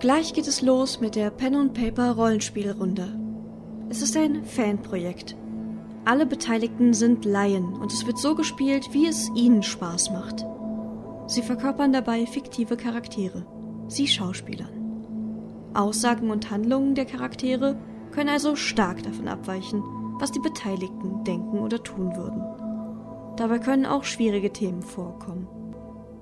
Gleich geht es los mit der Pen and Paper Rollenspielrunde. Es ist ein Fanprojekt. Alle Beteiligten sind Laien und es wird so gespielt, wie es ihnen Spaß macht. Sie verkörpern dabei fiktive Charaktere, sie Schauspielern. Aussagen und Handlungen der Charaktere können also stark davon abweichen, was die Beteiligten denken oder tun würden. Dabei können auch schwierige Themen vorkommen.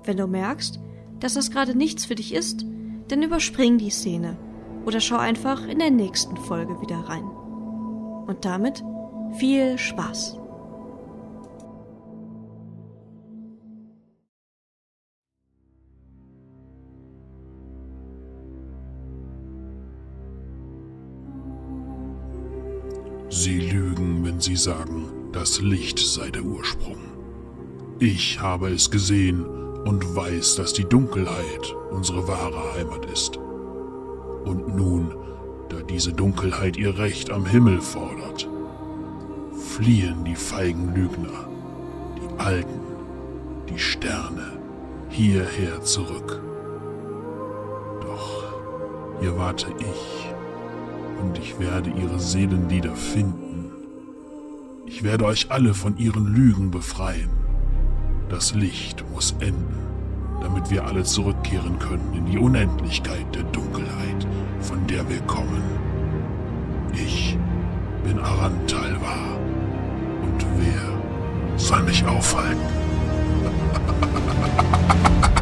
Wenn du merkst, dass das gerade nichts für dich ist, dann überspring die Szene oder schau einfach in der nächsten Folge wieder rein. Und damit viel Spaß! Sie lügen, wenn sie sagen, das Licht sei der Ursprung. Ich habe es gesehen und weiß, dass die Dunkelheit unsere wahre Heimat ist. Und nun, da diese Dunkelheit ihr Recht am Himmel fordert, fliehen die feigen Lügner, die Alten, die Sterne, hierher zurück. Doch hier warte ich, und ich werde ihre Seelenlieder finden. Ich werde euch alle von ihren Lügen befreien. Das Licht muss enden, damit wir alle zurückkehren können in die Unendlichkeit der Dunkelheit, von der wir kommen. Ich bin Arantalva. Und wer soll mich aufhalten?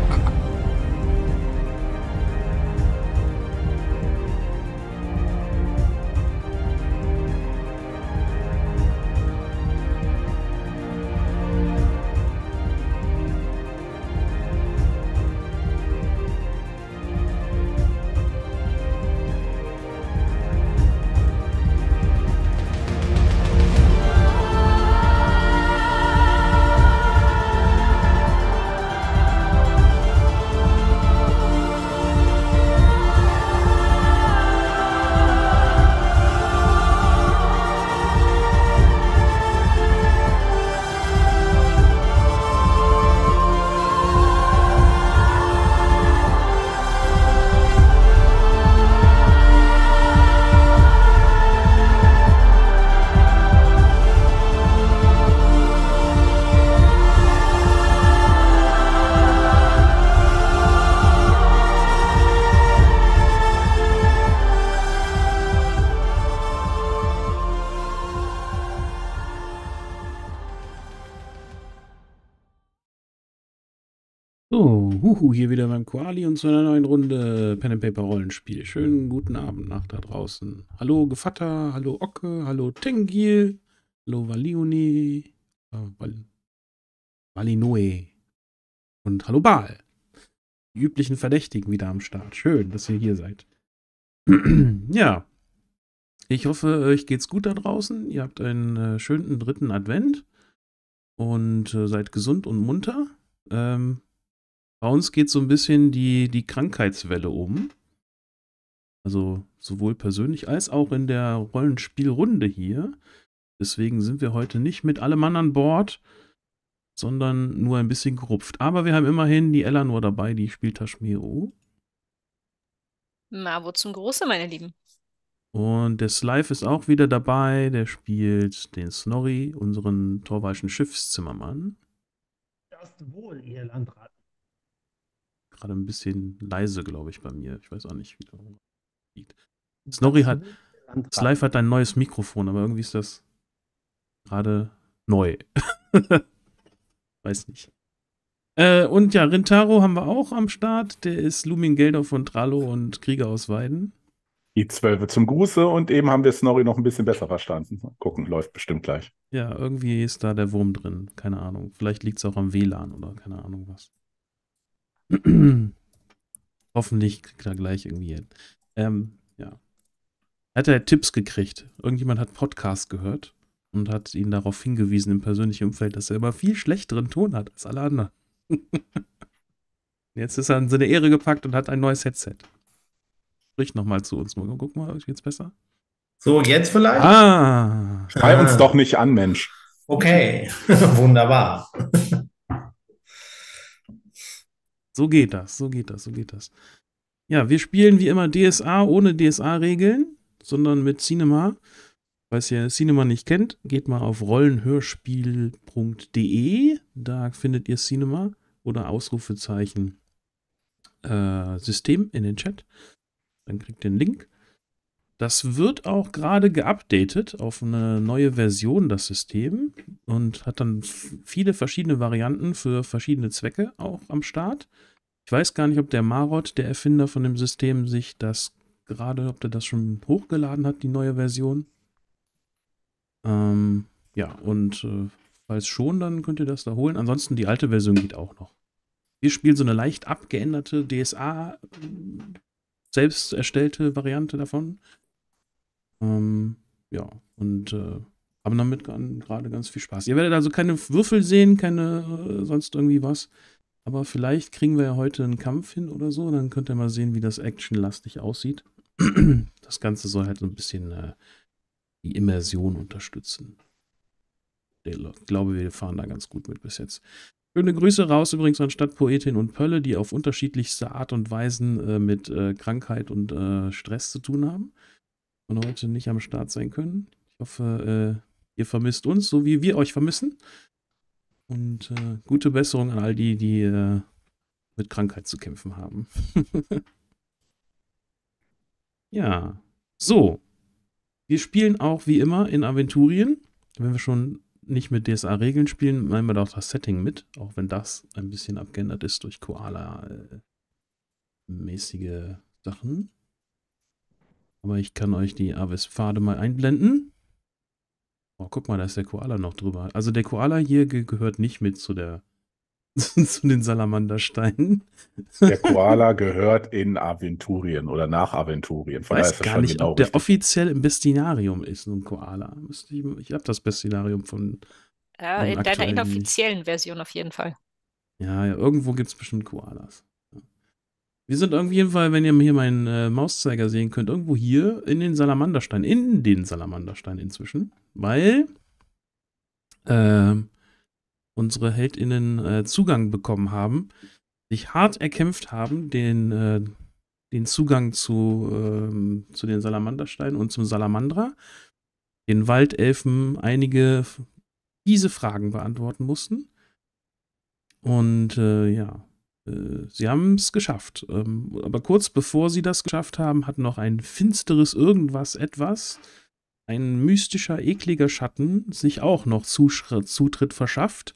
So, huhu, hier wieder beim Koali und zu einer neuen Runde Pen and Paper Rollenspiel. Schönen guten Abend nach da draußen. Hallo Gevatter, hallo Ocke, hallo Tengil, hallo Valioni, äh, Val Valinoe und hallo Baal. Die üblichen Verdächtigen wieder am Start. Schön, dass ihr hier seid. ja, ich hoffe, euch geht's gut da draußen. Ihr habt einen äh, schönen dritten Advent und äh, seid gesund und munter. Ähm, bei uns geht so ein bisschen die, die Krankheitswelle um. Also sowohl persönlich als auch in der Rollenspielrunde hier. Deswegen sind wir heute nicht mit allem Mann an Bord, sondern nur ein bisschen gerupft. Aber wir haben immerhin die Ella nur dabei, die spielt Tashmiro. Na, wo zum Große, meine Lieben. Und der Slife ist auch wieder dabei. Der spielt den Snorri, unseren torwalschen Schiffszimmermann. Das wohl, ihr Landraten. Gerade ein bisschen leise, glaube ich, bei mir. Ich weiß auch nicht, wie das liegt. Snorri hat, Slife hat ein neues Mikrofon, aber irgendwie ist das gerade neu. weiß nicht. Äh, und ja, Rintaro haben wir auch am Start. Der ist Lumin Gelder von Trallo und Krieger aus Weiden. Die Zwölfe zum Gruße und eben haben wir Snorri noch ein bisschen besser verstanden. Mal gucken, läuft bestimmt gleich. Ja, irgendwie ist da der Wurm drin. Keine Ahnung. Vielleicht liegt es auch am WLAN oder keine Ahnung was. Hoffentlich kriegt er gleich irgendwie hin. Ähm, ja. Hat er Tipps gekriegt? Irgendjemand hat Podcast gehört und hat ihn darauf hingewiesen im persönlichen Umfeld, dass er immer viel schlechteren Ton hat als alle anderen. Jetzt ist er in seine Ehre gepackt und hat ein neues Headset. Sprich nochmal zu uns. Guck mal, geht's besser? So, jetzt vielleicht? Ah. Schrei Ah. uns doch nicht an, Mensch. Okay, wunderbar. So geht das, so geht das, so geht das. Ja, wir spielen wie immer DSA ohne DSA-Regeln, sondern mit Cinema. Falls ihr Cinema nicht kennt, geht mal auf rollenhörspiel.de. Da findet ihr Cinema oder Ausrufezeichen äh, System in den Chat. Dann kriegt ihr einen Link. Das wird auch gerade geupdatet auf eine neue Version, das System, und hat dann viele verschiedene Varianten für verschiedene Zwecke auch am Start. Ich weiß gar nicht, ob der Marot, der Erfinder von dem System, sich das gerade, ob der das schon hochgeladen hat, die neue Version. Ähm, ja, und äh, falls schon, dann könnt ihr das da holen. Ansonsten die alte Version geht auch noch. Wir spielen so eine leicht abgeänderte DSA, selbst erstellte Variante davon. Ähm, ja, und äh, haben damit gerade ganz viel Spaß. Ihr werdet also keine Würfel sehen, keine äh, sonst irgendwie was. Aber vielleicht kriegen wir ja heute einen Kampf hin oder so. Dann könnt ihr mal sehen, wie das actionlastig aussieht. Das Ganze soll halt so ein bisschen äh, die Immersion unterstützen. Ich glaube, wir fahren da ganz gut mit bis jetzt. Schöne Grüße raus übrigens an Stadtpoetin und Pölle, die auf unterschiedlichste Art und Weisen äh, mit äh, Krankheit und äh, Stress zu tun haben und heute nicht am Start sein können. Ich hoffe, äh, ihr vermisst uns, so wie wir euch vermissen. Und äh, gute Besserung an all die, die äh, mit Krankheit zu kämpfen haben. ja, so. Wir spielen auch wie immer in Aventurien. Wenn wir schon nicht mit DSA-Regeln spielen, meinen wir doch das Setting mit, auch wenn das ein bisschen abgeändert ist durch Koala-mäßige Sachen. Aber ich kann euch die Aves-Pfade mal einblenden. Oh, guck mal, da ist der Koala noch drüber. Also der Koala hier ge gehört nicht mit zu der zu den Salamandersteinen. Der Koala gehört in Aventurien oder nach Aventurien. Von ich weiß gar nicht, genau ob der offiziell im Bestinarium ist, ein Koala. Ich, ich habe das Bestinarium von. Ja, in deiner inoffiziellen Version auf jeden Fall. Ja, ja irgendwo gibt es bestimmt Koalas. Wir sind irgendwie jeden Fall, wenn ihr hier meinen äh, Mauszeiger sehen könnt, irgendwo hier in den Salamanderstein, in den Salamanderstein inzwischen, weil äh, unsere HeldInnen äh, Zugang bekommen haben, sich hart erkämpft haben, den, äh, den Zugang zu, ähm, zu den Salamandersteinen und zum Salamandra, den Waldelfen einige diese Fragen beantworten mussten. Und äh, ja, sie haben es geschafft. Ähm, aber kurz bevor sie das geschafft haben, hat noch ein finsteres Irgendwas etwas, ein mystischer, ekliger Schatten, sich auch noch Zutritt verschafft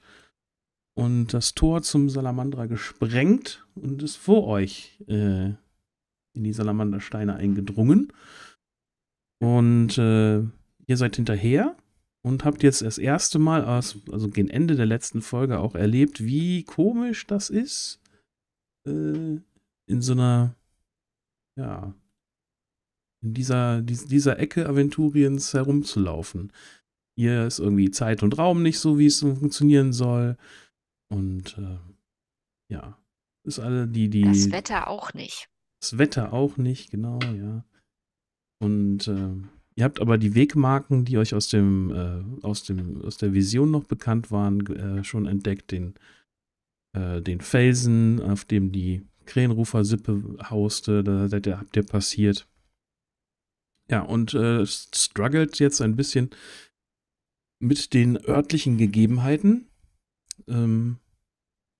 und das Tor zum Salamandra gesprengt und ist vor euch äh, in die Salamandersteine eingedrungen. Und äh, ihr seid hinterher und habt jetzt das erste Mal, also gegen Ende der letzten Folge auch erlebt, wie komisch das ist, äh, in so einer, ja, in dieser, dieser Ecke Aventuriens herumzulaufen. Hier ist irgendwie Zeit und Raum nicht so, wie es funktionieren soll. Und äh, ja, ist alle die, die. Das Wetter auch nicht. Das Wetter auch nicht, genau, ja. Und äh, ihr habt aber die Wegmarken, die euch aus dem, äh, aus dem, aus der Vision noch bekannt waren, äh, schon entdeckt, den äh, den Felsen, auf dem die Krähenrufer-Sippe hauste. Da, da, da, habt ihr passiert. Ja, und äh, struggelt jetzt ein bisschen mit den örtlichen Gegebenheiten, ähm,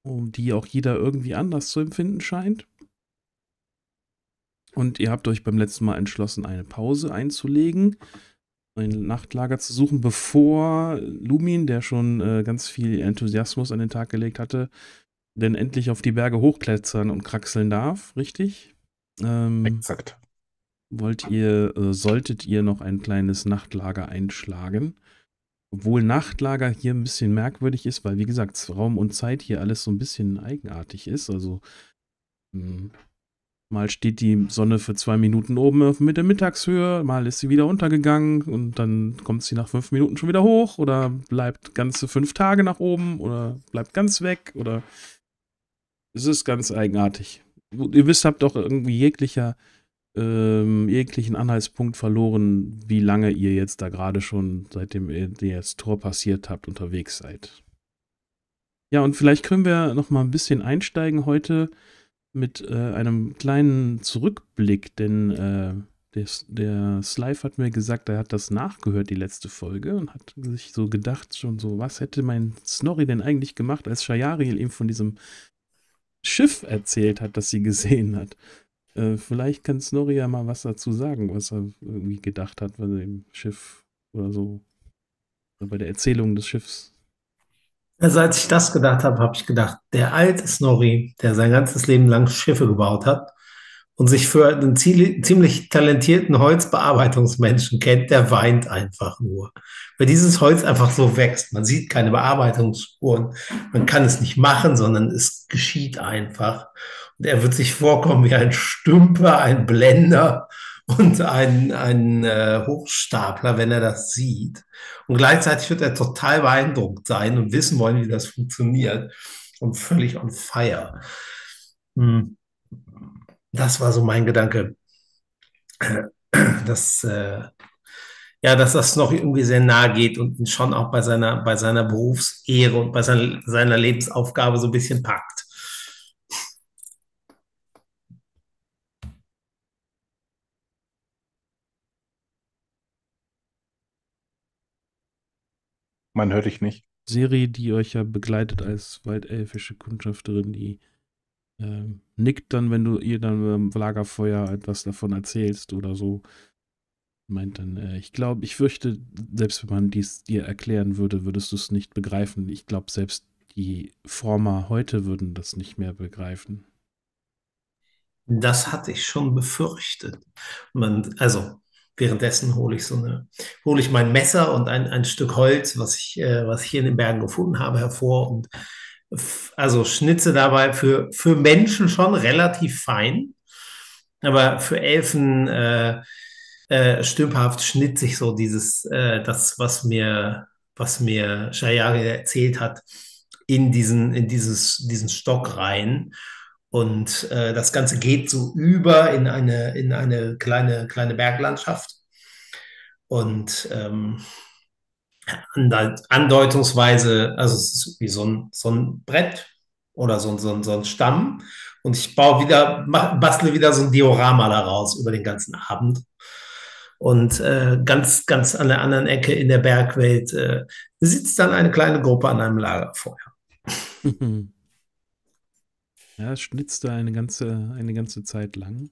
die auch jeder irgendwie anders zu empfinden scheint. Und ihr habt euch beim letzten Mal entschlossen, eine Pause einzulegen, ein Nachtlager zu suchen, bevor Lumin, der schon äh, ganz viel Enthusiasmus an den Tag gelegt hatte, denn endlich auf die Berge hochklettern und kraxeln darf, richtig? Ähm, Exakt. Wollt ihr, äh, solltet ihr noch ein kleines Nachtlager einschlagen? Obwohl Nachtlager hier ein bisschen merkwürdig ist, weil wie gesagt, Raum und Zeit hier alles so ein bisschen eigenartig ist. Also mh, hm, mal steht die Sonne für zwei Minuten oben mit der Mittagshöhe, mal ist sie wieder untergegangen und dann kommt sie nach fünf Minuten schon wieder hoch oder bleibt ganze fünf Tage nach oben oder bleibt ganz weg oder es ist ganz eigenartig. Ihr wisst, habt doch irgendwie jeglicher, ähm, jeglichen Anhaltspunkt verloren, wie lange ihr jetzt da gerade schon, seitdem ihr das Tor passiert habt, unterwegs seid. Ja, und vielleicht können wir noch mal ein bisschen einsteigen heute mit äh, einem kleinen Zurückblick, denn äh, der, der Slife hat mir gesagt, er hat das nachgehört, die letzte Folge, und hat sich so gedacht, schon so, was hätte mein Snorri denn eigentlich gemacht, als Shayariel ihm von diesem Schiff erzählt hat, das sie gesehen hat. Äh, vielleicht kann Snorri ja mal was dazu sagen, was er irgendwie gedacht hat bei dem Schiff oder so. Oder bei der Erzählung des Schiffs. Also als ich das gedacht habe, habe ich gedacht, der alte Snorri, der sein ganzes Leben lang Schiffe gebaut hat und sich für einen ziemlich talentierten Holzbearbeitungsmenschen kennt, der weint einfach nur. Weil dieses Holz einfach so wächst. Man sieht keine Bearbeitungsspuren. Man kann es nicht machen, sondern es geschieht einfach. Und er wird sich vorkommen wie ein Stümper, ein Blender und ein, ein äh, Hochstapler, wenn er das sieht. Und gleichzeitig wird er total beeindruckt sein und wissen wollen, wie das funktioniert und völlig on fire. Hm. Das war so mein Gedanke, dass, äh, ja, dass das noch irgendwie sehr nahe geht und ihn schon auch bei seiner, bei seiner Berufsehre und bei seiner, seiner Lebensaufgabe so ein bisschen packt. Man hört dich nicht. Serie, die euch ja begleitet als waldelfische Kundschafterin, die äh, nickt dann, wenn du ihr dann beim Lagerfeuer etwas davon erzählst oder so. Meint dann, äh, ich glaube, ich fürchte, selbst wenn man dies dir erklären würde, würdest du es nicht begreifen. Ich glaube, selbst die Former heute würden das nicht mehr begreifen. Das hatte ich schon befürchtet. Man, also währenddessen hole ich so eine, hole ich mein Messer und ein, ein Stück Holz, was ich, äh, was ich hier in den Bergen gefunden habe, hervor und also Schnitze dabei für, für Menschen schon relativ fein, aber für Elfen äh, äh, stümperhaft schnitze ich so dieses, äh, das, was mir, was mir Shayari erzählt hat, in diesen, in dieses, diesen Stock rein. Und äh, das Ganze geht so über in eine, in eine kleine, kleine Berglandschaft. Und ähm, andeutungsweise, also es ist wie so ein, so ein Brett oder so, so, so ein Stamm. Und ich baue wieder, bastle wieder so ein Diorama daraus über den ganzen Abend. Und äh, ganz, ganz an der anderen Ecke in der Bergwelt äh, sitzt dann eine kleine Gruppe an einem Lagerfeuer. Ja, schnitzte eine ganze, eine ganze Zeit lang,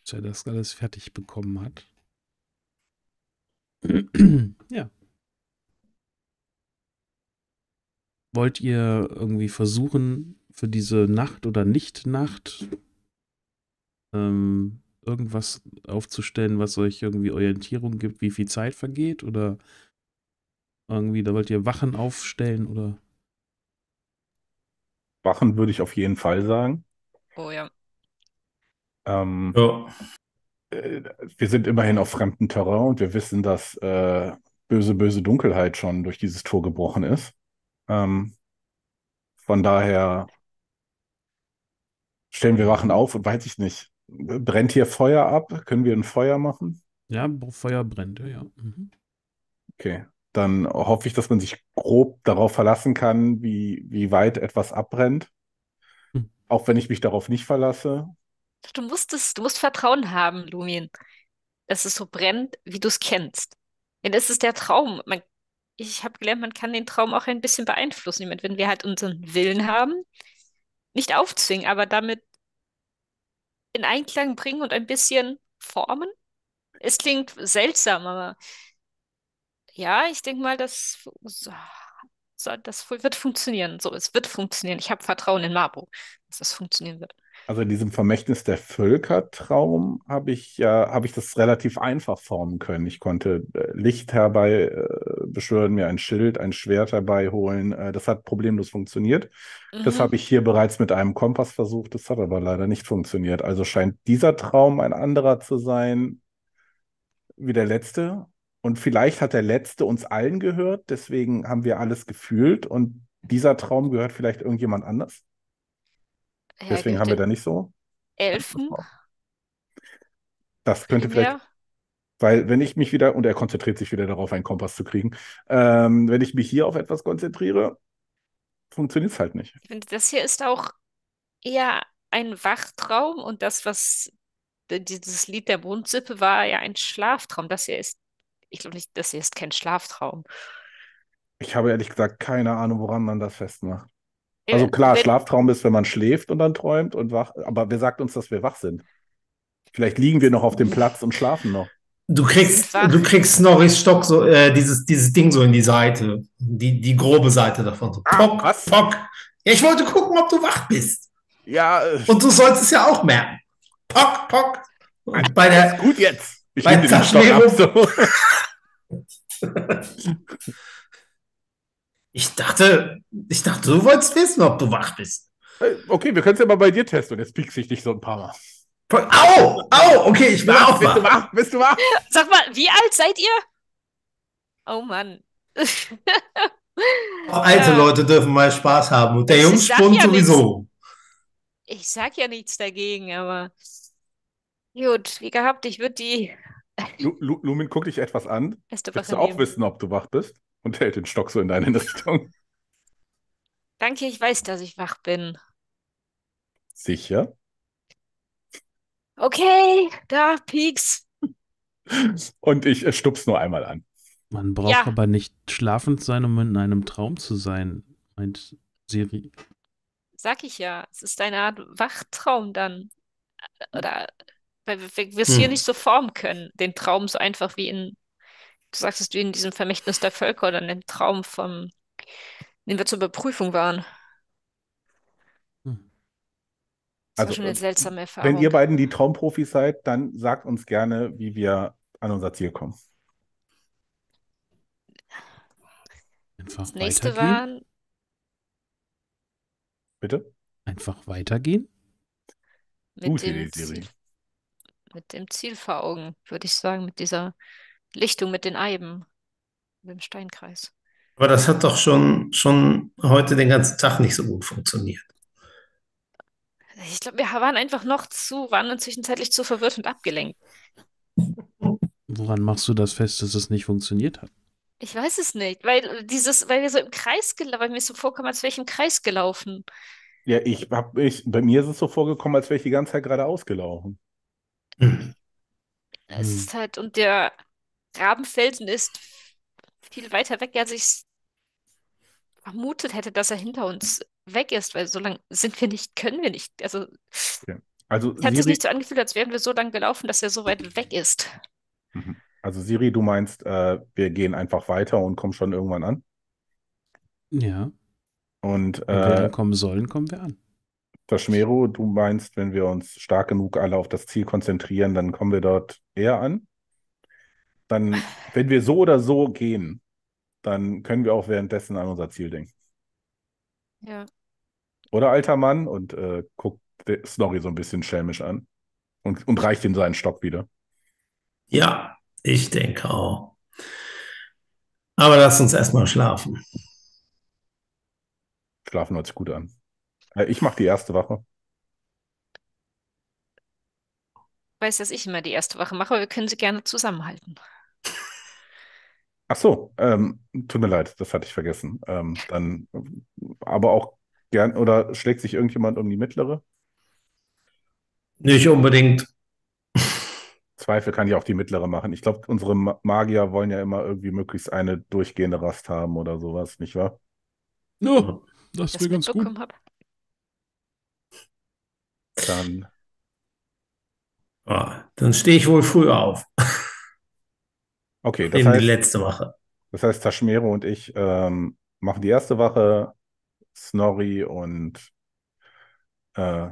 bis er das alles fertig bekommen hat. ja. Wollt ihr irgendwie versuchen, für diese Nacht oder Nicht-Nacht ähm, irgendwas aufzustellen, was euch irgendwie Orientierung gibt, wie viel Zeit vergeht? Oder irgendwie, da wollt ihr Wachen aufstellen oder? Wachen würde ich auf jeden Fall sagen. Oh ja. Ähm, ja. Äh, wir sind immerhin auf fremdem Terrain und wir wissen, dass äh, böse, böse Dunkelheit schon durch dieses Tor gebrochen ist. Ähm, von daher stellen wir Wachen auf und weiß ich nicht. Brennt hier Feuer ab? Können wir ein Feuer machen? Ja, Feuer brennt, ja. Mhm. Okay. Dann hoffe ich, dass man sich grob darauf verlassen kann, wie, wie weit etwas abbrennt. Hm. Auch wenn ich mich darauf nicht verlasse. Du musst es, du musst Vertrauen haben, Lumin, dass es so brennt, wie du es kennst. Denn es ist der Traum. Man, ich habe gelernt, man kann den Traum auch ein bisschen beeinflussen. Wenn wir halt unseren Willen haben, nicht aufzwingen, aber damit in Einklang bringen und ein bisschen formen. Es klingt seltsam, aber ja, ich denke mal, das, so, das wird funktionieren. So, es wird funktionieren. Ich habe Vertrauen in Mabo, dass das funktionieren wird. Also in diesem Vermächtnis der Völkertraum habe ich ja, habe ich das relativ einfach formen können. Ich konnte äh, Licht herbei äh, beschwören, mir ein Schild, ein Schwert herbeiholen. Äh, das hat problemlos funktioniert. Mhm. Das habe ich hier bereits mit einem Kompass versucht. Das hat aber leider nicht funktioniert. Also scheint dieser Traum ein anderer zu sein wie der letzte. Und vielleicht hat der letzte uns allen gehört. Deswegen haben wir alles gefühlt. Und dieser Traum gehört vielleicht irgendjemand anders. Deswegen haben wir da nicht so. Elfen. Das könnte vielleicht, weil wenn ich mich wieder, und er konzentriert sich wieder darauf, einen Kompass zu kriegen, ähm, wenn ich mich hier auf etwas konzentriere, funktioniert es halt nicht. Das hier ist auch eher ein Wachtraum und das, was dieses Lied der Mondsippe war, ja ein Schlaftraum. Das hier ist, ich glaube nicht, das hier ist kein Schlaftraum. Ich habe ehrlich gesagt keine Ahnung, woran man das festmacht. Also klar, wenn- Schlaftraum ist, wenn man schläft und dann träumt und wach, aber wer sagt uns, dass wir wach sind? Vielleicht liegen wir noch auf dem Platz und schlafen noch. Du kriegst, du kriegst Snorris Stock so, äh, dieses, dieses Ding so in die Seite. Die, die grobe Seite davon. So, Ah, pock, was? pock. Ja, ich wollte gucken, ob du wach bist. Ja, äh, Und du sollst es ja auch merken. Pock, pock. Und bei der, gut jetzt. Ich nehme den Stock ab. So. ich dachte, ich dachte, du wolltest wissen, ob du wach bist. Äh, Okay, wir können es ja mal bei dir testen und jetzt piekse ich dich so ein paar Mal. Au, au, okay, ich bin auch Bist du wach. wach? Bist du wach? Sag mal, wie alt seid ihr? Oh Mann. Auch alte Ja. Leute dürfen mal Spaß haben und der Jungspund ja sowieso. Ich sag ja nichts dagegen, aber gut, wie gehabt, ich würde die Lu Lu Lumin guckt dich etwas an. Willst du auch nehmen. wissen, ob du wach bist? Und hält den Stock so in deine Richtung. Danke, ich weiß, dass ich wach bin. Sicher? Okay, da, Pieks. Und ich äh, stups nur einmal an. Man braucht Ja. aber nicht schlafend sein, um in einem Traum zu sein, meint Siri. Sag ich ja, es ist eine Art Wachtraum dann. Oder weil wir, es Hm. hier nicht so formen können, den Traum so einfach wie in, du sagst es wie in diesem Vermächtnis der Völker oder in dem Traum vom, den wir zur Überprüfung waren. Hm. Das war Also, schon eine äh, seltsame Wenn Erfahrung. ihr beiden die Traumprofis seid, dann sagt uns gerne, wie wir an unser Ziel kommen. Einfach Das nächste weitergehen. war, Bitte? Einfach weitergehen. mit Gute Idee, Siri. Mit dem Ziel vor Augen, würde ich sagen, mit dieser Lichtung mit den Eiben, mit dem Steinkreis. Aber das hat doch schon, schon heute den ganzen Tag nicht so gut funktioniert. Ich glaube, wir waren einfach noch zu, waren dann zwischenzeitlich zu verwirrt und abgelenkt. Woran machst du das fest, dass es nicht funktioniert hat? Ich weiß es nicht, weil dieses, weil wir so im Kreis gelaufen, weil mir so vorkam, als wäre ich im Kreis gelaufen. Ja, ich hab, ich, bei mir ist es so vorgekommen, als wäre ich die ganze Zeit geradeaus gelaufen. Es Hm. ist halt, und der Rabenfelsen ist viel weiter weg, als ich es vermutet hätte, dass er hinter uns weg ist, weil so lange sind wir nicht, können wir nicht. Also, Also es hat sich Siri, nicht so angefühlt, als wären wir so lang gelaufen, dass er so weit weg ist. Mhm. also Siri, du meinst, äh, wir gehen einfach weiter und kommen schon irgendwann an. Ja. Und Wenn wir äh, ankommen sollen, kommen wir an. Taschmero, du meinst, wenn wir uns stark genug alle auf das Ziel konzentrieren, dann kommen wir dort eher an. Dann, wenn wir so oder so gehen, dann können wir auch währenddessen an unser Ziel denken. Ja. Oder alter Mann und äh, guckt der Snorri so ein bisschen schelmisch an und, und reicht ihm seinen Stock wieder. Ja, ich denke auch. Aber lass uns erstmal schlafen. Schlafen hört sich gut an. Äh, ich mache die erste Wache. Ich weiß, dass ich immer die erste Wache mache, aber wir können sie gerne zusammenhalten. Ach so, ähm, tut mir leid, das hatte ich vergessen. Ähm, dann, aber auch gern, oder schlägt sich irgendjemand um die mittlere? Nicht unbedingt. Zweifel kann ich auch die mittlere machen. Ich glaube, unsere Ma- Magier wollen ja immer irgendwie möglichst eine durchgehende Rast haben oder sowas, nicht wahr? Ja, das Das wäre ganz gut. habe. Dann, Ah, dann stehe ich wohl früher auf. okay, das In die letzte Wache. das heißt, Taschmero und ich ähm, machen die erste Wache, Snorri und äh,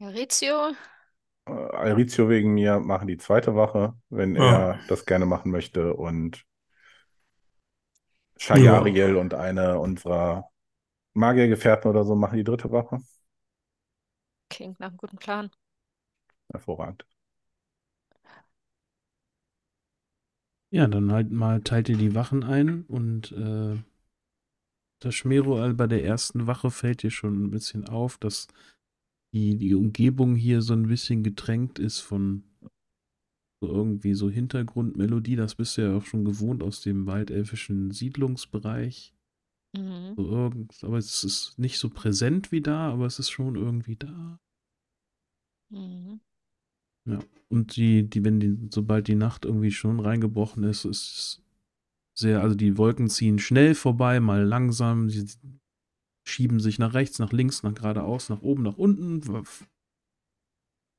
Maurizio, äh, Alrizio wegen mir machen die zweite Wache, wenn Ja. er das gerne machen möchte. Und Ja. Shayariel und eine unserer Magiergefährten oder so machen die dritte Wache. klingt nach einem guten Plan. Hervorragend. Ja, dann halt mal teilt ihr die Wachen ein und äh, das Schmero bei der ersten Wache fällt dir schon ein bisschen auf, dass die, die Umgebung hier so ein bisschen getränkt ist von so irgendwie so Hintergrundmelodie. Das bist du ja auch schon gewohnt aus dem waldelfischen Siedlungsbereich. Mhm. So irgend, aber es ist nicht so präsent wie da, aber es ist schon irgendwie da. Mhm. Ja. Und die, die, wenn die, sobald die Nacht irgendwie schon reingebrochen ist, ist es sehr, also die Wolken ziehen schnell vorbei, mal langsam, sie schieben sich nach rechts, nach links, nach geradeaus, nach oben, nach unten,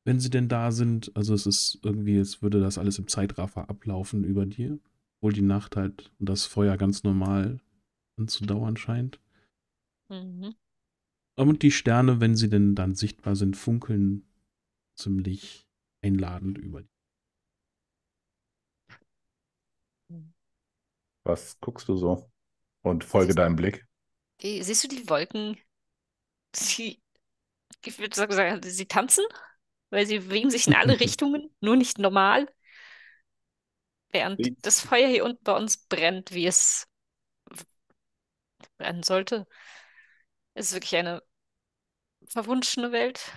wenn sie denn da sind. Also es ist irgendwie, als würde das alles im Zeitraffer ablaufen über dir, obwohl die Nacht halt und das Feuer ganz normal anzudauern scheint. Mhm. Und die Sterne, wenn sie denn dann sichtbar sind, funkeln ziemlich einladend über dir. Was guckst du so? Und folge Siehst- deinem Blick. Die- Siehst du die Wolken? Sie, ich würde sagen, sie tanzen, weil sie bewegen sich in alle Richtungen, nur nicht normal. Während das Feuer hier unten bei uns brennt, wie es brennen sollte. Es ist wirklich eine verwunschene Welt,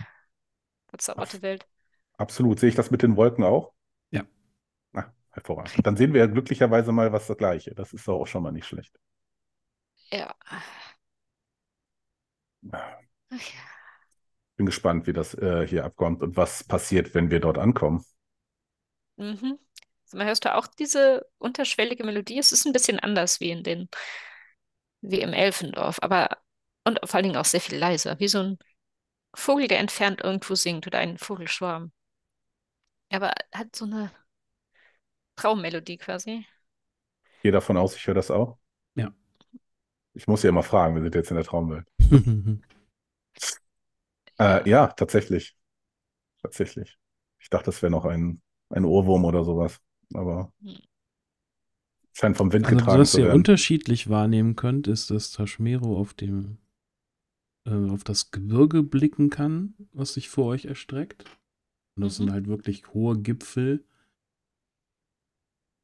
verzauberte Welt. Absolut. Sehe ich das mit den Wolken auch? Ja. Na, hervorragend. Dann sehen wir ja glücklicherweise mal was das Gleiche. Das ist doch auch schon mal nicht schlecht. Ja. Ach ja. Bin gespannt, wie das äh, hier abkommt und was passiert, wenn wir dort ankommen. Mhm. Sag mal, hörst du auch diese unterschwellige Melodie? Es ist ein bisschen anders wie in den, wie im Elfendorf, aber und vor allen Dingen auch sehr viel leiser, wie so ein Vogel, der entfernt irgendwo singt oder ein Vogelschwarm. Aber hat so eine Traummelodie quasi. Ich gehe davon aus, ich höre das auch. Ja. Ich muss ja immer fragen, wir sind jetzt in der Traumwelt. Äh, ja, tatsächlich. Tatsächlich. Ich dachte, das wäre noch ein, ein Ohrwurm oder sowas. Aber Hm. Scheint vom Wind Also, getragen was zu ihr werden. unterschiedlich wahrnehmen könnt, ist, dass Taschmero auf dem äh, auf das Gebirge blicken kann, was sich vor euch erstreckt. Und das Mhm. sind halt wirklich hohe Gipfel.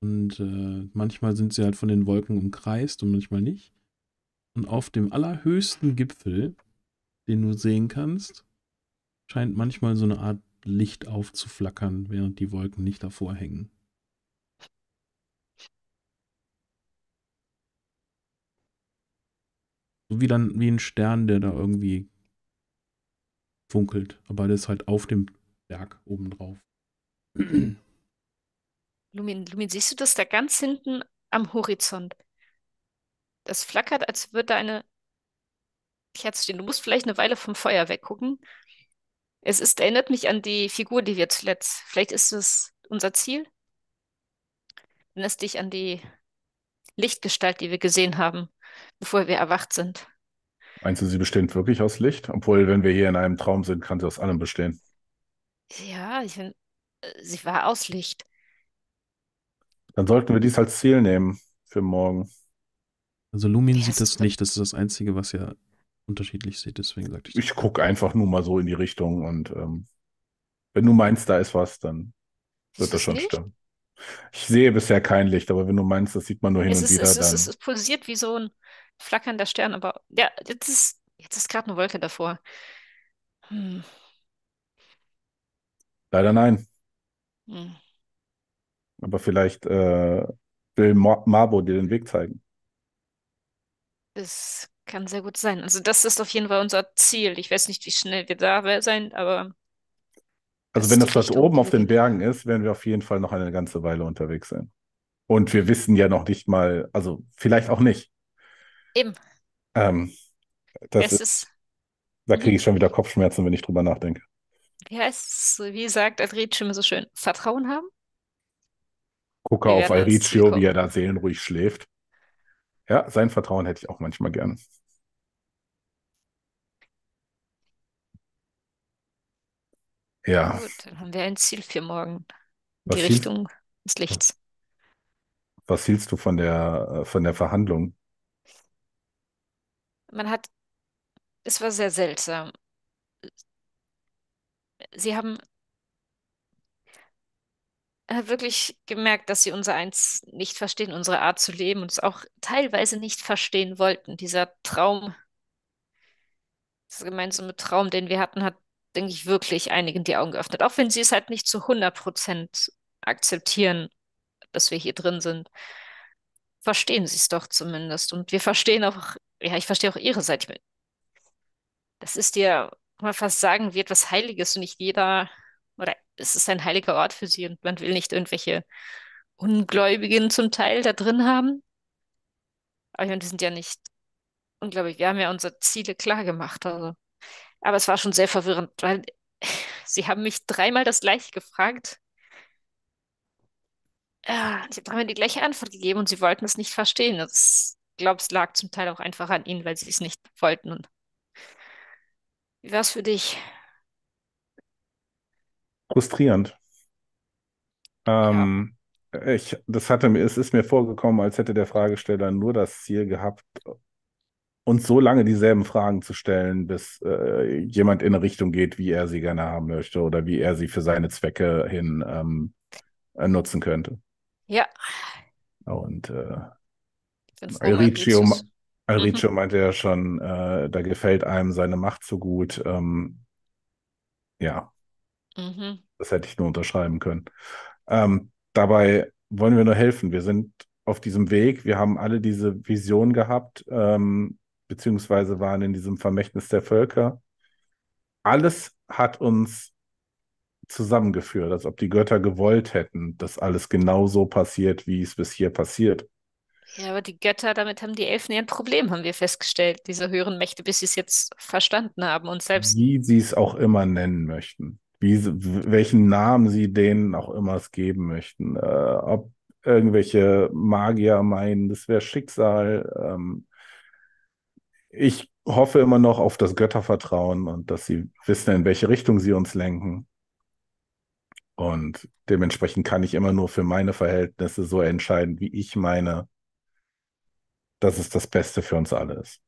Und äh, manchmal sind sie halt von den Wolken umkreist und manchmal nicht. Und auf dem allerhöchsten Gipfel, den du sehen kannst, scheint manchmal so eine Art Licht aufzuflackern, während die Wolken nicht davor hängen. So wie dann wie ein Stern, der da irgendwie funkelt. Aber der ist halt auf dem Berg obendrauf. Lumin, Lumin, siehst du das da ganz hinten am Horizont? Das flackert, als würde eine Kerze stehen. Du musst vielleicht eine Weile vom Feuer weggucken. Es ist, erinnert mich an die Figur, die wir zuletzt. Vielleicht ist es unser Ziel. Erinnerst dich an die Lichtgestalt, die wir gesehen haben, bevor wir erwacht sind. Meinst du, sie besteht wirklich aus Licht? Obwohl, wenn wir hier in einem Traum sind, kann sie aus allem bestehen. Ja, ich finde, sie war aus Licht. Dann sollten wir dies als Ziel nehmen für morgen. Also Lumin sieht es das ist- nicht. Das ist das Einzige, was ihr unterschiedlich seht. Deswegen sagte ich. Ich gucke einfach nur mal so in die Richtung und ähm, wenn du meinst, da ist was, dann Ist wird das das schon stimmen. Ich sehe bisher kein Licht, aber wenn du meinst, das sieht man nur hin Es und ist, wieder, es ist, dann es ist pulsiert wie so ein flackernder Stern, aber ja, jetzt ist, jetzt ist gerade eine Wolke davor. Hm. leider nein. Hm. Aber vielleicht äh, will Mar Marbo dir den Weg zeigen. Das kann sehr gut sein. Also das ist auf jeden Fall unser Ziel. Ich weiß nicht, wie schnell wir da sein, aber Also Das wenn ist das dort Richtung, oben auf den. Bergen ist, werden wir auf jeden Fall noch eine ganze Weile unterwegs sein. Und wir wissen ja noch nicht mal, also vielleicht auch nicht. eben, Ähm, das ist, ist, da Mhm. kriege ich schon wieder Kopfschmerzen, wenn ich drüber nachdenke. wie heißt es, wie sagt Adric immer so schön, Vertrauen haben? Gucke auf Airicio, wie er da seelenruhig schläft. Ja, sein Vertrauen hätte ich auch manchmal gerne. Ja, Gut, dann haben wir ein Ziel für morgen. Was die hielt- Richtung des Lichts. was hieltst du von der, äh, von der Verhandlung? Man hat, es war sehr seltsam. Sie haben wirklich gemerkt, dass sie unser Eins nicht verstehen, unsere Art zu leben und es auch teilweise nicht verstehen wollten. Dieser Traum, dieser gemeinsame Traum, den wir hatten, hat, denke ich, wirklich einigen die Augen geöffnet. Auch wenn sie es halt nicht zu 100 Prozent akzeptieren, dass wir hier drin sind, verstehen sie es doch zumindest. Und wir verstehen auch ja, ich verstehe auch ihre Seite. Das ist dir, man fast sagen, wie etwas Heiliges und nicht jeder, oder es ist ein heiliger Ort für sie und man will nicht irgendwelche Ungläubigen zum Teil da drin haben. Aber ich meine, die sind ja nicht unglaublich. Wir haben ja unsere Ziele klar gemacht. Also. Aber es war schon sehr verwirrend, weil sie haben mich dreimal das gleiche gefragt. Ja, ich habe dreimal die gleiche Antwort gegeben und sie wollten es nicht verstehen. Das, ich glaube, es lag zum Teil auch einfach an ihnen, weil sie es nicht wollten. Und wie war es für dich? Frustrierend. Ja, Ähm, ich, das hatte mir, es ist mir vorgekommen, als hätte der Fragesteller nur das Ziel gehabt, uns so lange dieselben Fragen zu stellen, bis äh, jemand in eine Richtung geht, wie er sie gerne haben möchte oder wie er sie für seine Zwecke hin ähm, äh, nutzen könnte. ja, Und äh, Alricio, Mauritius. Mhm. Meinte ja schon, äh, da gefällt einem seine Macht so gut. Ähm, ja, Mhm. das hätte ich nur unterschreiben können. Ähm, dabei wollen wir nur helfen. Wir sind auf diesem Weg. Wir haben alle diese Vision gehabt, ähm, beziehungsweise waren in diesem Vermächtnis der Völker. Alles hat uns zusammengeführt, als ob die Götter gewollt hätten, dass alles genau so passiert, wie es bis hier passiert. Ja, aber die Götter, damit haben die Elfen ja ein Problem, haben wir festgestellt, diese höheren Mächte, bis sie es jetzt verstanden haben und selbst, Wie sie es auch immer nennen möchten, wie, welchen Namen sie denen auch immer es geben möchten, äh, ob irgendwelche Magier meinen, das wäre Schicksal. Ähm, ich hoffe immer noch auf das Göttervertrauen und dass sie wissen, in welche Richtung sie uns lenken. Und dementsprechend kann ich immer nur für meine Verhältnisse so entscheiden, wie ich meine, dass es das Beste für uns alle ist.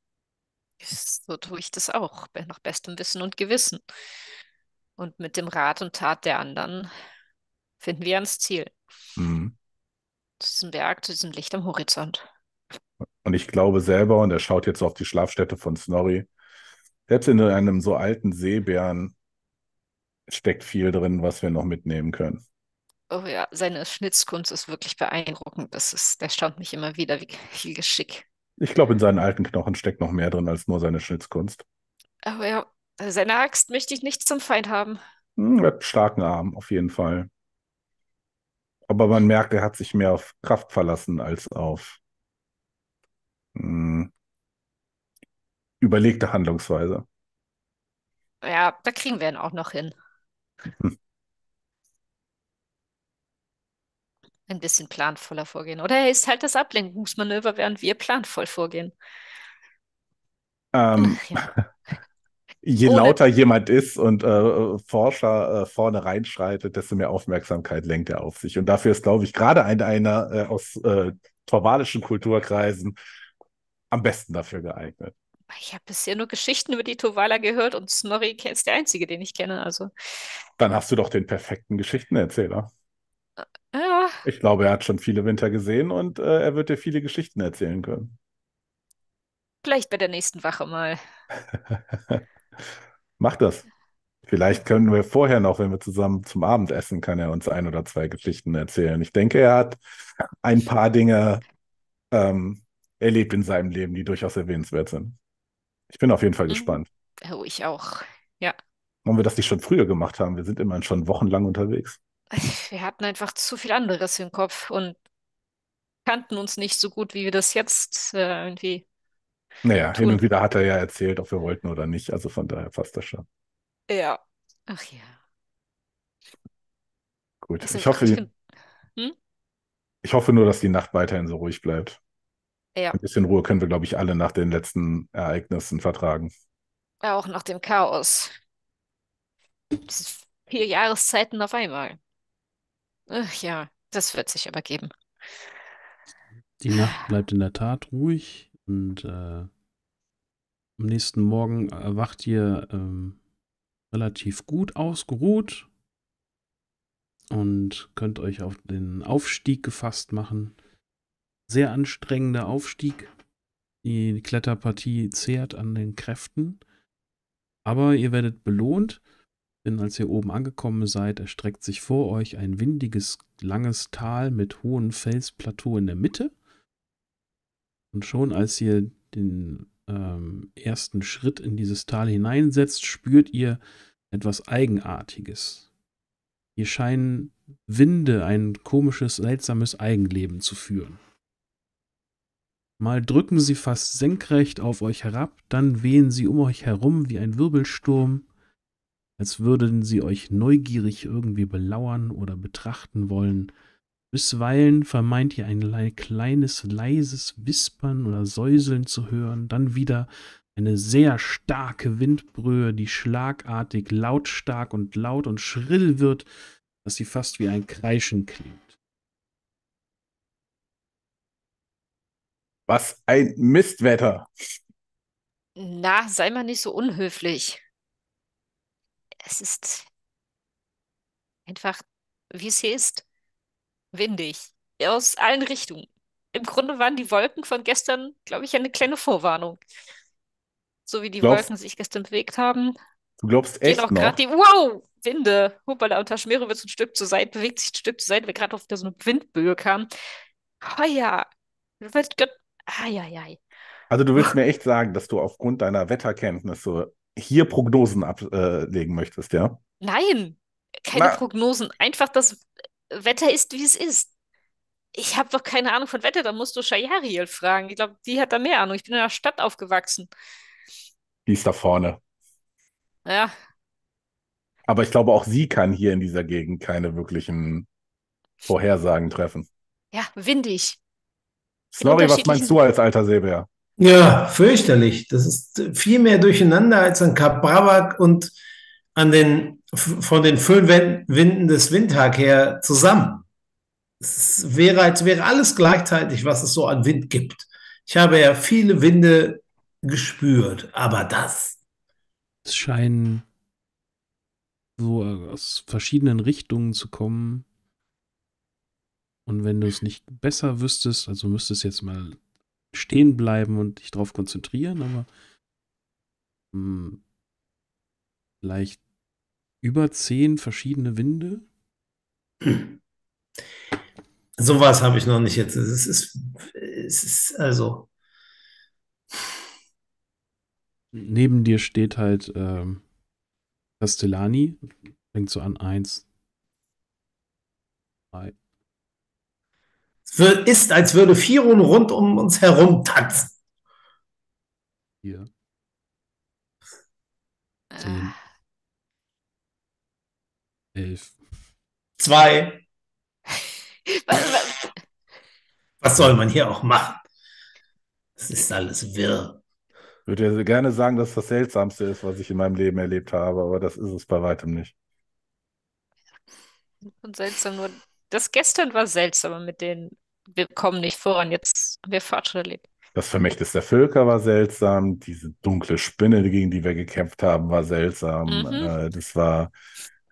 so tue ich das auch, nach bestem Wissen und Gewissen. Und mit dem Rat und Tat der anderen finden wir ans Ziel. Mhm. Zu diesem Berg, zu diesem Licht am Horizont. Und ich glaube selber, und er schaut jetzt auf die Schlafstätte von Snorri, selbst in einem so alten Seebären steckt viel drin, was wir noch mitnehmen können. Oh ja, seine Schnitzkunst ist wirklich beeindruckend. Das ist, der staunt mich immer wieder, wie viel Geschick. Ich glaube, in seinen alten Knochen steckt noch mehr drin als nur seine Schnitzkunst. Aber ja, seine Axt möchte ich nicht zum Feind haben. Hm, er hat starken Arm, auf jeden Fall. Aber man merkt, er hat sich mehr auf Kraft verlassen als auf hm, überlegte Handlungsweise. Ja, da kriegen wir ihn auch noch hin. Hm. Ein bisschen planvoller vorgehen. Oder er ist halt das Ablenkungsmanöver, während wir planvoll vorgehen. Ähm, ja. je Ohne- lauter jemand ist und äh, Forscher äh, vorne reinschreitet, desto mehr Aufmerksamkeit lenkt er auf sich. Und dafür ist, glaube ich, gerade ein, einer äh, aus äh, torvalischen Kulturkreisen am besten dafür geeignet. Ich habe bisher nur Geschichten über die Tovala gehört und Snorri ist der einzige, den ich kenne. Also, Dann hast du doch den perfekten Geschichtenerzähler. ja, Ich glaube, er hat schon viele Winter gesehen und äh, er wird dir viele Geschichten erzählen können. vielleicht bei der nächsten Wache mal. Mach das. Vielleicht können wir vorher noch, wenn wir zusammen zum Abendessen, kann er uns ein oder zwei Geschichten erzählen. Ich denke, er hat ein paar Dinge ähm, erlebt in seinem Leben, die durchaus erwähnenswert sind. Ich bin auf jeden Fall Mhm. gespannt. Oh, ich auch. Ja, Warum wir das nicht schon früher gemacht haben. Wir sind immerhin schon wochenlang unterwegs. wir hatten einfach zu viel anderes im Kopf und kannten uns nicht so gut, wie wir das jetzt äh, irgendwie Naja, hin tun. und wieder hat er ja erzählt, ob wir wollten oder nicht. Also von daher passt das schon. Ja. Ach ja. Gut. Also, Ich hoffe, ich hm? ich hoffe nur, dass die Nacht weiterhin so ruhig bleibt. Ja, Ein bisschen Ruhe können wir, glaube ich, alle nach den letzten Ereignissen vertragen. auch nach dem Chaos. Vier Jahreszeiten auf einmal. Ach ja, das wird sich aber geben. Die Nacht bleibt in der Tat ruhig und äh, am nächsten Morgen erwacht ihr ähm, relativ gut ausgeruht und könnt euch auf den Aufstieg gefasst machen. Sehr anstrengender Aufstieg. Die Kletterpartie zehrt an den Kräften. Aber ihr werdet belohnt, denn als ihr oben angekommen seid, erstreckt sich vor euch ein windiges, langes Tal mit hohem Felsplateau in der Mitte. Und schon als ihr den ersten Schritt in dieses Tal hineinsetzt, spürt ihr etwas Eigenartiges. Hier scheinen Winde ein komisches, seltsames Eigenleben zu führen. Mal drücken sie fast senkrecht auf euch herab, dann wehen sie um euch herum wie ein Wirbelsturm, als würden sie euch neugierig irgendwie belauern oder betrachten wollen. Bisweilen vermeint ihr ein kleines, leises Wispern oder Säuseln zu hören, dann wieder eine sehr starke Windbrühe, die schlagartig lautstark und laut und schrill wird, dass sie fast wie ein Kreischen klingt. Was ein Mistwetter. Na, sei mal nicht so unhöflich. Es ist einfach, wie es hier ist. Windig. Aus allen Richtungen. Im Grunde waren die Wolken von gestern, glaube ich, eine kleine Vorwarnung. So wie die Glaubst- Wolken sich gestern bewegt haben, Du glaubst echt auch noch? gerade die, wow, Winde. Hoppala, und Taschmere wird ein Stück zur Seite, bewegt sich ein Stück zur Seite, weil gerade auf der so eine Windböe kam. Oh ja, wird Gott, ai. Also du willst mir echt sagen, dass du aufgrund deiner Wetterkenntnisse hier Prognosen ablegen möchtest, ja? Nein, keine Na. Prognosen. Einfach das Wetter ist, wie es ist. Ich habe doch keine Ahnung von Wetter, da musst du Shayariel fragen. Ich glaube, die hat da mehr Ahnung. Ich bin in der Stadt aufgewachsen. Die ist da vorne. Ja, Aber ich glaube, auch sie kann hier in dieser Gegend keine wirklichen Vorhersagen treffen. ja, windig. Snorri, was meinst du als alter Seebär? Ja, fürchterlich. Das ist viel mehr durcheinander als an Kap Brabak und an den, von den Föhnwinden des Windhag her zusammen. Es wäre, als wäre alles gleichzeitig, was es so an Wind gibt. Ich habe ja viele Winde gespürt, aber das, Es scheinen so aus verschiedenen Richtungen zu kommen. Und wenn du es nicht besser wüsstest, also müsstest jetzt mal stehen bleiben und dich darauf konzentrieren, aber hm, vielleicht über zehn verschiedene Winde. sowas habe ich noch nicht jetzt. Es ist, es ist also, Neben dir steht halt ähm, Castellani. Fängt so an, eins, zwei, es ist, als würde Firon rund um uns herum tanzen. vier, Äh, zehn, elf. Zwei, wa- wa- was soll man hier auch machen? Es ist alles wirr. Ich würde gerne sagen, dass das Seltsamste ist, was ich in meinem Leben erlebt habe, aber das ist es bei weitem nicht. Und seltsam nur. Das gestern war seltsamer mit den, wir kommen nicht voran, jetzt haben wir Fortschritt erlebt. Das Vermächtnis der Völker war seltsam, diese dunkle Spinne, gegen die wir gekämpft haben, war seltsam. Mhm. Äh, das war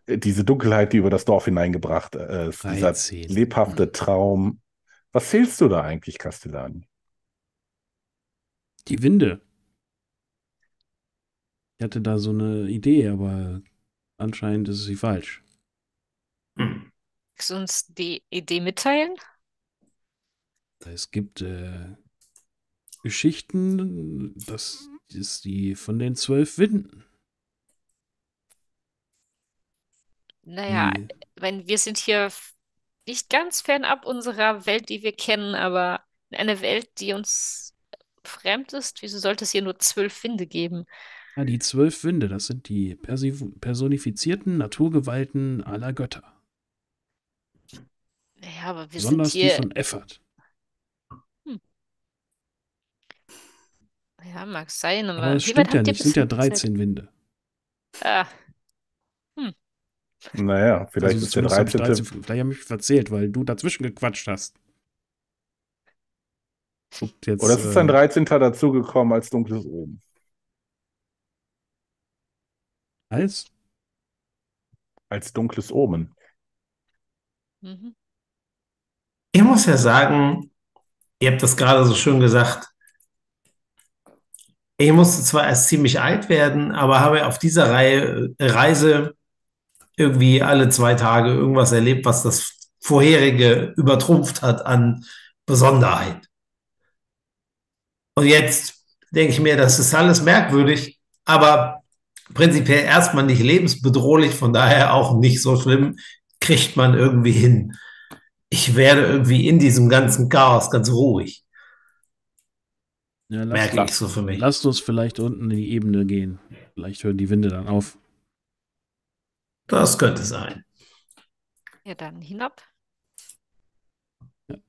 äh, diese Dunkelheit, die über das Dorf hineingebracht äh, ist, dieser 13. lebhafte Traum. Was zählst du da eigentlich, Castellani? Die Winde. Ich hatte da so eine Idee, aber anscheinend ist sie falsch. Kannst du uns die Idee mitteilen? Es gibt äh, Geschichten, das ist die von den zwölf Winden. Naja, Die, wenn wir sind hier nicht ganz fernab unserer Welt, die wir kennen, aber in einer Welt, die uns fremd ist, wieso sollte es hier nur zwölf Winde geben? ja, die zwölf Winde, das sind die personifizierten Naturgewalten aller Götter. Ja, aber wir Besonders sind die hier. von Effert. Ja, mag sein, aber Aber weit stimmt ja nicht, es sind ja bisher 13 Winde. Ah, Naja, vielleicht Also ist der zumindest hab ich 13. 13 Vielleicht habe ich mich verzählt, weil du dazwischen gequatscht hast. Jetzt, Oder es ist ein äh, 13. dazugekommen als dunkles Oben. als? Als dunkles Omen. mhm. Ich muss ja sagen, ihr habt das gerade so schön gesagt. Ich musste zwar erst ziemlich alt werden, aber habe auf dieser Reise irgendwie alle zwei Tage irgendwas erlebt, was das vorherige übertrumpft hat an Besonderheit. Und jetzt denke ich mir, das ist alles merkwürdig, aber prinzipiell erstmal nicht lebensbedrohlich, von daher auch nicht so schlimm, kriegt man irgendwie hin. Ich werde irgendwie in diesem ganzen Chaos ganz ruhig. Ja, Merke ich so für mich. lasst uns vielleicht unten in die Ebene gehen. Vielleicht hören die Winde dann auf. Das könnte sein. Ja, dann hinab.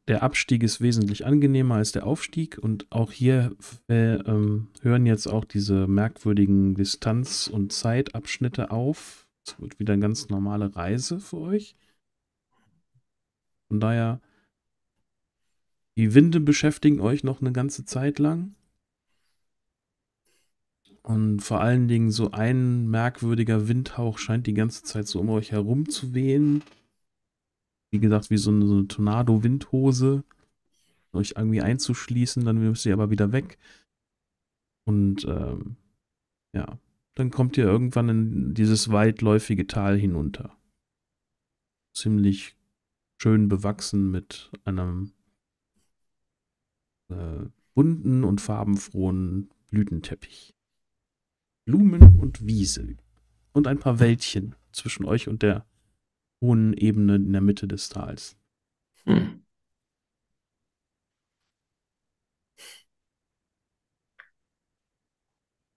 Der Abstieg ist wesentlich angenehmer als der Aufstieg und auch hier äh, ähm, hören jetzt auch diese merkwürdigen Distanz- und Zeitabschnitte auf. Es wird wieder eine ganz normale Reise für euch. Von daher, die Winde beschäftigen euch noch eine ganze Zeit lang. Und vor allen Dingen so ein merkwürdiger Windhauch scheint die ganze Zeit so um euch herum zu wehen. Wie gesagt, wie so eine, so eine Tornado-Windhose. Euch irgendwie einzuschließen, dann müsst ihr aber wieder weg. Und ähm, ja, dann kommt ihr irgendwann in dieses weitläufige Tal hinunter. Ziemlich schön bewachsen mit einem äh, bunten und farbenfrohen Blütenteppich. Blumen und Wiese. Und ein paar Wäldchen zwischen euch und der hohen Ebene in der Mitte des Tals. Hm.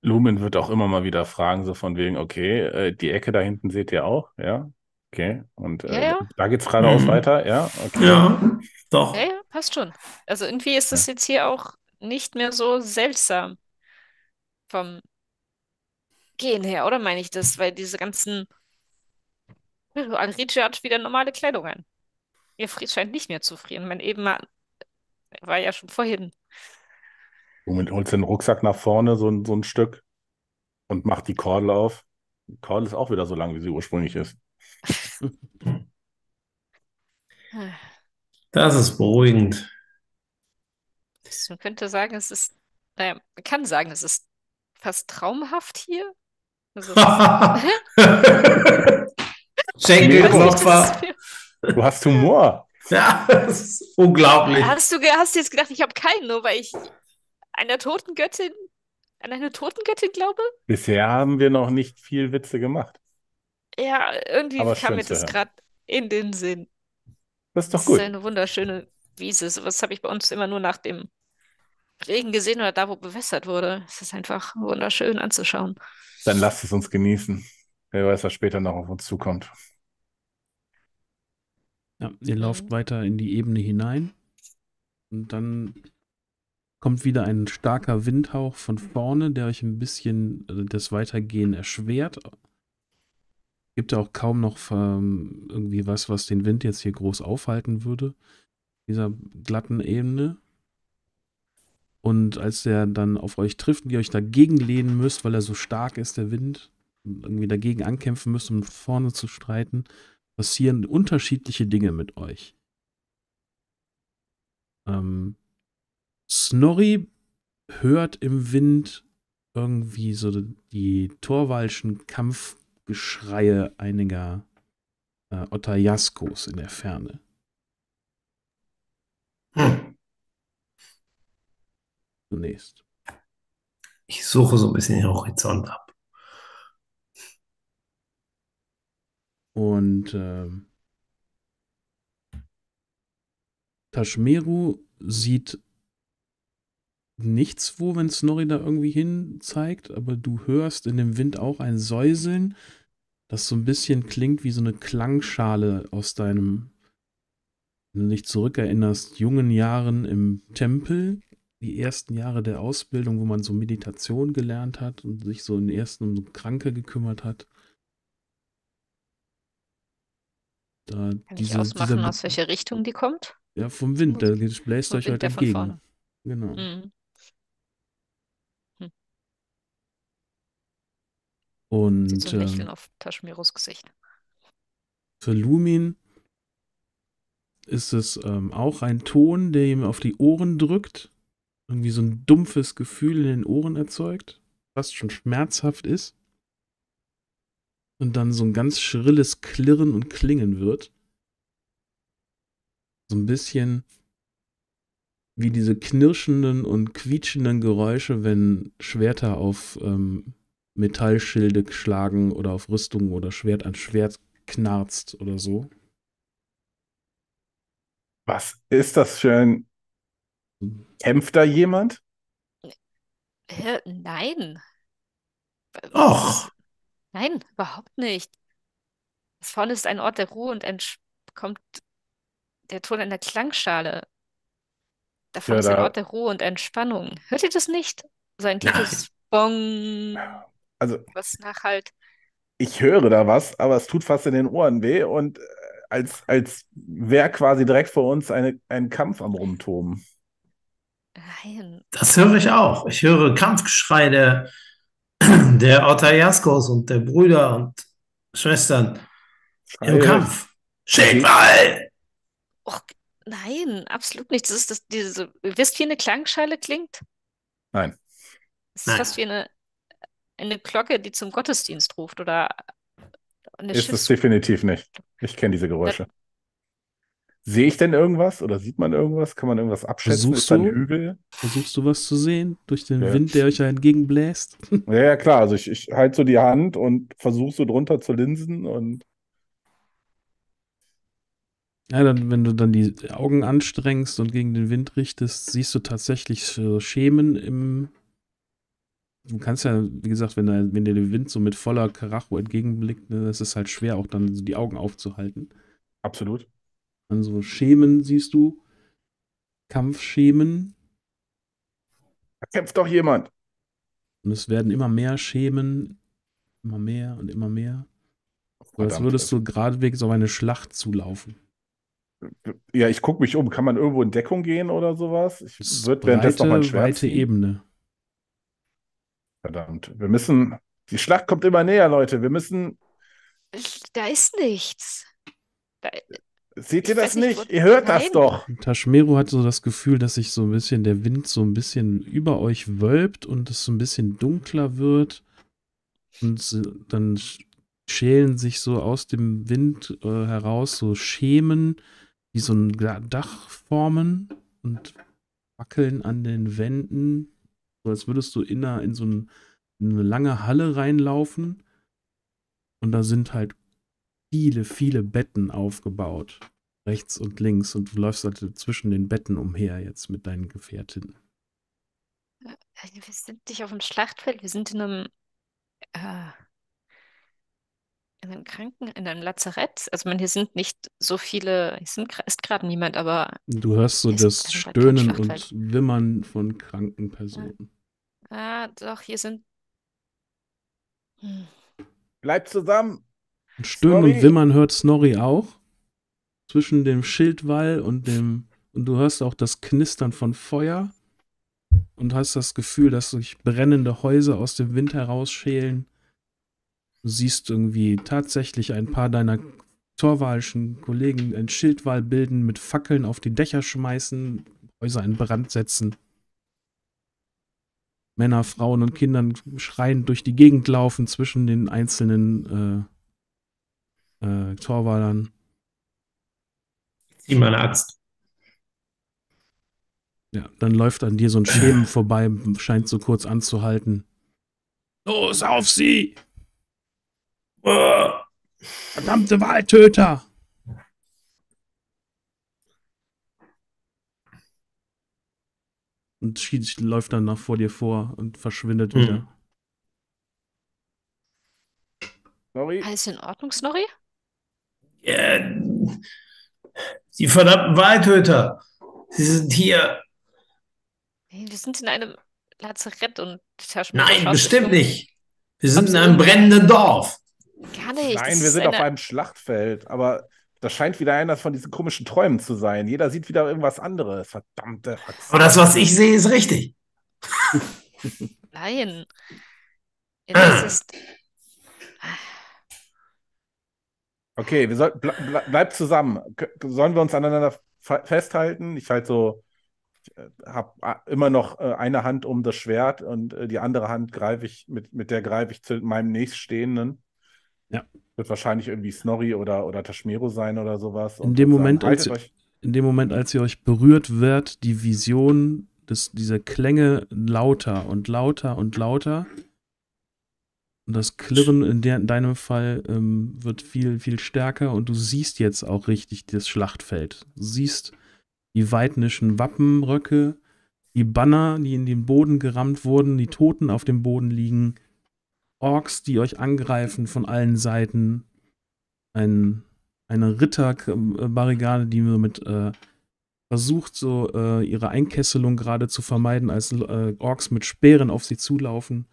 Lumen wird auch immer mal wieder fragen, so von wegen, okay, äh, die Ecke da hinten seht ihr auch, ja? Okay. Und äh, Ja, ja. da geht's geradeaus Mhm. weiter, ja? Okay. Ja, doch. Ja, ja, passt schon. Also irgendwie ist es jetzt hier auch nicht mehr so seltsam vom Gehen her, oder meine ich das? Weil diese ganzen. Alrice hat wieder normale Kleidung an. Ihr friert scheint nicht mehr zu frieren. Mein Ehemann war ja schon vorhin. Lumen holt den Rucksack nach vorne, so, ein- so ein Stück, und macht die Kordel auf. Die Kordel ist auch wieder so lang, wie sie ursprünglich ist. Das ist beruhigend. Man könnte sagen, es ist. Naja, man kann sagen, es ist fast traumhaft hier. Also, Schenkelklopfer. Du hast Humor. Ja, das ist unglaublich. Hast du, hast du jetzt gedacht, ich habe keinen, nur weil ich einer toten Göttin, an eine Totengöttin glaube? Bisher haben wir noch nicht viel Witze gemacht. Ja, irgendwie Aber kam mir das gerade in den Sinn. Das ist doch gut. ist eine wunderschöne Wiese. Sowas habe ich bei uns immer nur nach dem Regen gesehen oder da, wo bewässert wurde. Es ist einfach wunderschön anzuschauen. Dann lasst es uns genießen. Wer weiß, was später noch auf uns zukommt. Ja, ihr lauft Mhm. weiter in die Ebene hinein. Und dann kommt wieder ein starker Windhauch von vorne, der euch ein bisschen äh, das Weitergehen erschwert. Gibt ja auch kaum noch ähm, irgendwie was, was den Wind jetzt hier groß aufhalten würde. Dieser glatten Ebene. Und als der dann auf euch trifft und ihr euch dagegen lehnen müsst, weil er so stark ist, der Wind, und irgendwie dagegen ankämpfen müsst, um vorne zu streiten, passieren unterschiedliche Dinge mit euch. Ähm, Snorri hört im Wind irgendwie so die Torwalschen Kampfgeschreie einiger äh, Otajaskos in der Ferne. Hm. Zunächst. Ich suche so ein bisschen den Horizont ab. Und ähm, Tashmeru sieht nichts, wo, wenn Snorri da irgendwie hin zeigt, aber du hörst in dem Wind auch ein Säuseln, das so ein bisschen klingt wie so eine Klangschale aus deinem, wenn du dich zurückerinnerst, jungen Jahren im Tempel, die ersten Jahre der Ausbildung, wo man so Meditation gelernt hat und sich so in den ersten um Kranke gekümmert hat. Da Kann ich diese, ausmachen, dieser, aus welcher Richtung die kommt? ja, vom Wind, der bläst Vom euch Wind, halt entgegen. Genau. Mhm. Sieht Und so ein Lächeln ähm, auf Taschmiros Gesicht. für Lumin ist es ähm, auch ein Ton, der ihm auf die Ohren drückt. Irgendwie so ein dumpfes Gefühl in den Ohren erzeugt, fast schon schmerzhaft ist. Und dann so ein ganz schrilles Klirren und Klingen wird. So ein bisschen wie diese knirschenden und quietschenden Geräusche, wenn Schwerter auf ähm, Metallschilde schlagen oder auf Rüstungen oder Schwert an Schwert knarzt oder so. Was ist das für ein. Kämpft da jemand? Hä? Nein. Och, Nein, überhaupt nicht. Das vorne ist ein Ort der Ruhe und kommt der Ton einer Klangschale. Davon Ja, ist ein da- Ort der Ruhe und Entspannung. Hört ihr das nicht? So ein tiefes Bong, Also, was nachhallt. ich höre da was, aber es tut fast in den Ohren weh und äh, als, als wäre quasi direkt vor uns eine, ein Kampf am Rumtoben. Nein. das höre ich auch. Ich höre Kampfgeschrei der, der Otayaskos und der Brüder und Schwestern im Schrei- Kampf. Schicksal! Och, nein, absolut nicht. Das ist das, diese, ihr wisst, wie eine Klangschale klingt? Nein. Es ist Nein. fast wie eine, eine Glocke, die zum Gottesdienst ruft oder eine Ist es definitiv nicht. Ich kenne diese Geräusche. Sehe ich denn irgendwas oder sieht man irgendwas? Kann man irgendwas abschätzen? Versuchst Ist da ein du? Hügel? Versuchst du was zu sehen durch den Ja. Wind, der euch da entgegenbläst? Ja, ja, klar. Also ich, ich halte so die Hand und versuche so drunter zu linsen und Ja, dann, wenn du dann die Augen anstrengst und gegen den Wind richtest, siehst du tatsächlich Schemen im. Du kannst ja, wie gesagt, wenn, der- wenn dir der Wind so mit voller Karacho entgegenblickt, ne, das ist halt schwer, auch dann so die Augen aufzuhalten. absolut. Dann so Schemen siehst du. Kampfschemen. Da kämpft doch jemand. Und es werden immer mehr Schemen. Immer mehr und immer mehr. So, als würdest du geradewegs auf eine Schlacht zulaufen. Ja, ich gucke mich um. Kann man irgendwo in Deckung gehen oder sowas? Ich würde währenddessen noch mein breite, Schwert weite ziehen. Ebene. Verdammt. Wir müssen. Die Schlacht kommt immer näher, Leute. Wir müssen. Da ist nichts. Da, Seht ihr Ich das nicht, nicht? Ihr hört das Nein. doch. Taschmero hat so das Gefühl, dass sich so ein bisschen der Wind so ein bisschen über euch wölbt und es so ein bisschen dunkler wird. Und dann sch- schälen sich so aus dem Wind äh, heraus so Schemen, die so ein Dach formen und wackeln an den Wänden. So als würdest du in, einer, in so ein, in eine lange Halle reinlaufen. Und da sind halt viele, viele Betten aufgebaut rechts und links und du läufst halt zwischen den Betten umher jetzt mit deinen Gefährtinnen. wir sind nicht auf dem Schlachtfeld, wir sind in einem, äh, in einem Kranken, in einem Lazarett. Also, man, hier sind nicht so viele, hier sind, ist gerade niemand, aber Du hörst so das Stöhnen und? Wimmern von kranken Personen. ah, doch, hier sind. Hm. Bleibt zusammen. Und Stöhnen Snorri. und Wimmern hört Snorri auch. Zwischen dem Schildwall und dem. Und du hörst auch das Knistern von Feuer. Und hast das Gefühl, dass sich brennende Häuser aus dem Wind herausschälen. Du siehst irgendwie tatsächlich ein paar deiner torwalschen Kollegen einen Schildwall bilden, mit Fackeln auf die Dächer schmeißen, Häuser in Brand setzen. Männer, Frauen und Kindern schreiend durch die Gegend laufen zwischen den einzelnen äh, äh, Torwallern. Zieh meine Axt. Ja, dann läuft an dir so ein Schemen vorbei, scheint so kurz anzuhalten. Los, auf sie! Verdammte Wahltöter! Und Schied läuft dann nach vor dir vor und verschwindet Mhm. wieder. Sorry. Alles in Ordnung, Snorri? Ja, die verdammten Wahltöter. Sie sind hier. Wir sind in einem Lazarett und Taschenmesser Nein, bestimmt nicht. Wir sind in Absolut. einem brennenden Dorf. Gar nicht. Das Nein, wir ist sind auf eine- einem Schlachtfeld, aber das scheint wieder einer von diesen komischen Träumen zu sein. Jeder sieht wieder irgendwas anderes. Verdammte Axt. Aber das, was ich sehe, ist richtig. Nein. Es ist. Okay, wir sollten ble ble bleibt zusammen. K sollen wir uns aneinander fe- festhalten? Ich halt so, ich äh, habe immer noch äh, eine Hand um das Schwert und äh, die andere Hand greife ich, mit, mit der greife ich zu meinem nächststehenden. Ja. Wird wahrscheinlich irgendwie Snorri oder, oder Taschmero sein oder sowas. In dem Moment, sagen, als- euch. in dem Moment, als ihr euch berührt, wird die Vision des, dieser Klänge lauter und lauter und lauter. Und das Klirren in, der, in deinem Fall ähm, wird viel, viel stärker und du siehst jetzt auch richtig das Schlachtfeld. Du siehst die weidnischen Wappenröcke, die Banner, die in den Boden gerammt wurden, die Toten auf dem Boden liegen, Orks, die euch angreifen von allen Seiten, ein, eine Ritterbarrikade, die mit äh, versucht, so äh, ihre Einkesselung gerade zu vermeiden, als äh, Orks mit Speeren auf sie zulaufen.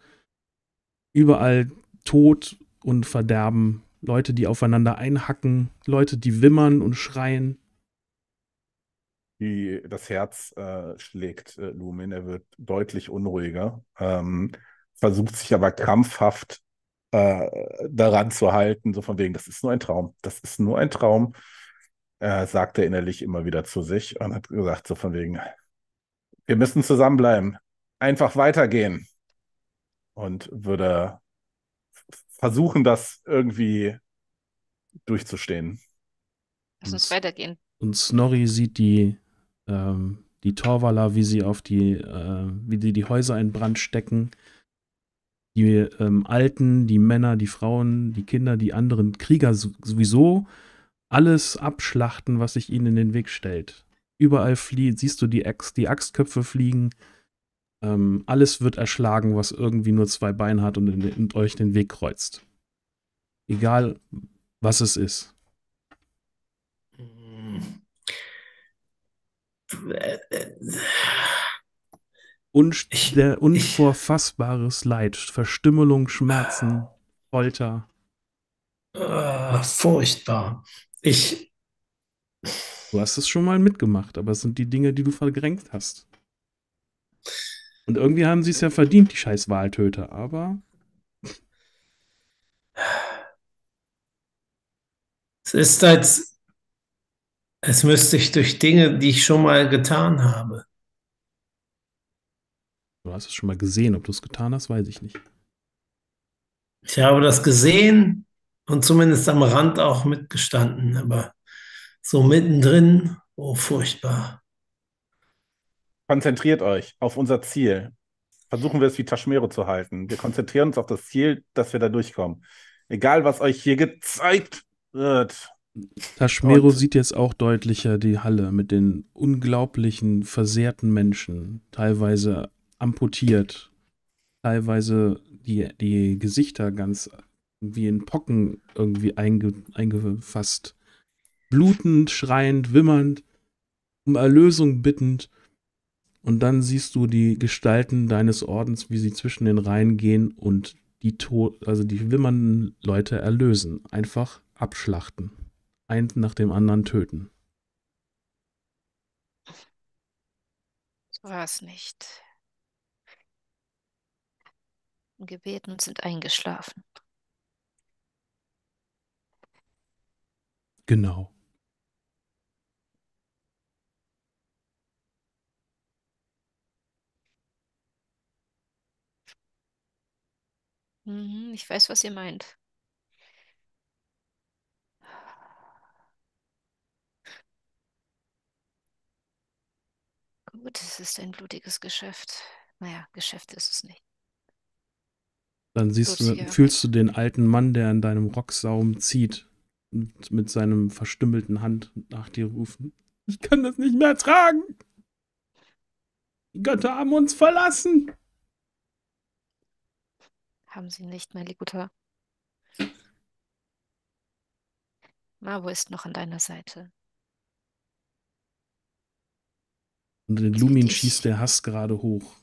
Überall Tod und Verderben, Leute, die aufeinander einhacken, Leute, die wimmern und schreien. Wie das Herz äh, schlägt äh, Lumin, er wird deutlich unruhiger, ähm, versucht sich aber krampfhaft äh, daran zu halten, so von wegen, das ist nur ein Traum, das ist nur ein Traum, äh, sagt er innerlich immer wieder zu sich und hat gesagt, so von wegen, wir müssen zusammenbleiben, einfach weitergehen und würde versuchen, das irgendwie durchzustehen. Lass uns weitergehen. Und Snorri sieht die ähm, die Torwaller, wie sie auf die, äh, wie sie die Häuser in Brand stecken. Die ähm, Alten, die Männer, die Frauen, die Kinder, die anderen Krieger sowieso alles abschlachten, was sich ihnen in den Weg stellt. Überall flieht, siehst du die, Axt, die Axtköpfe fliegen. Ähm, alles wird erschlagen, was irgendwie nur zwei Beine hat und, in, und euch den Weg kreuzt. Egal, was es ist. Und ich, der unvorfassbares Leid, Verstümmelung, Schmerzen, Folter. Uh, furchtbar. Ich. Du hast es schon mal mitgemacht, aber es sind die Dinge, die du verdrängt hast. Und irgendwie haben sie es ja verdient, die scheiß Wahltöter, aber. Es ist als es müsste ich durch Dinge, die ich schon mal getan habe. Du hast es schon mal gesehen. Ob du es getan hast, weiß ich nicht. Ich habe das gesehen und zumindest am Rand auch mitgestanden, aber so mittendrin, oh furchtbar. Konzentriert euch auf unser Ziel. Versuchen wir es wie Taschmero zu halten. Wir konzentrieren uns auf das Ziel, dass wir da durchkommen. Egal, was euch hier gezeigt wird, Taschmero sieht jetzt auch deutlicher die Halle mit den unglaublichen versehrten Menschen, teilweise amputiert, teilweise die, die Gesichter ganz wie in Pocken irgendwie einge, eingefasst, blutend, schreiend, wimmernd, um Erlösung bittend. Und dann siehst du die Gestalten deines Ordens, wie sie zwischen den Reihen gehen und die Tod, also die wimmernden Leute erlösen, einfach abschlachten einen nach dem anderen töten. So war es nicht. Gebeten und sind eingeschlafen. Genau. Mhm, ich weiß, was ihr meint. Gut, es ist ein blutiges Geschäft. Naja, Geschäft ist es nicht. Dann siehst du, fühlst du den alten Mann, der an deinem Rocksaum zieht und mit seinem verstümmelten Hand nach dir rufen. Ich kann das nicht mehr tragen. Die Götter haben uns verlassen. Haben sie nicht, mein Liguter. Mavo ist noch an deiner Seite. Und den Lumin schießt der Hass gerade hoch.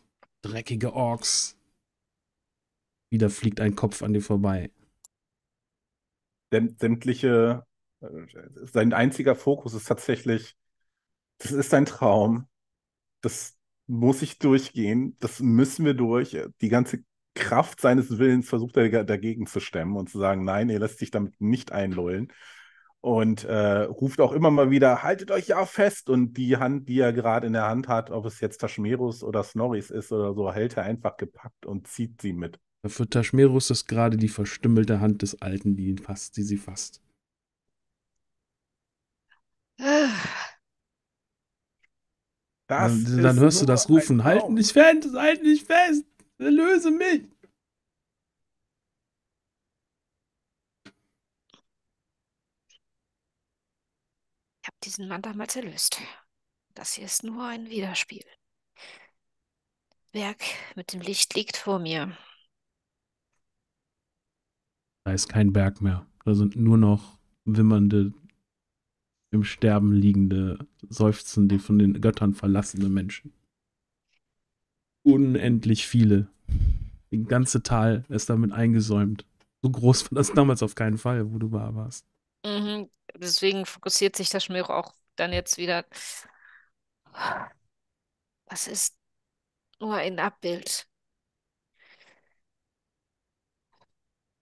Dreckige Orks. Wieder fliegt ein Kopf an dir vorbei. Sämtliche, äh, sein einziger Fokus ist tatsächlich, das ist ein Traum. Das muss ich durchgehen. Das müssen wir durch. Die ganze Kraft seines Willens versucht er dagegen zu stemmen und zu sagen, nein, er lässt sich damit nicht einlullen und äh, ruft auch immer mal wieder, haltet euch ja fest. Und die Hand, die er gerade in der Hand hat, ob es jetzt Taschmerus oder Snorris ist oder so, hält er einfach gepackt und zieht sie mit. Für Taschmerus ist gerade die verstümmelte Hand des Alten, die, ihn fasst, die sie fasst. Das dann, dann hörst du das Rufen, halt nicht fest, halt nicht fest, löse mich. Ich habe diesen Mann damals erlöst. Das hier ist nur ein Widerspiel. Werk mit dem Licht liegt vor mir. Da ist kein Berg mehr. Da sind nur noch wimmernde, im Sterben liegende, seufzende, von den Göttern verlassene Menschen. Unendlich viele. Die ganze Tal ist damit eingesäumt. So groß war das damals auf keinen Fall, wo du war warst. Mhm. Deswegen fokussiert sich das Schmiro auch dann jetzt wieder. Das ist nur ein Abbild.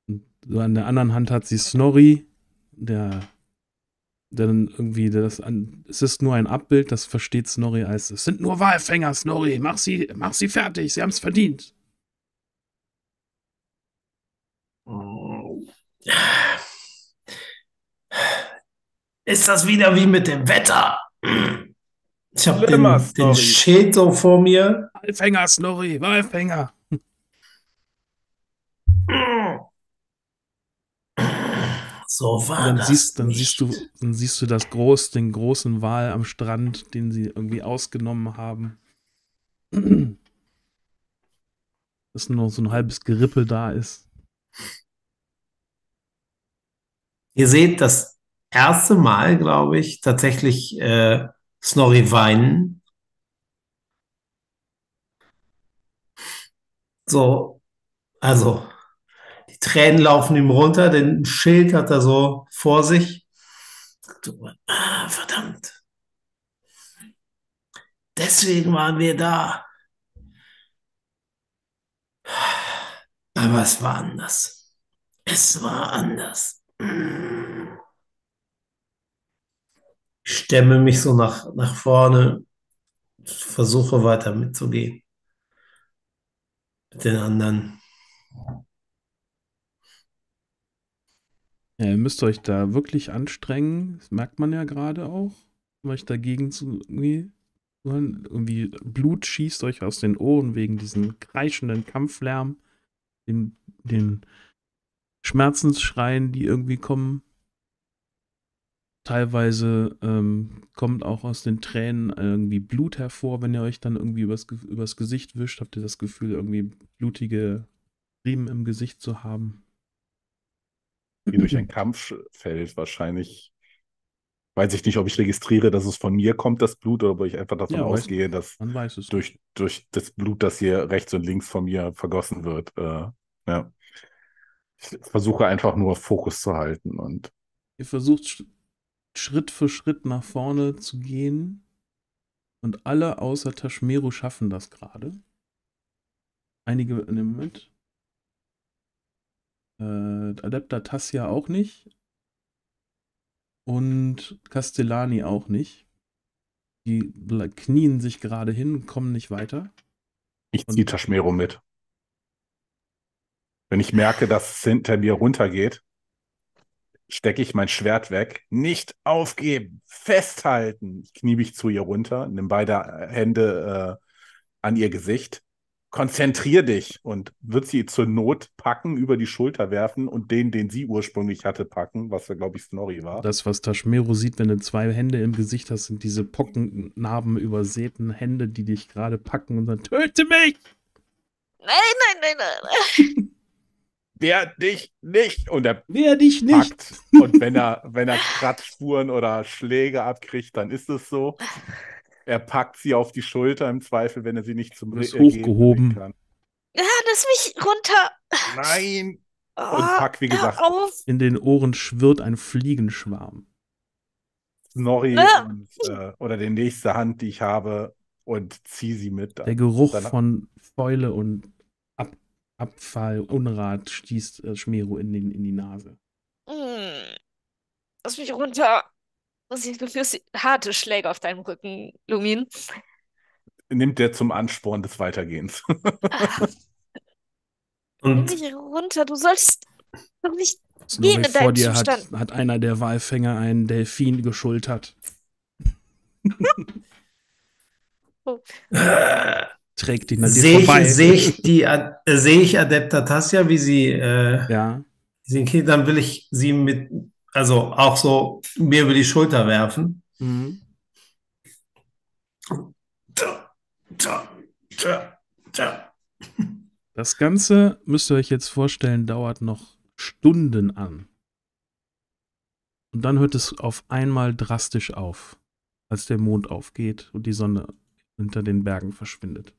Und so an der anderen Hand hat sie Snorri, der, der dann irgendwie das an. Es ist nur ein Abbild, das versteht Snorri als: Es sind nur Walfänger, Snorri, mach sie, mach sie fertig, sie haben es verdient. Ist das wieder wie mit dem Wetter? Ich habe den, den so vor mir. Walfänger, Snorri, Walfänger. So war dann das siehst, dann nicht. siehst du, dann siehst du das groß, den großen Wal am Strand, den sie irgendwie ausgenommen haben. Dass nur so ein halbes Gerippe da ist. Ihr seht das erste Mal, glaube ich, tatsächlich äh, Snorri weinen. So, also Tränen laufen ihm runter, den Schild hat er so vor sich. Ah, verdammt. Deswegen waren wir da. Aber es war anders. Es war anders. Ich stemme mich so nach, nach vorne, versuche weiter mitzugehen. Mit den anderen. Ja, ihr müsst euch da wirklich anstrengen. Das merkt man ja gerade auch. Um euch dagegen zu irgendwie, irgendwie Blut schießt euch aus den Ohren wegen diesem kreischenden Kampflärm, den, den Schmerzensschreien, die irgendwie kommen. Teilweise ähm, kommt auch aus den Tränen irgendwie Blut hervor, wenn ihr euch dann irgendwie übers, übers Gesicht wischt, habt ihr das Gefühl, irgendwie blutige Riemen im Gesicht zu haben. Die durch ein Kampffeld wahrscheinlich. Weiß ich nicht, ob ich registriere, dass es von mir kommt, das Blut, oder ob ich einfach davon Ja, ausgehe, dass Man weiß es. durch, durch das Blut, das hier rechts und links von mir vergossen wird. Äh, ja. Ich versuche einfach nur Fokus zu halten und Ihr versucht Sch- Schritt für Schritt nach vorne zu gehen. Und alle außer Tashmeru schaffen das gerade. Einige in dem Moment. Äh, Adepta Tassia auch nicht. Und Castellani auch nicht. Die knien sich gerade hin kommen nicht weiter. ich ziehe Taschmero mit. Wenn ich merke, dass es hinter mir runtergeht, stecke ich mein Schwert weg. Nicht aufgeben, festhalten. Ich knie mich zu ihr runter, nimm beide Hände äh, an ihr Gesicht. Konzentrier dich und wird sie zur Not packen, über die Schulter werfen und den, den sie ursprünglich hatte, packen, was ja, glaube ich, Snorri war. Das, was Tashmero sieht, wenn du zwei Hände im Gesicht hast, sind diese Pockennarben übersäten Hände, die dich gerade packen und sagen, töte mich! Nein, nein, nein, nein. Wer dich nicht? Und er Wer dich nicht! packt. Und wenn er, wenn er Kratzspuren oder Schläge abkriegt, dann ist es so. Er packt sie auf die Schulter im Zweifel, wenn er sie nicht zum Gehen hochgehoben. kann. Ja, lass mich runter. Nein! Oh, Und pack, wie gesagt. In den Ohren schwirrt ein Fliegenschwarm. Snorri Ah. und, äh, oder die nächste Hand, die ich habe, und zieh sie mit. Der Geruch Dann- von Fäule und Ab Abfall, Unrat stießt äh, Schmero in, den, in die Nase. Hm. Lass mich runter. Was ich Gefühl, harte Schläge auf deinem Rücken, Lumin. Nimmt der zum Ansporn des Weitergehens. Nimm Und mich runter. Du sollst doch nicht. Snorri in vor deinem dir hat, Zustand. hat einer der Walfänger einen Delfin geschultert. Äh, Trägt ihn an dir sehe vorbei. ich, sehe ich die, äh, sehe ich Adepta Tassia, wie sie, äh, Ja, sie dann will ich sie mit, also auch so mir über die Schulter werfen. mhm. Das Ganze, müsst ihr euch jetzt vorstellen, dauert noch Stunden an. Und dann hört es auf einmal drastisch auf, als der Mond aufgeht und die Sonne hinter den Bergen verschwindet.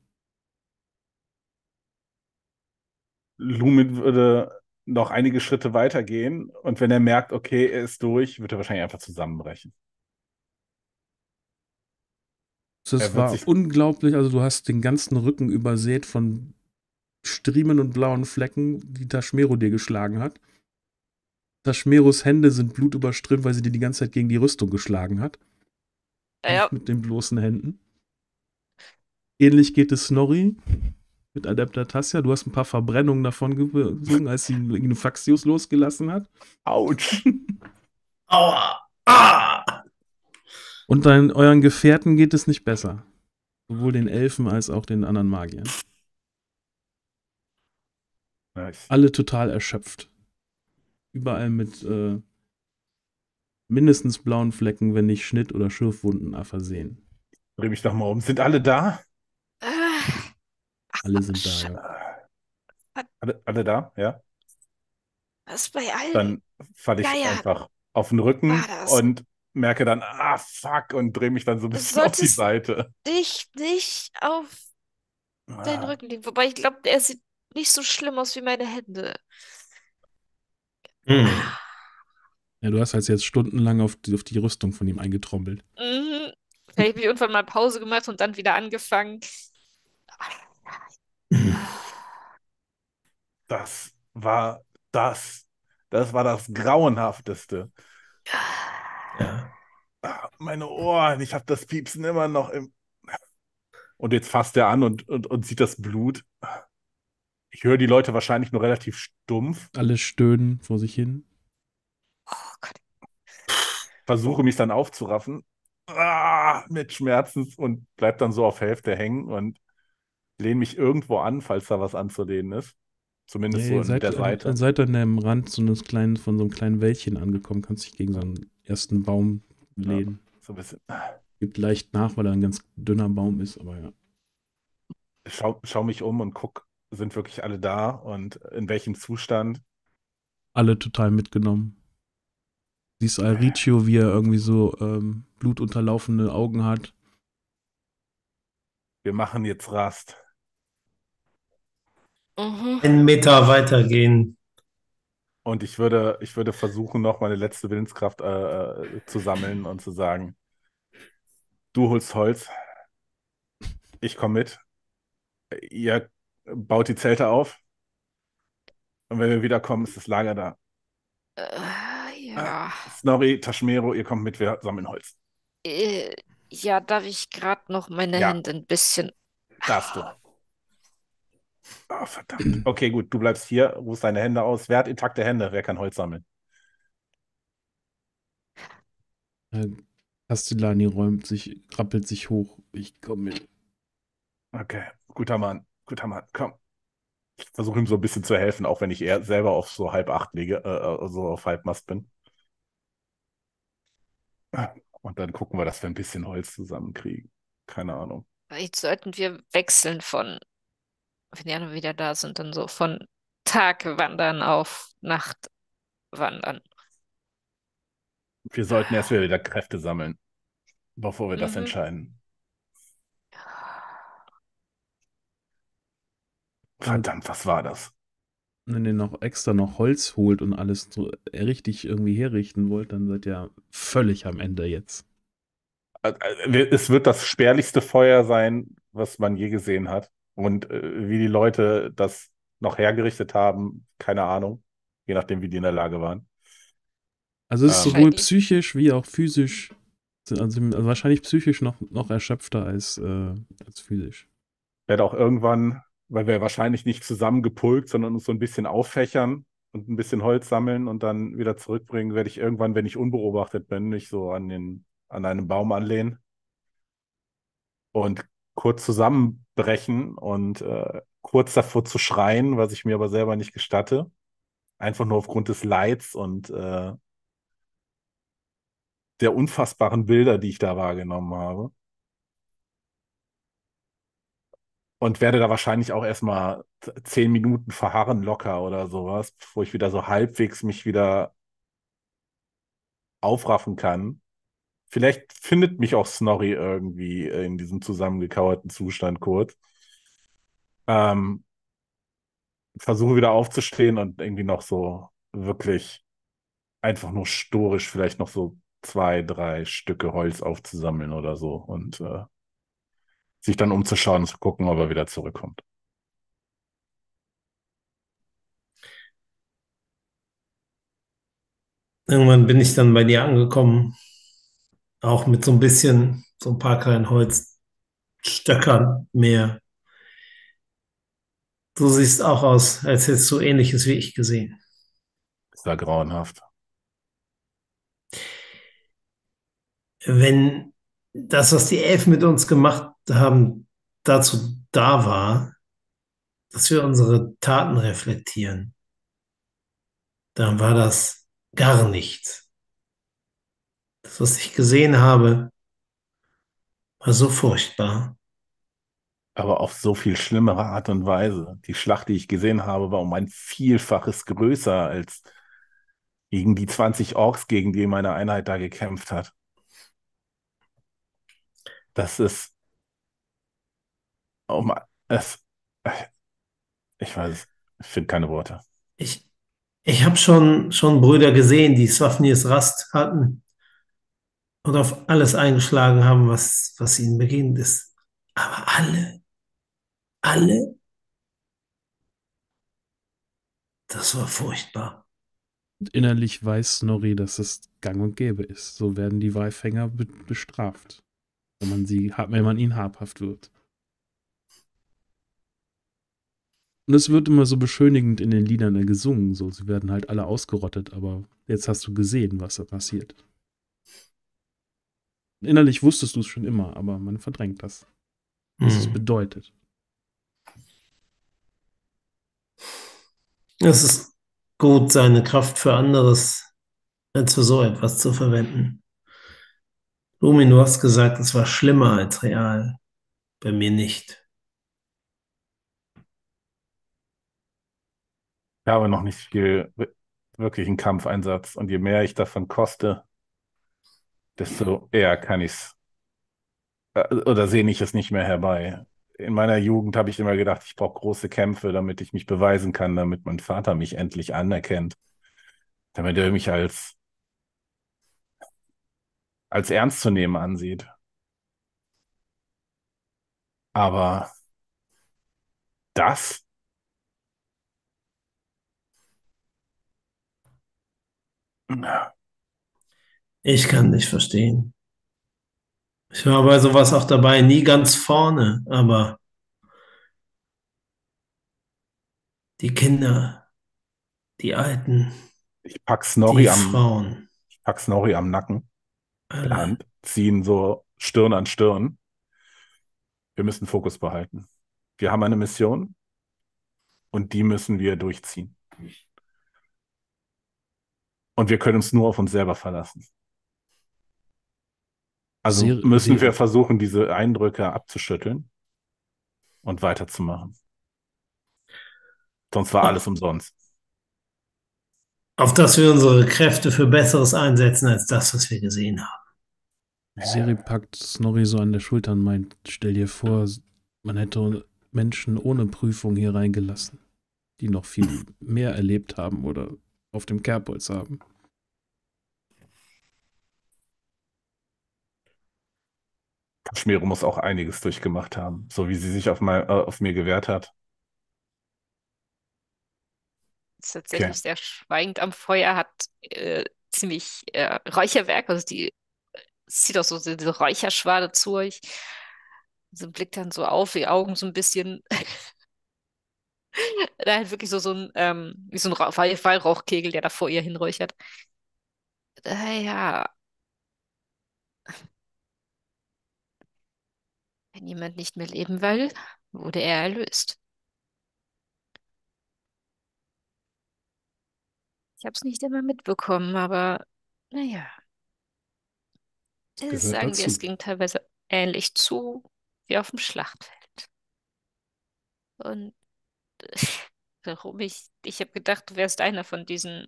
Lumin würde noch einige Schritte weitergehen und wenn er merkt, okay, er ist durch, wird er wahrscheinlich einfach zusammenbrechen. Das war unglaublich, also du hast den ganzen Rücken übersät von Striemen und blauen Flecken, die Tashmero dir geschlagen hat. Tashmeros Hände sind blutüberströmt, weil sie dir die ganze Zeit gegen die Rüstung geschlagen hat. Ja, mit den bloßen Händen. Ähnlich geht es Snorri mit Adepta Tassia. Du hast ein paar Verbrennungen davon gesungen, als sie ihn Faxius losgelassen hat. Autsch! Aua! Ah! Und dein, euren Gefährten geht es nicht besser. Sowohl den Elfen als auch den anderen Magiern. Nice. Alle total erschöpft. Überall mit äh, mindestens blauen Flecken, wenn nicht Schnitt- oder Schürfwunden versehen. Dreh mich doch mal um. Sind alle da? Alle sind da, ja. Alle, alle da? Ja. was bei allen? Dann falle ich Ja, ja. einfach auf den Rücken und merke dann, ah, fuck, und drehe mich dann so ein bisschen auf die Seite. dich nicht auf deinen Ah, Rücken legen. Wobei ich glaube, er sieht nicht so schlimm aus wie meine Hände. Hm. Ja, du hast halt jetzt stundenlang auf die, auf die Rüstung von ihm eingetrommelt. Mhm. Vielleicht habe ich irgendwann mal Pause gemacht und dann wieder angefangen. Das war das. Das war das Grauenhafteste. Ja. Ah, Meine Ohren, ich habe das Piepsen immer noch im. Und jetzt fasst er an und, und, und sieht das Blut. Ich höre die Leute wahrscheinlich nur relativ stumpf, Alle stöhnen vor sich hin. Oh Gott. versuche mich dann aufzuraffen ah, mit Schmerzens und bleib dann so auf Hälfte hängen und lehne mich irgendwo an, falls da was anzulehnen ist. Zumindest Ja, so ihr an der Seite. an seid an einem Rand so eines kleinen, von so einem kleinen Wäldchen angekommen, kannst dich gegen so einen ersten Baum lehnen. So ein bisschen. Gibt leicht nach, weil er ein ganz dünner Baum ist, aber ja. Schau, schau mich um und guck, sind wirklich alle da und in welchem Zustand. Alle total mitgenommen. Siehst Alricio, wie er irgendwie so ähm, blutunterlaufene Augen hat. Wir machen jetzt Rast. Mhm. Einen Meter weitergehen. Und ich würde, ich würde versuchen, noch meine letzte Willenskraft äh, äh, zu sammeln und zu sagen, du holst Holz, ich komme mit, ihr baut die Zelte auf und wenn wir wiederkommen, ist das Lager da. Äh, ja. Snorri, Taschmero, ihr kommt mit, wir sammeln Holz. Äh, ja, darf ich gerade noch meine Ja. Hände ein bisschen. Darfst du. Oh, verdammt. Okay, gut, du bleibst hier, ruhst deine Hände aus. Wer hat intakte Hände? Wer kann Holz sammeln? Äh, Castellani räumt sich, rappelt sich hoch. Ich komme mit. Okay, guter Mann, guter Mann, komm. Ich versuche ihm so ein bisschen zu helfen, auch wenn ich eher selber auf so halb acht liege, äh, äh, so auf halbmast bin. Und dann gucken wir, dass wir ein bisschen Holz zusammenkriegen. Keine Ahnung. Vielleicht sollten wir wechseln von, wenn die anderen wieder da sind, dann so von Tag wandern auf Nacht wandern. Wir sollten erst wieder Kräfte sammeln, bevor wir das Mhm. entscheiden. Verdammt, was war das? Wenn ihr noch extra noch Holz holt und alles so richtig irgendwie herrichten wollt, dann seid ihr völlig am Ende jetzt. Äh, äh, Es wird das spärlichste Feuer sein, was man je gesehen hat. Und äh, wie die Leute das noch hergerichtet haben, keine Ahnung. Je nachdem, wie die in der Lage waren. Also es ist Ähm. sowohl psychisch wie auch physisch, also, also wahrscheinlich psychisch noch, noch erschöpfter als, äh, als physisch. werde auch irgendwann, weil wir wahrscheinlich nicht zusammengepulkt, sondern uns so ein bisschen auffächern und ein bisschen Holz sammeln und dann wieder zurückbringen, werde ich irgendwann, wenn ich unbeobachtet bin, mich so an den, an einem Baum anlehnen und kurz zusammenbrechen und äh, kurz davor zu schreien, was ich mir aber selber nicht gestatte. Einfach nur aufgrund des Leids und äh, der unfassbaren Bilder, die ich da wahrgenommen habe. Und werde da wahrscheinlich auch erstmal zehn Minuten verharren locker oder sowas, bevor ich wieder so halbwegs mich wieder aufraffen kann. Vielleicht findet mich auch Snorri irgendwie in diesem zusammengekauerten Zustand kurz. Ähm, versuche wieder aufzustehen und irgendwie noch so wirklich einfach nur storisch vielleicht noch so zwei, drei Stücke Holz aufzusammeln oder so und äh, sich dann umzuschauen und zu gucken, ob er wieder zurückkommt. Irgendwann bin ich dann bei dir angekommen, auch mit so ein bisschen, so ein paar kleinen Holzstöckern mehr. Du siehst auch aus, als hättest du Ähnliches wie ich gesehen. Ist da grauenhaft. Wenn das, was die Elfen mit uns gemacht haben, dazu da war, dass wir unsere Taten reflektieren, dann war das gar nichts. Das, was ich gesehen habe, war so furchtbar. Aber auf so viel schlimmere Art und Weise. Die Schlacht, die ich gesehen habe, war um ein Vielfaches größer als gegen die 20 Orks, gegen die meine Einheit da gekämpft hat. Das ist. Oh Mann, es, ich weiß, ich finde keine Worte. Ich, ich habe schon, schon Brüder gesehen, die Swafnirs Rast hatten und auf alles eingeschlagen haben, was, was ihnen begegnet ist. Aber alle, alle, das war furchtbar. Innerlich weiß Snorri, dass es gang und gäbe ist. So werden die Walfänger be bestraft, wenn man, sie, wenn man ihnen habhaft wird. Und es wird immer so beschönigend in den Liedern gesungen. So, sie werden halt alle ausgerottet, aber jetzt hast du gesehen, was da passiert. Innerlich wusstest du es schon immer, aber man verdrängt das. Was hm. es bedeutet. Es ist gut, seine Kraft für anderes als für so etwas zu verwenden. Lumin, du hast gesagt, es war schlimmer als real. Bei mir nicht. Ich habe noch nicht viel wirklichen Kampfeinsatz und je mehr ich davon koste, desto eher kann ich es äh, oder sehne ich es nicht mehr herbei. In meiner Jugend habe ich immer gedacht, ich brauche große Kämpfe, damit ich mich beweisen kann, damit mein Vater mich endlich anerkennt, damit er mich als als ernst zu nehmen ansieht. Aber das Ich kann nicht verstehen. Ich war bei sowas auch dabei, nie ganz vorne, aber die Kinder, die Alten, ich pack Snorri die am, Frauen, ich pack Snorri am Nacken, der alle. Hand, ziehen so Stirn an Stirn. Wir müssen Fokus behalten. Wir haben eine Mission und die müssen wir durchziehen. Und wir können uns nur auf uns selber verlassen. Also Ser- müssen Ser- wir versuchen, diese Eindrücke abzuschütteln und weiterzumachen. Sonst war alles umsonst. Auf dass wir unsere Kräfte für Besseres einsetzen als das, was wir gesehen haben. Siri packt Snorri so an der Schulter und meint, stell dir vor, man hätte Menschen ohne Prüfung hier reingelassen, die noch viel mehr erlebt haben oder auf dem Kerbholz haben. Schmero muss auch einiges durchgemacht haben, so wie sie sich auf, mein, äh, auf mir gewehrt hat. Ist tatsächlich Okay. sehr schweigend am Feuer, hat äh, ziemlich äh, Räucherwerk, also die zieht auch so diese Räucherschwade zu euch. Sie blickt dann so auf, die Augen so ein bisschen. Da halt wirklich so, so ein, ähm, wie so ein Weihrauchkegel, der da vor ihr hinräuchert. Äh, Wenn jemand nicht mehr leben will, wurde er erlöst. Ich habe es nicht immer mitbekommen, aber naja. Das gehört Sagen wir, es ging teilweise ähnlich zu wie auf dem Schlachtfeld. Und warum ich, ich habe gedacht, du wärst einer von diesen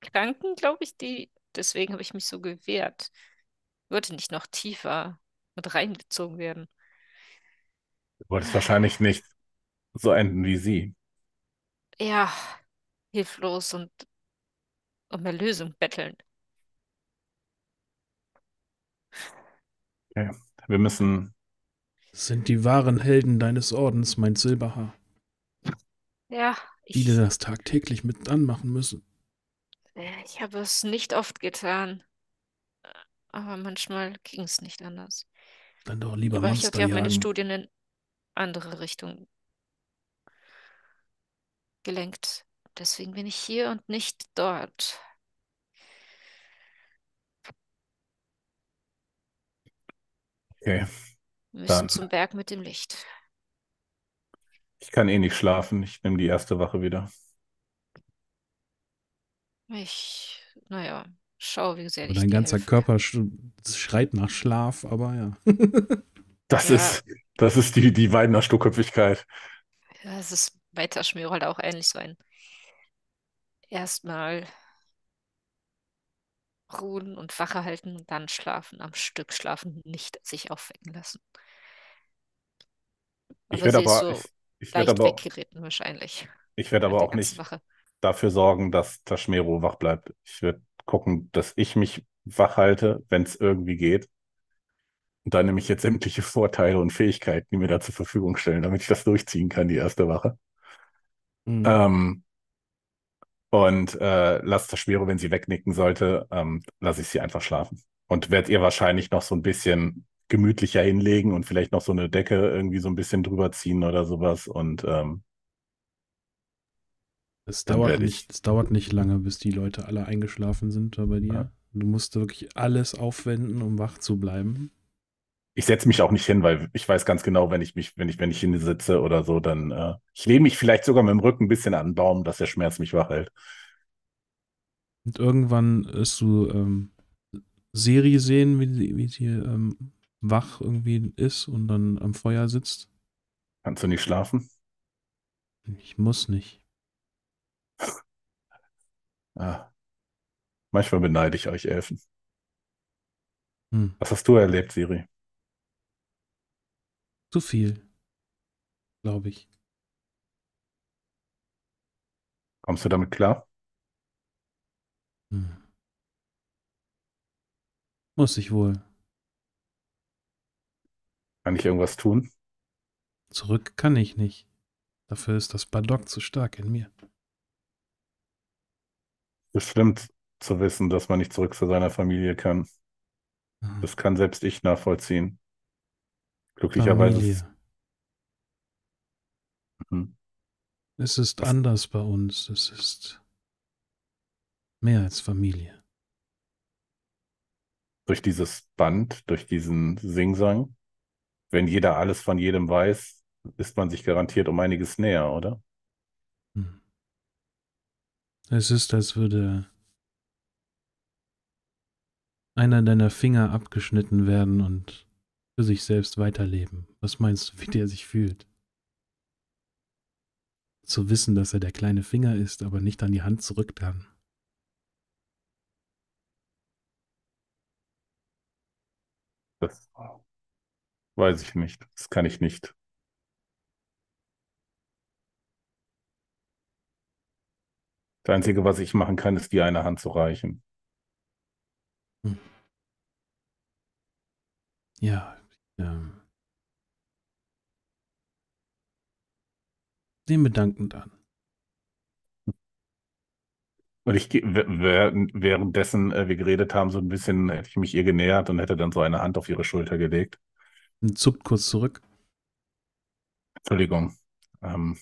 Kranken, glaube ich, die, deswegen habe ich mich so gewehrt. Wollte nicht noch tiefer mit reingezogen werden. Du wolltest wahrscheinlich nicht so enden wie sie. Ja, hilflos und um Erlösung betteln. Okay. Wir müssen, Das sind die wahren Helden deines Ordens, mein Silberhaar, Ja, die ich, dir das tagtäglich mit anmachen müssen. äh, ich habe es nicht oft getan, aber manchmal ging es nicht anders. Dann doch lieber Aber ich Monster hatte ja auch meine jagen. Studien in andere Richtung gelenkt. Deswegen bin ich hier und nicht dort. okay, Wir müssen dann, zum Berg mit dem Licht. ich kann eh nicht schlafen. Ich nehme die erste Wache wieder. Ich, naja, schau, wie sehr ich dein ganzer helfen Körper sch schreit nach Schlaf, aber ja. Das Ja. ist, das ist die, die Weidner Stuckköpfigkeit. kann. Ja, es ist bei Taschmir halt auch ähnlich so ein erstmal ruhen und Wache halten und dann schlafen, am Stück schlafen, nicht sich aufwecken lassen. Ich Aber werde sie ist aber, so ich, ich werde leicht aber, weggeritten wahrscheinlich ich werde aber auch nicht Wache. dafür sorgen, dass Taschmero wach bleibt. Ich werde gucken, dass ich mich wach halte, wenn es irgendwie geht. Und dann nehme ich jetzt sämtliche Vorteile und Fähigkeiten, die mir da zur Verfügung stellen, damit ich das durchziehen kann, die erste Wache. Hm. Ähm, und äh, lasse Taschmero, wenn sie wegnicken sollte, ähm, lasse ich sie einfach schlafen. Und werde ihr wahrscheinlich noch so ein bisschen gemütlicher hinlegen und vielleicht noch so eine Decke irgendwie so ein bisschen drüber ziehen oder sowas. Und ähm, Es Dann dauert nicht, es dauert nicht lange, bis die Leute alle eingeschlafen sind da bei dir. Ja. Du musst wirklich alles aufwenden, um wach zu bleiben. ich setze mich auch nicht hin, weil ich weiß ganz genau, wenn ich mich, wenn ich, wenn ich hinsitze oder so, dann äh, ich lehne mich vielleicht sogar mit dem Rücken ein bisschen an den Baum, dass der Schmerz mich wach hält. Und irgendwann ist du ähm, Seri sehen, wie sie, wie ähm, wach irgendwie ist und dann am Feuer sitzt. Kannst du nicht schlafen? Ich muss nicht. Ah. Manchmal beneide ich euch Elfen. Hm. Was hast du erlebt, Siri? Zu viel. Glaube ich. Kommst du damit klar? Hm. Muss ich wohl. Kann ich irgendwas tun? Zurück kann ich nicht. Dafür ist das Badok zu stark in mir. Bestimmt zu wissen, dass man nicht zurück zu seiner Familie kann. Hm. Das kann selbst ich nachvollziehen. Glücklicherweise ist. Mhm. Es ist Was- anders bei uns. Es ist mehr als Familie. durch dieses Band, durch diesen Singsang, wenn jeder alles von jedem weiß, ist man sich garantiert um einiges näher, oder? Es ist, als würde einer deiner Finger abgeschnitten werden und für sich selbst weiterleben. Was meinst du, wie der sich fühlt? Zu wissen, dass er der kleine Finger ist, aber nicht an die Hand zurück kann. Das weiß ich nicht. Das kann ich nicht. Das Einzige, was ich machen kann, ist die eine Hand zu reichen. Ja, ähm, nehme dankend an. Und ich, währenddessen äh, wir geredet haben, so ein bisschen hätte ich mich ihr genähert und hätte dann so eine Hand auf ihre Schulter gelegt. Und zuckt kurz zurück. Entschuldigung. Ähm,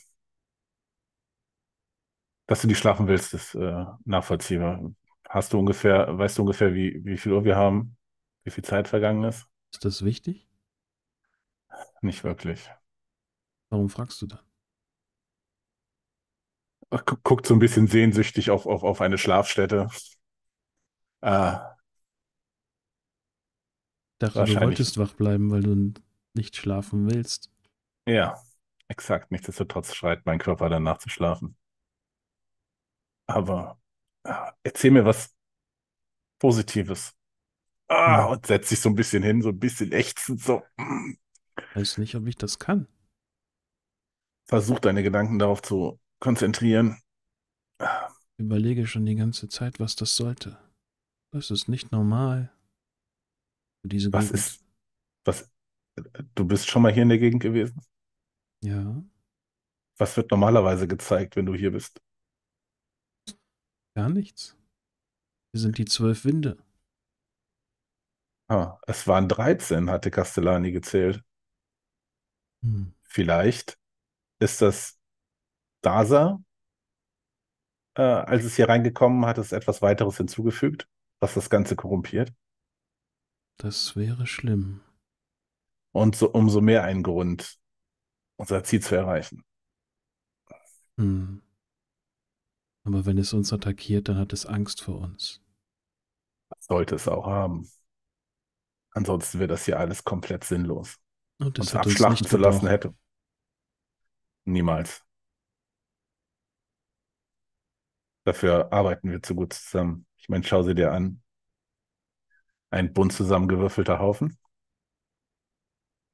dass du nicht schlafen willst, ist äh, nachvollziehbar. Hast du ungefähr, weißt du ungefähr, wie, wie viel Uhr wir haben? Wie viel Zeit vergangen ist? Ist das wichtig? Nicht wirklich. Warum fragst du dann? Guckt so ein bisschen sehnsüchtig auf, auf, auf eine Schlafstätte. Ah, dachte, du wolltest wach bleiben, weil du nicht schlafen willst. ja, exakt. Nichtsdestotrotz schreit mein Körper danach zu schlafen. Aber ah, erzähl mir was Positives. Ah, und setz dich so ein bisschen hin, so ein bisschen ächzend, so. mm. Weiß nicht, ob ich das kann. Versuch deine Gedanken darauf zu konzentrieren. Überlege schon die ganze Zeit, was das sollte. Das ist nicht normal. Für diese Was Gegend. ist, was, du bist schon mal hier in der Gegend gewesen? Ja, Was wird normalerweise gezeigt, wenn du hier bist? Gar nichts. Wir sind die zwölf Winde. Ah, es waren 13, hatte Castellani gezählt. Hm. Vielleicht ist das Dasa. Äh, als es hier reingekommen hat, es etwas weiteres hinzugefügt, was das Ganze korrumpiert. Das wäre schlimm. Und so umso mehr ein Grund, unser Ziel zu erreichen. Hm. Aber wenn es uns attackiert, dann hat es Angst vor uns. Sollte es auch haben. Ansonsten wäre das hier alles komplett sinnlos. Und es uns hat uns abschlachten nicht zu lassen hätte. Niemals. Dafür arbeiten wir zu gut zusammen. Ich meine, schau sie dir an. Ein bunt zusammengewürfelter Haufen.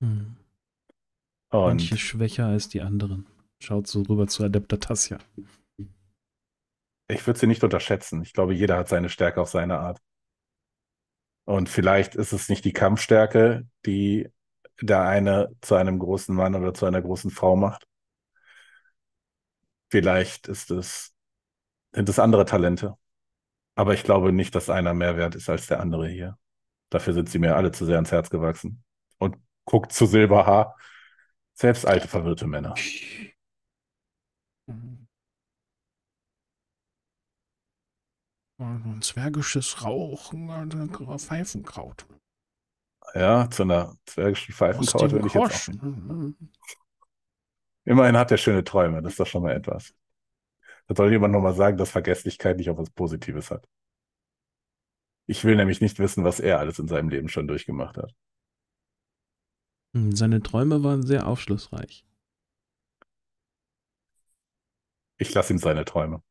Hm. Manche schwächer als die anderen. Schaut so rüber zu Adepta Tassia. Ich würde sie nicht unterschätzen. Ich glaube, jeder hat seine Stärke auf seine Art. Und vielleicht ist es nicht die Kampfstärke, die der eine zu einem großen Mann oder zu einer großen Frau macht. Vielleicht ist es, sind es andere Talente. Aber ich glaube nicht, dass einer mehr wert ist als der andere hier. Dafür sind sie mir alle zu sehr ans Herz gewachsen. Und guckt zu Silberhaar. Selbst alte, verwirrte Männer. Ein zwergisches Rauchen, also Pfeifenkraut. Ja, zu einer zwergischen Pfeifenkraut würde ich jetzt auch. Groschen. Immerhin hat er schöne Träume, das ist doch schon mal etwas. Da soll jemand nochmal sagen, dass Vergesslichkeit nicht auch was Positives hat. Ich will nämlich nicht wissen, was er alles in seinem Leben schon durchgemacht hat. Hm, Seine Träume waren sehr aufschlussreich. Ich lasse ihm seine Träume.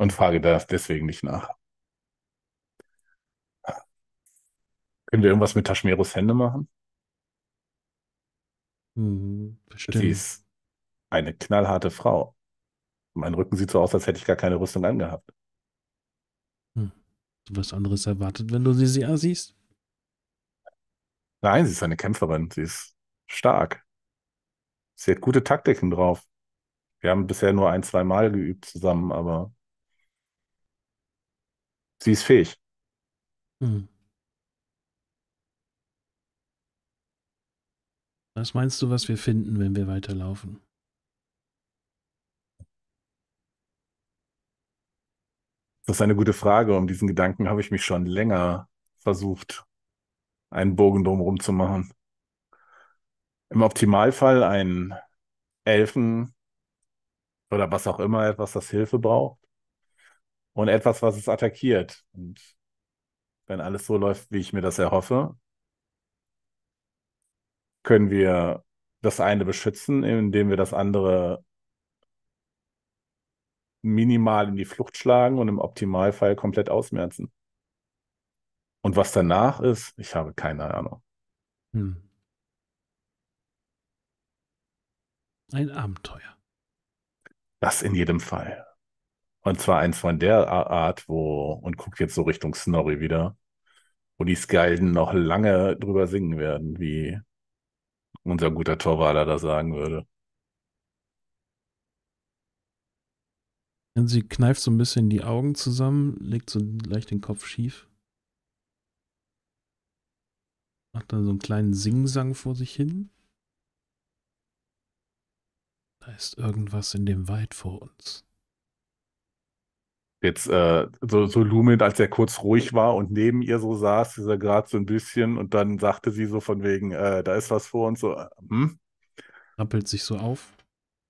Und frage das deswegen nicht nach. Können wir irgendwas mit Taschmeros Hände machen? Hm, Sie ist eine knallharte Frau. Mein Rücken sieht so aus, als hätte ich gar keine Rüstung angehabt. Du was anderes erwartet, wenn du sie sie siehst? Nein, sie ist eine Kämpferin. Sie ist stark. Sie hat gute Taktiken drauf. Wir haben bisher nur ein, zwei Mal geübt zusammen, aber sie ist fähig. Hm. Was meinst du, was wir finden, wenn wir weiterlaufen? Das ist eine gute Frage. Um diesen Gedanken habe ich mich schon länger versucht, einen Bogen drumherum zu machen. Im Optimalfall ein Elfen oder was auch immer, etwas, das Hilfe braucht. Und etwas, was es attackiert. Und wenn alles so läuft, wie ich mir das erhoffe, können wir das eine beschützen, indem wir das andere minimal in die Flucht schlagen und im Optimalfall komplett ausmerzen. Und was danach ist, ich habe keine Ahnung. Hm. Ein Abenteuer. Das in jedem Fall. Und zwar eins von der Art, wo, und guckt jetzt so Richtung Snorri wieder, wo die Skalden noch lange drüber singen werden, wie unser guter Torwaler da sagen würde. Sie kneift so ein bisschen die Augen zusammen, legt so leicht den Kopf schief. Macht dann so einen kleinen Singsang vor sich hin. Da ist irgendwas in dem Wald vor uns. Jetzt äh, so, so Lumin, als er kurz ruhig war und neben ihr so saß, ist er gerade so ein bisschen und dann sagte sie so von wegen, äh, da ist was vor uns, so, äh, hm? Rappelt sich so auf.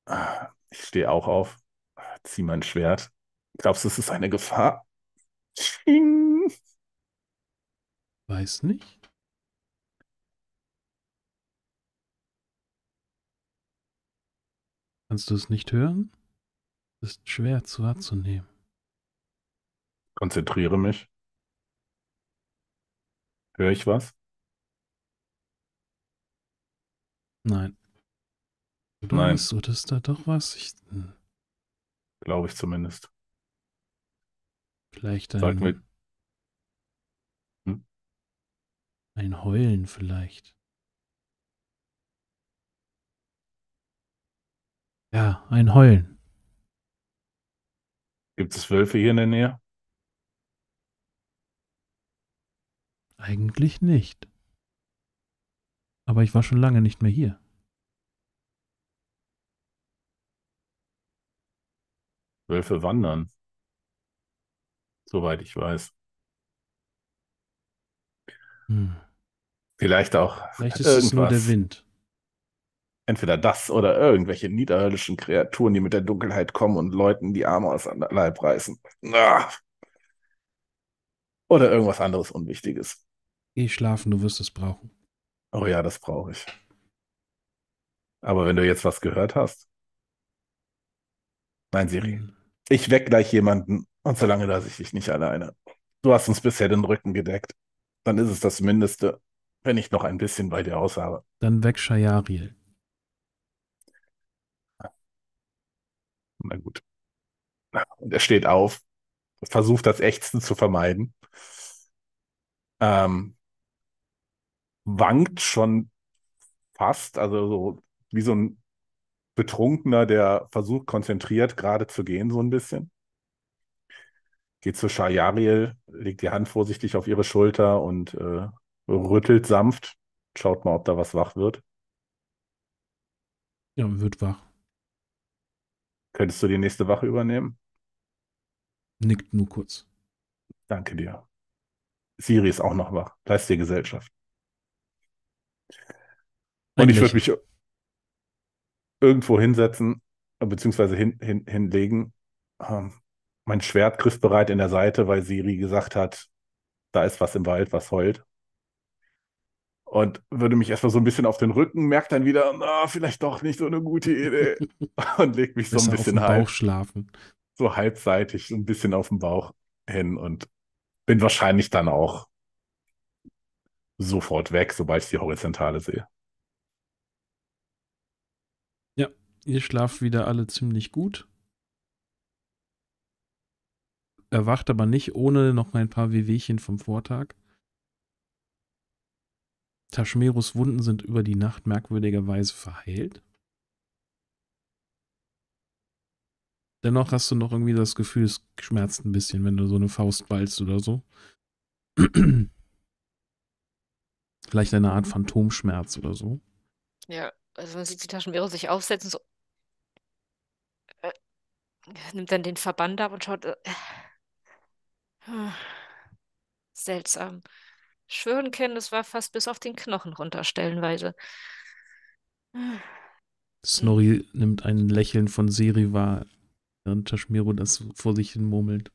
Ah, Ich stehe auch auf, zieh mein Schwert. Glaubst du, es ist eine Gefahr? Sching. Weiß nicht. Kannst du es nicht hören? Es ist schwer zu wahrzunehmen. Konzentriere mich. Höre ich was? Nein. Oder Nein. Ist, oder ist da doch was? Ich, hm, Glaube ich zumindest. vielleicht Sag mir, ein, Hm? ein Heulen vielleicht. Ja, ein Heulen. gibt es Wölfe hier in der Nähe? Eigentlich nicht. Aber ich war schon lange nicht mehr hier. Wölfe wandern. Soweit ich weiß. Hm. Vielleicht auch Vielleicht ist es nur der irgendwas. Wind. Entweder das oder irgendwelche niederirdischen Kreaturen, die mit der Dunkelheit kommen und Leuten die Arme aus dem Leib reißen. Ah. Oder irgendwas anderes Unwichtiges. Geh schlafen, du wirst es brauchen. Oh ja, das brauche ich. Aber wenn du jetzt was gehört hast. Nein, Siri. Hm. Ich weck gleich jemanden und solange lasse ich dich nicht alleine. Du hast uns bisher den Rücken gedeckt. Dann ist es das Mindeste, wenn ich noch ein bisschen bei dir aushabe. Dann weg Shayariel. Na gut. Und er steht auf, versucht das Ächzen zu vermeiden. Ähm, wankt schon fast, also so wie so ein Betrunkener, der versucht konzentriert gerade zu gehen, so ein bisschen. Geht zu Shayariel, legt die Hand vorsichtig auf ihre Schulter und äh, rüttelt sanft. Schaut mal, ob da was wach wird. Ja, wird wach. Könntest du die nächste Wache übernehmen? Nickt nur kurz. Danke dir. Siri ist auch noch wach. Leist dir Gesellschaft. Und ich würde mich irgendwo hinsetzen, beziehungsweise hin, hin, hinlegen. Ähm, mein Schwert griffbereit in der Seite, weil Siri gesagt hat, da ist was im Wald, was heult. Und würde mich erstmal so ein bisschen auf den Rücken, merkt dann wieder, na, vielleicht doch nicht so eine gute Idee. Und leg mich so ein Besser auf bisschen halb, Bauch schlafen. so halbseitig, so ein bisschen auf dem Bauch hin und bin wahrscheinlich dann auch sofort weg, sobald ich die Horizontale sehe. Ihr schlaft wieder alle ziemlich gut. Erwacht aber nicht ohne noch ein paar Wehwehchen vom Vortag. Taschmeros Wunden sind über die Nacht merkwürdigerweise verheilt. Dennoch hast du noch irgendwie das Gefühl, es schmerzt ein bisschen, wenn du so eine Faust ballst oder so. Vielleicht eine Art Phantomschmerz oder so. Ja, also man sieht die Taschenbeere sich aufsetzen, so nimmt dann den Verband ab und schaut. Äh, seltsam. Schwören können, es war fast bis auf den Knochen runter, stellenweise. Hm, Snorri nimmt ein Lächeln von Seri wahr, während Taschmiro das vor sich hin murmelt.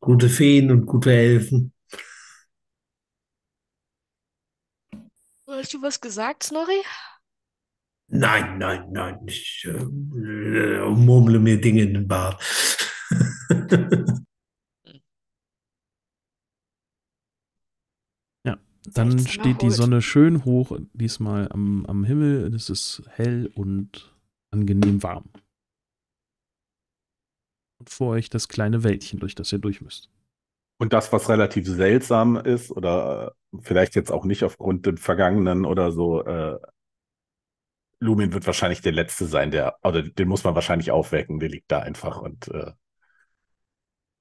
Gute Feen und gute Elfen. Hast du was gesagt, Snorri? Nein, nein, nein. Ich äh, murmle mir Dinge in den Bart. Dann Seltsamer steht die. Sonne schön hoch, diesmal am, am Himmel. Es ist hell und angenehm warm. Und vor euch das kleine Wäldchen, durch das ihr durch müsst. Und das, was relativ seltsam ist, oder vielleicht jetzt auch nicht aufgrund dem Vergangenen oder so, äh, Lumin wird wahrscheinlich der Letzte sein, der, oder den muss man wahrscheinlich aufwecken, der liegt da einfach und äh,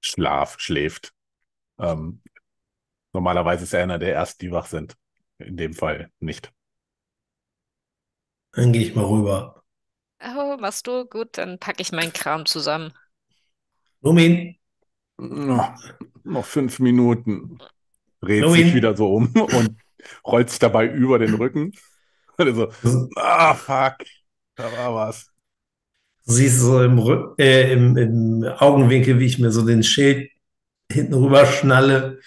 schlaf, schläft. Ähm, normalerweise ist er einer der Ersten, die wach sind. In dem Fall nicht. Dann gehe ich mal rüber. Oh, machst du? Gut, dann packe ich meinen Kram zusammen. Lumin, Noch, noch fünf Minuten. Dreht Louis. sich wieder so um und rollt sich dabei über den Rücken. Und so, ah, fuck, da war was. Du siehst so im, Rü- äh, im, im Augenwinkel, wie ich mir so den Schild hinten rüber schnalle.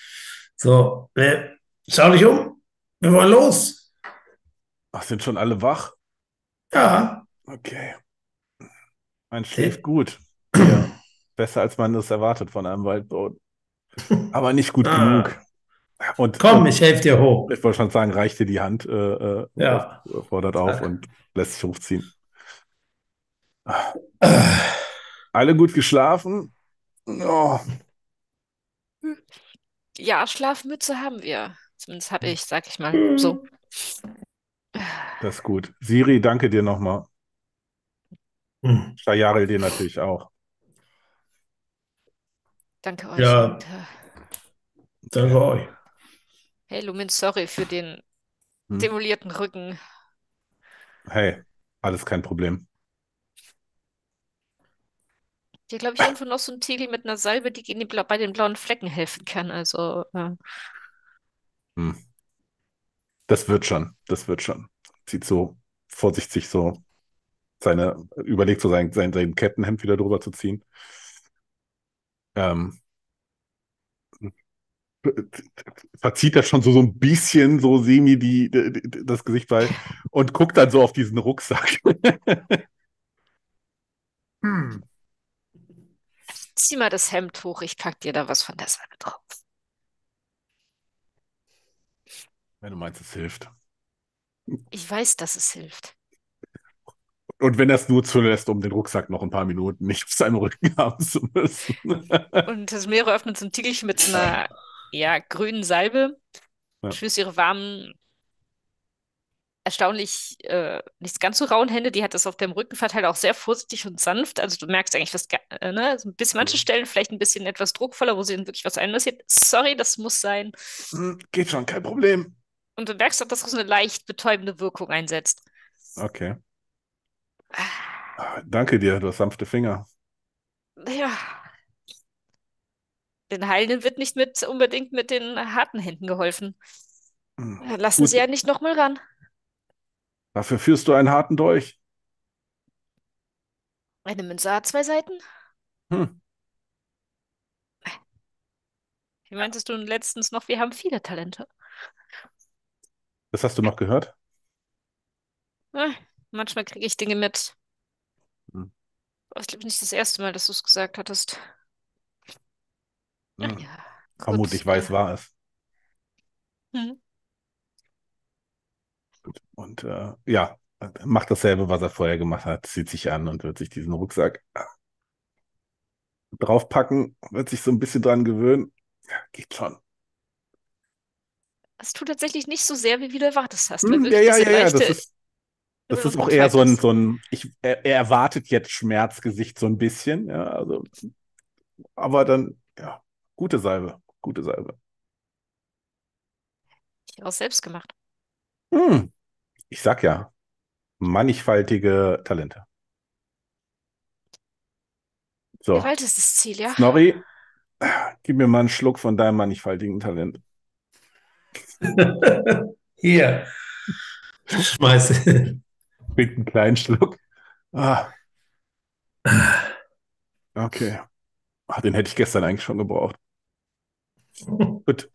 So, äh, schau dich um. Wir wollen los. Ach, sind schon alle wach? Ja, Okay. Man schläft gut. Ja. Besser als man das erwartet von einem Waldboden. Aber nicht gut Ah. genug. Und, komm, und ich helfe dir hoch. ich wollte schon sagen, reicht dir die Hand, äh, äh, Ja. fordert auf Zack. und lässt sich hochziehen. Alle gut geschlafen? Oh, Ja, Schlafmütze haben wir. Zumindest habe ich, sag ich mal. So. das ist gut. Siri, danke dir nochmal. hm, Shayarel dir natürlich auch. Danke euch. Ja. Äh, Danke euch. Hey, Lumin, sorry für den Hm. demolierten Rücken. Hey, alles kein Problem. Hier glaube ich irgendwo noch so ein Tiegel mit einer Salbe, die gegen die Bla bei den blauen Flecken helfen kann. Also, äh, Hm. Das wird schon, das wird schon. Zieht so vorsichtig so seine, überlegt so sein, sein, sein Kettenhemd wieder drüber zu ziehen. Ähm, verzieht er schon so, so ein bisschen so semi die, die, die, das Gesicht bei und guckt dann so auf diesen Rucksack. hm. zieh mal das Hemd hoch, ich pack dir da was von der Salbe drauf. Wenn du meinst, es hilft. Ich weiß, dass es hilft. Und wenn es nur zulässt, um den Rucksack noch ein paar Minuten nicht auf seinem Rücken haben zu müssen. Und das Meere öffnet so ein Tiegelchen mit so einer, ja, grünen Salbe. Ja. Spürst ihre warmen, erstaunlich äh, nicht ganz so rauen Hände. Die hat das auf dem Rücken verteilt, auch sehr vorsichtig und sanft. Also du merkst eigentlich, was, äh, ne, so ein bisschen, manche Mhm. Stellen vielleicht ein bisschen etwas druckvoller, wo sie dann wirklich was einmassiert. Sorry, das muss sein. Hm, Geht schon, kein Problem. Und du merkst auch, dass es eine leicht betäubende Wirkung einsetzt. Okay. Ah, Danke dir, du hast sanfte Finger. Ja. Den Heilenden wird nicht mit unbedingt mit den harten Händen geholfen. Hm. Lassen Gut. Sie ja nicht nochmal ran. Dafür führst du einen harten Dolch. Eine Münze hat zwei Seiten. Hm. Wie meintest du letztens noch, wir haben viele Talente. Das hast du noch gehört? Ah, manchmal kriege ich Dinge mit. Hm. Aber glaube ich nicht das erste Mal, dass du es gesagt hattest. Ja, Vermutlich weiß war es. hm. Und äh, ja, macht dasselbe, was er vorher gemacht hat, zieht sich an und wird sich diesen Rucksack draufpacken, wird sich so ein bisschen dran gewöhnen. Ja, geht schon. Es tut tatsächlich nicht so sehr, wie du erwartet hast. Hm, ja, ja, ja, ja, das ist, das ist auch eher so ein, so ein, ich, er, er erwartet jetzt Schmerzgesicht so ein bisschen, ja, also, aber dann, ja, gute Salbe, gute Salbe. Ich auch selbst gemacht. Hm, ich sag ja, mannigfaltige Talente. So, Gewalt ist das Ziel, ja? Snorri, gib mir mal einen Schluck von deinem mannigfaltigen Talent. Hier. Schmeiß. Trinkt einen kleinen Schluck. Ah, okay. Ach, den hätte ich gestern eigentlich schon gebraucht. Gut.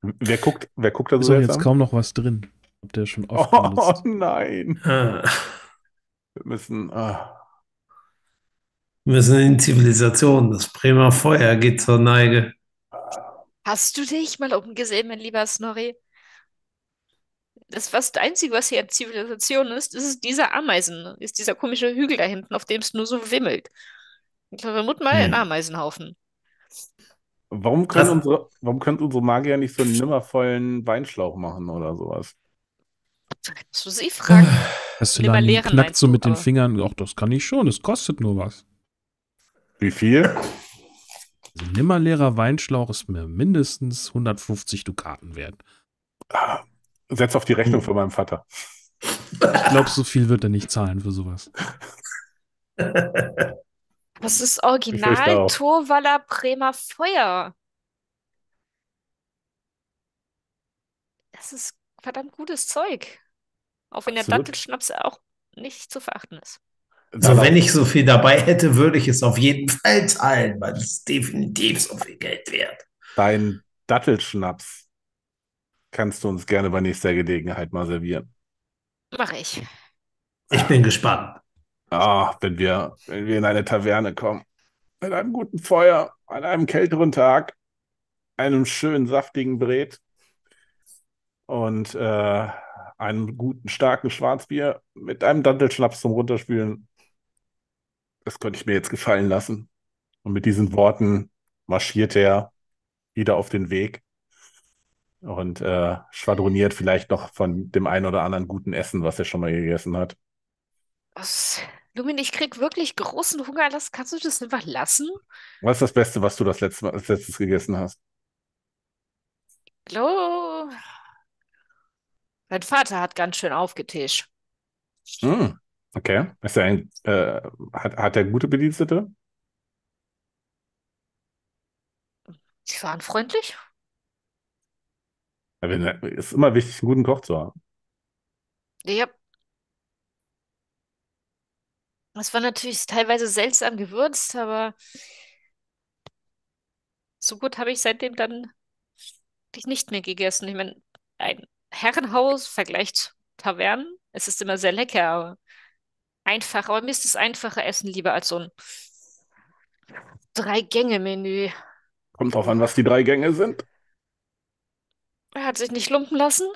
Wer guckt, wer guckt da Ist so jetzt jetzt an? kaum noch was drin. Habt ihr schon oft Oh benutzt. nein. Ah, Wir müssen. Ah. Wir sind in Zivilisation. Das Bremer Feuer geht zur Neige. Hast du dich mal umgesehen, mein lieber Snorri? Das fast Einzige, was hier an Zivilisation ist, ist dieser Ameisen, ist dieser komische Hügel da hinten, auf dem es nur so wimmelt. Ich glaube, wir muten mal einen Hm. Ameisenhaufen. Warum können Das- unsere, warum können unsere Magier nicht so einen nimmervollen Weinschlauch machen oder sowas? Musst du sie fragen. Kastellan leeren knackt so du, mit den aber- Fingern. Ach, das kann ich schon. Das kostet nur was. Wie viel? Also ein nimmerleerer Weinschlauch ist mir mindestens 150 Dukaten wert. Ah, Setz auf die Rechnung von meinem Vater. Ich glaube, so viel wird er nicht zahlen für sowas. Das ist Original auch. Thurwaller Bremer Feuer. Das ist verdammt gutes Zeug. Auch wenn der. Dattelschnaps auch nicht zu verachten ist. Also wenn ich so viel dabei hätte, würde ich es auf jeden Fall zahlen, weil es definitiv so viel Geld wert. Dein Dattelschnaps kannst du uns gerne bei nächster Gelegenheit mal servieren. Mache ich. Ich bin gespannt. Ah, wenn wir, wenn wir in eine Taverne kommen, mit einem guten Feuer, an einem kälteren Tag, einem schönen saftigen Bret und äh, einem guten, starken Schwarzbier mit einem Dattelschnaps zum Runterspülen. Das könnte ich mir jetzt gefallen lassen. Und mit diesen Worten marschiert er wieder auf den Weg und äh, schwadroniert vielleicht noch von dem einen oder anderen guten Essen, was er schon mal gegessen hat. Was? Lumin, ich krieg wirklich großen Hunger. Das kannst du das einfach lassen? Was ist das Beste, was du das letzte Mal, als letztes gegessen hast? Hallo? Mein Vater hat ganz schön aufgetischt. Hm, okay. Ist er ein, äh, hat, hat er gute Bedienstete? Sie waren freundlich? Ja, wenn er- Ist immer wichtig, einen guten Koch zu haben. Ja. Das war natürlich teilweise seltsam gewürzt, aber so gut habe ich seitdem dann nicht mehr gegessen. Ich meine, ein Herrenhaus, Vergleich zu Tavernen, es ist immer sehr lecker, aber einfach. Aber mir ist das einfache Essen lieber als so ein Drei-Gänge-Menü. Kommt drauf an, was die drei Gänge sind. Er hat sich nicht lumpen lassen.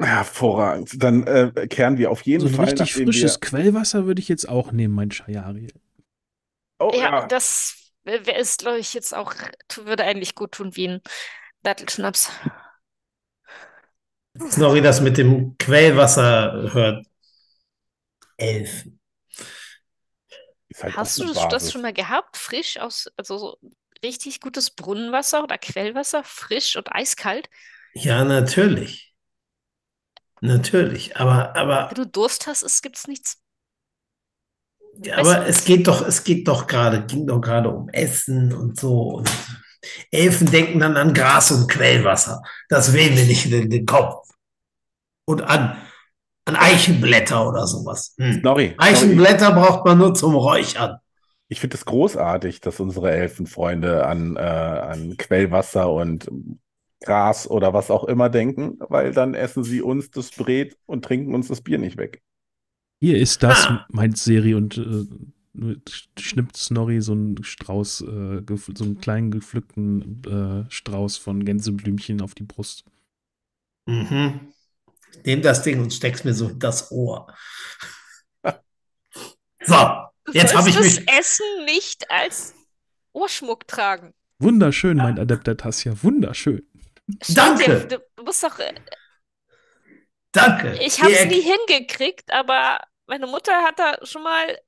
Hervorragend. Dann äh, kehren wir auf jeden So ein Fall, richtig frisches wir. Quellwasser würde ich jetzt auch nehmen, mein Schayari. Oh Ja, ja, das wäre ist, glaube ich, jetzt auch, würde eigentlich gut tun wie ein Dattelschnaps. Snorri das mit dem Quellwasser hört. Elf. halt Hast du das, schon mal gehabt? Frisch aus, also so richtig gutes Brunnenwasser oder Quellwasser, frisch und eiskalt? Ja, natürlich. Natürlich. Aber, aber, Wenn du Durst hast, es gibt's nichts. ja, aber es geht doch, es geht doch gerade, ging doch gerade um Essen und so. Und Elfen denken dann an Gras und Quellwasser. Das will mir nicht in den Kopf. Und an, an Eichenblätter oder sowas. Hm. Snorri, Eichenblätter braucht man nur zum Räuchern. ich finde es großartig, dass unsere Elfenfreunde an, äh, an Quellwasser und Gras oder was auch immer denken, weil dann essen sie uns das Bret und trinken uns das Bier nicht weg. Hier ist das, Ah. meint Seri und äh, schnippt Snorri so einen Strauß, äh, so einen kleinen gepflückten äh, Strauß von Gänseblümchen auf die Brust. Mhm. Nehm das Ding und steck's mir so in das Ohr. So, jetzt habe ich mich. das Essen nicht als Ohrschmuck tragen. Wunderschön, meint Adepter Tassia, wunderschön. Danke. ja, Du, du musst doch, äh, Danke. ich habe es nie hingekriegt, aber meine Mutter hat da schon mal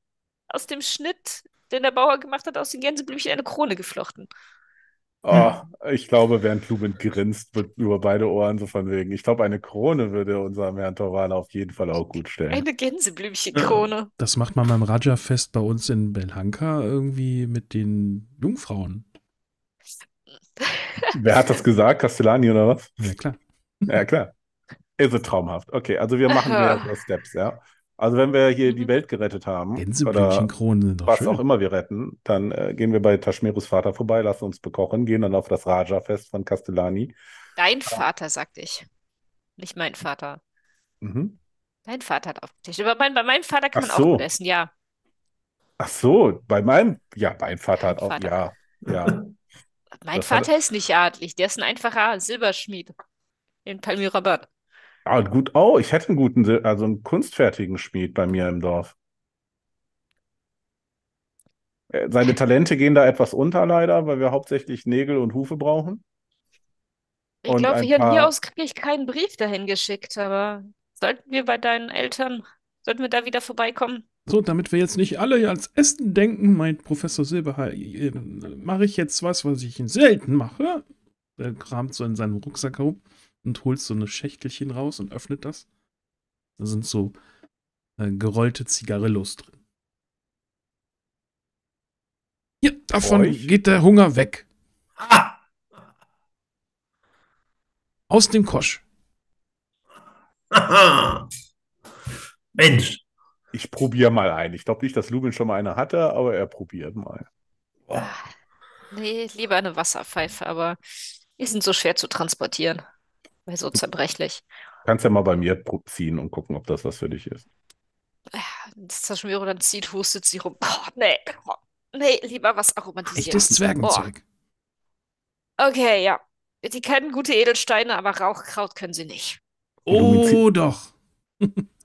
aus dem Schnitt, den der Bauer gemacht hat, aus den Gänseblümchen eine Krone geflochten. Oh, ich glaube, während Lumen grinst, wird über beide Ohren so von wegen. Ich glaube, eine Krone würde unserem Herrn Torvala auf jeden Fall auch gut stellen. Eine Gänseblümchenkrone. Das macht man beim Raja-Fest bei uns in Belhanka irgendwie mit den Jungfrauen. Wer hat das gesagt? Castellani oder was? Ja, klar. Ja, klar. Ist so traumhaft. Okay, also wir machen mehrere Steps, ja. Also wenn wir hier die Mhm. Welt gerettet haben oder Gänseblümchenkronen sind doch was schön. auch immer wir retten, dann äh, gehen wir bei Tashmerus Vater vorbei, lassen uns bekochen, gehen dann auf das Raja-Fest von Castellani. Dein Vater, sagte ich. Nicht mein Vater. Mhm. Dein Vater hat aufgetischt. Aber mein, bei meinem Vater kann Ach man auch so. gut essen, ja. Ach so, bei meinem, ja, mein Vater hat auch, Vater. ja, ja. Mein Das hat- Vater ist nicht adlig, der ist ein einfacher Silberschmied in Palmyra Bad. Ah, gut, oh, ich hätte einen guten, Sil- also einen kunstfertigen Schmied bei mir im Dorf. Äh, Seine Talente gehen da etwas unter leider, weil wir hauptsächlich Nägel und Hufe brauchen. Ich glaube, hier, paar- hier aus kriege ich keinen Brief dahin geschickt, aber sollten wir bei deinen Eltern, sollten wir da wieder vorbeikommen? So, damit wir jetzt nicht alle als Essen denken, meint Professor Silberhai, äh, mache ich jetzt was, was ich selten mache. Er kramt so in seinem Rucksack herum und holt so eine Schächtelchen raus und öffnet das. Da sind so äh, gerollte Zigarillos drin. Ja, davon Euch? geht der Hunger weg. Ah, Aus dem Kosch. Mensch. Ich probiere mal ein. Ich glaube nicht, dass Lubin schon mal eine hatte, aber er probiert mal. Nee, lieber eine Wasserpfeife, aber die sind so schwer zu transportieren. Weil so zerbrechlich. Kannst ja mal bei mir ziehen und gucken, ob das was für dich ist. Das Taschenmiro dann zieht, hustet sie rum. Oh, nee. Oh, nee, lieber was aromatisieren. Echtes Zwergenzeug. Oh, okay, ja. Die können gute Edelsteine, aber Rauchkraut können sie nicht. Oh, doch.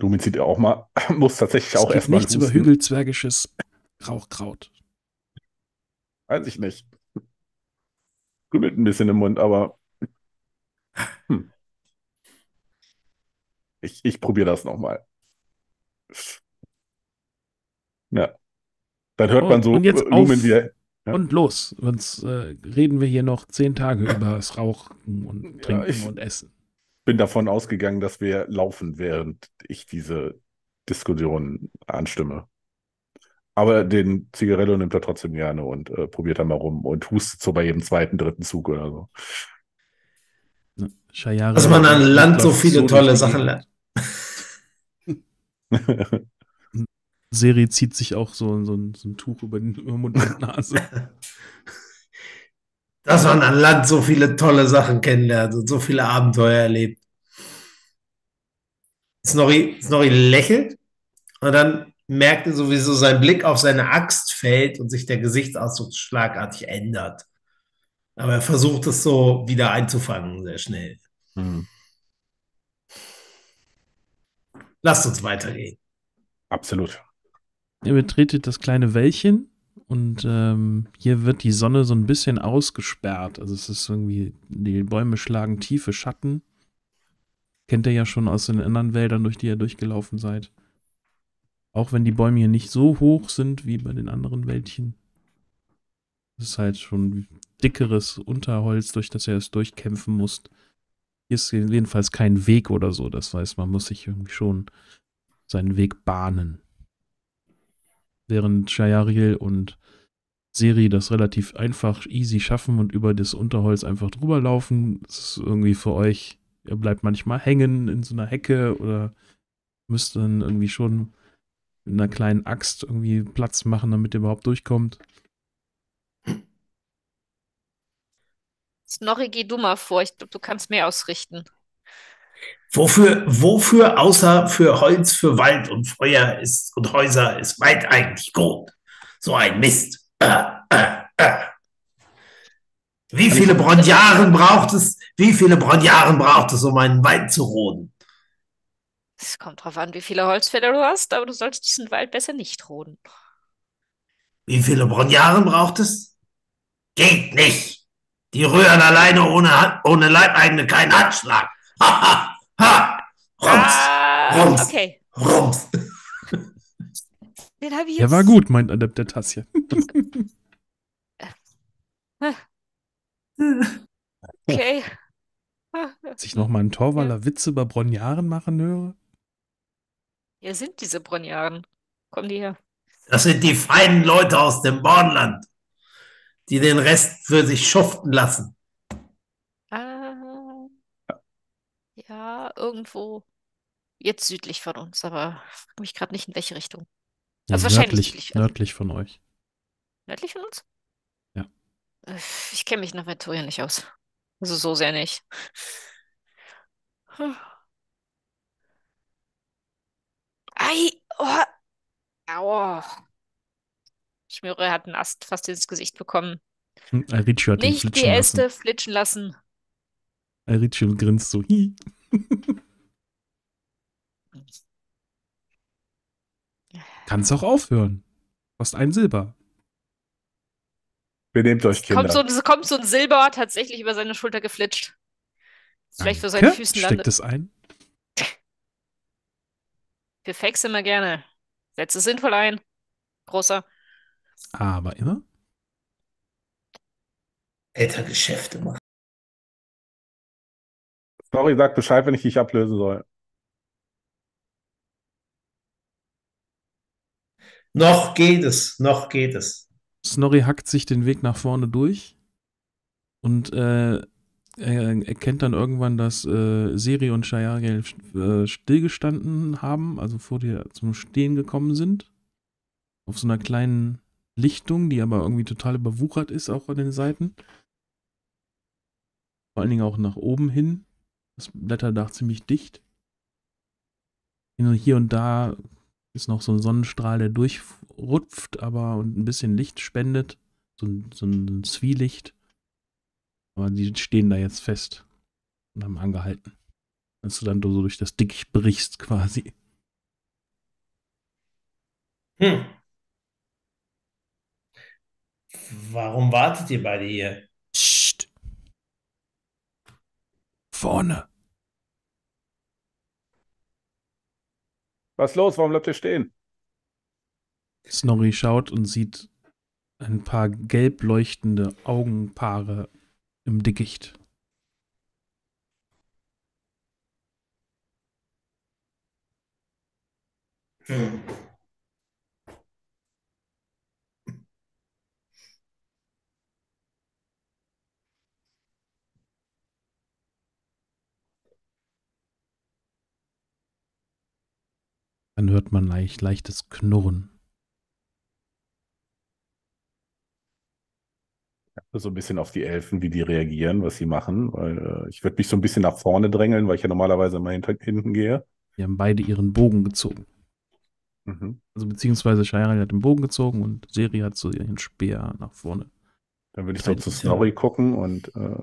Lubin zieht auch mal, muss tatsächlich Es auch erstmal nichts über husten. hügelzwergisches Rauchkraut. Weiß ich nicht. Grübelt ein bisschen im Mund, aber hm. ich, ich probiere das nochmal. Ja. Dann hört Oh, man so und jetzt äh, Lumen wieder. Ja. Und los, sonst äh, reden wir hier noch zehn Tage über das Rauchen und Ja, Trinken ich- und Essen. Bin davon ausgegangen, dass wir laufen, während ich diese Diskussion anstimme. Aber den Zigarillo nimmt er trotzdem gerne und äh, probiert da mal rum und hustet so bei jedem zweiten, dritten Zug oder so. Shayari Dass man an Land so viele durch tolle die Sachen lernt. Seri zieht sich auch so, so, ein, so ein Tuch über, den, über Mund und Nase. Dass man an Land so viele tolle Sachen kennenlernt und so viele Abenteuer erlebt. Snorri, Snorri lächelt und dann merkt er sowieso, sein Blick auf seine Axt fällt und sich der Gesichtsausdruck schlagartig ändert. Aber er versucht es so wieder einzufangen, sehr schnell. Hm, Lasst uns weitergehen. absolut. Ihr betretet das kleine Wäldchen und ähm, hier wird die Sonne so ein bisschen ausgesperrt. Also es ist irgendwie, die Bäume schlagen tiefe Schatten. Kennt ihr ja schon aus den anderen Wäldern, durch die ihr durchgelaufen seid. Auch wenn die Bäume hier nicht so hoch sind wie bei den anderen Wäldchen. Es ist halt schon dickeres Unterholz, durch das ihr es durchkämpfen musst. Hier ist jedenfalls kein Weg oder so. Das heißt, man muss sich irgendwie schon seinen Weg bahnen während Shayariel und Seri das relativ einfach easy schaffen und über das Unterholz einfach drüber laufen. Ist irgendwie für euch, ihr bleibt manchmal hängen in so einer Hecke oder müsst dann irgendwie schon mit einer kleinen Axt irgendwie Platz machen, damit ihr überhaupt durchkommt. Snorri, geh du mal vor. Ich glaube, du kannst mehr ausrichten. Wofür, wofür außer für Holz, für Wald und Feuer ist und Häuser ist Wald eigentlich gut? So ein Mist. Äh, äh, äh. Wie viele Bronjaren braucht es? Wie viele Bronjaren braucht es, um einen Wald zu roden? Es kommt drauf an, wie viele Holzfäller du hast, aber du solltest diesen Wald besser nicht roden. Wie viele Bronjaren braucht es? Geht nicht. Die rühren alleine ohne, ohne Leibeigene keinen Handschlag. Ha, ha, ha. Rums, Ah, Rums. okay. rums. Den habe ich Ja, jetzt. war gut, meint Adept der Tassia. Okay. Als ich nochmal einen Torwaller Witz über Bronjaren machen höre. Hier sind diese Bronjaren. Kommen die her? Das sind die feinen Leute aus dem Bornland, die den Rest für sich schuften lassen. Ah, ja, irgendwo jetzt südlich von uns, aber frag mich gerade nicht in welche Richtung. Also wahrscheinlich nördlich, südlich, nördlich von euch. Nördlich von uns? Ich kenne mich nach Venturien nicht aus. Also so sehr nicht. Hm. Ei, oh, aua. Schmöre hat einen Ast fast ins Gesicht bekommen. Hm, Alricio hat ihn Nicht die flitschen lassen. Äste flitschen lassen. Alricio grinst so. Hi. Kannst auch aufhören. Kostet ein Silber. Benehmt euch, Kinder. Kommt so, es kommt so ein Silber tatsächlich über seine Schulter geflitscht. Vielleicht für seine Danke. Füßen Steckt landet. es ein. Für Fakes immer gerne. Setze es sinnvoll ein. Großer. Aber immer. Alter Geschäfte machen. Sorry, sag Bescheid, wenn ich dich ablösen soll. Noch geht es, noch geht es. Snorri hackt sich den Weg nach vorne durch und äh, er erkennt dann irgendwann, dass äh, Siri und Shayagel äh, stillgestanden haben, also vor dir zum Stehen gekommen sind. Auf so einer kleinen Lichtung, die aber irgendwie total überwuchert ist, auch an den Seiten. Vor allen Dingen auch nach oben hin. Das Blätterdach ziemlich dicht. Hier und da ist noch so ein Sonnenstrahl, der durchrupft, aber und ein bisschen Licht spendet. So ein, so ein Zwielicht. Aber die stehen da jetzt fest und haben angehalten. Als du dann so durch das Dickicht brichst quasi. Hm. Warum wartet ihr beide hier? Psst. Vorne. Was ist los? Warum bleibt ihr stehen? Snorri schaut und sieht ein paar gelb leuchtende Augenpaare im Dickicht. Hm. Dann hört man leicht, leichtes Knurren. So ein bisschen auf die Elfen, wie die reagieren, was sie machen. Weil äh, ich würde mich so ein bisschen nach vorne drängeln, weil ich ja normalerweise immer hinter, hinten gehe. Die haben beide ihren Bogen gezogen. Mhm. Also beziehungsweise Shira hat den Bogen gezogen und Seri hat so ihren Speer nach vorne. Dann würde ich so Beide- zu Snorri gucken und äh,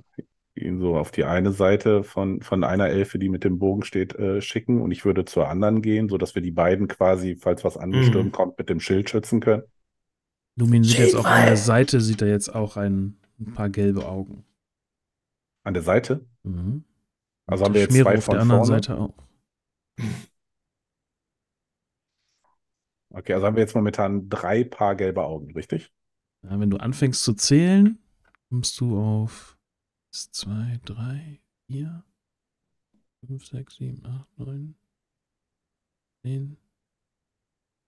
ihn so auf die eine Seite von, von einer Elfe, die mit dem Bogen steht, äh, schicken. Und ich würde zur anderen gehen, sodass wir die beiden quasi, falls was angestürmt Mhm. kommt, mit dem Schild schützen können. Lumin sieht jetzt auch an der. Seite, sieht er jetzt auch ein, ein paar gelbe Augen. An der Seite? Mhm. Also haben wir jetzt Schmiero zwei auf von der anderen vorne? Seite auch. Okay, also haben wir jetzt momentan drei Paar gelbe Augen, richtig? Ja, wenn du anfängst zu zählen, kommst du auf 1, 2, 3, 4, 5, 6, 7, 8, 9, 10,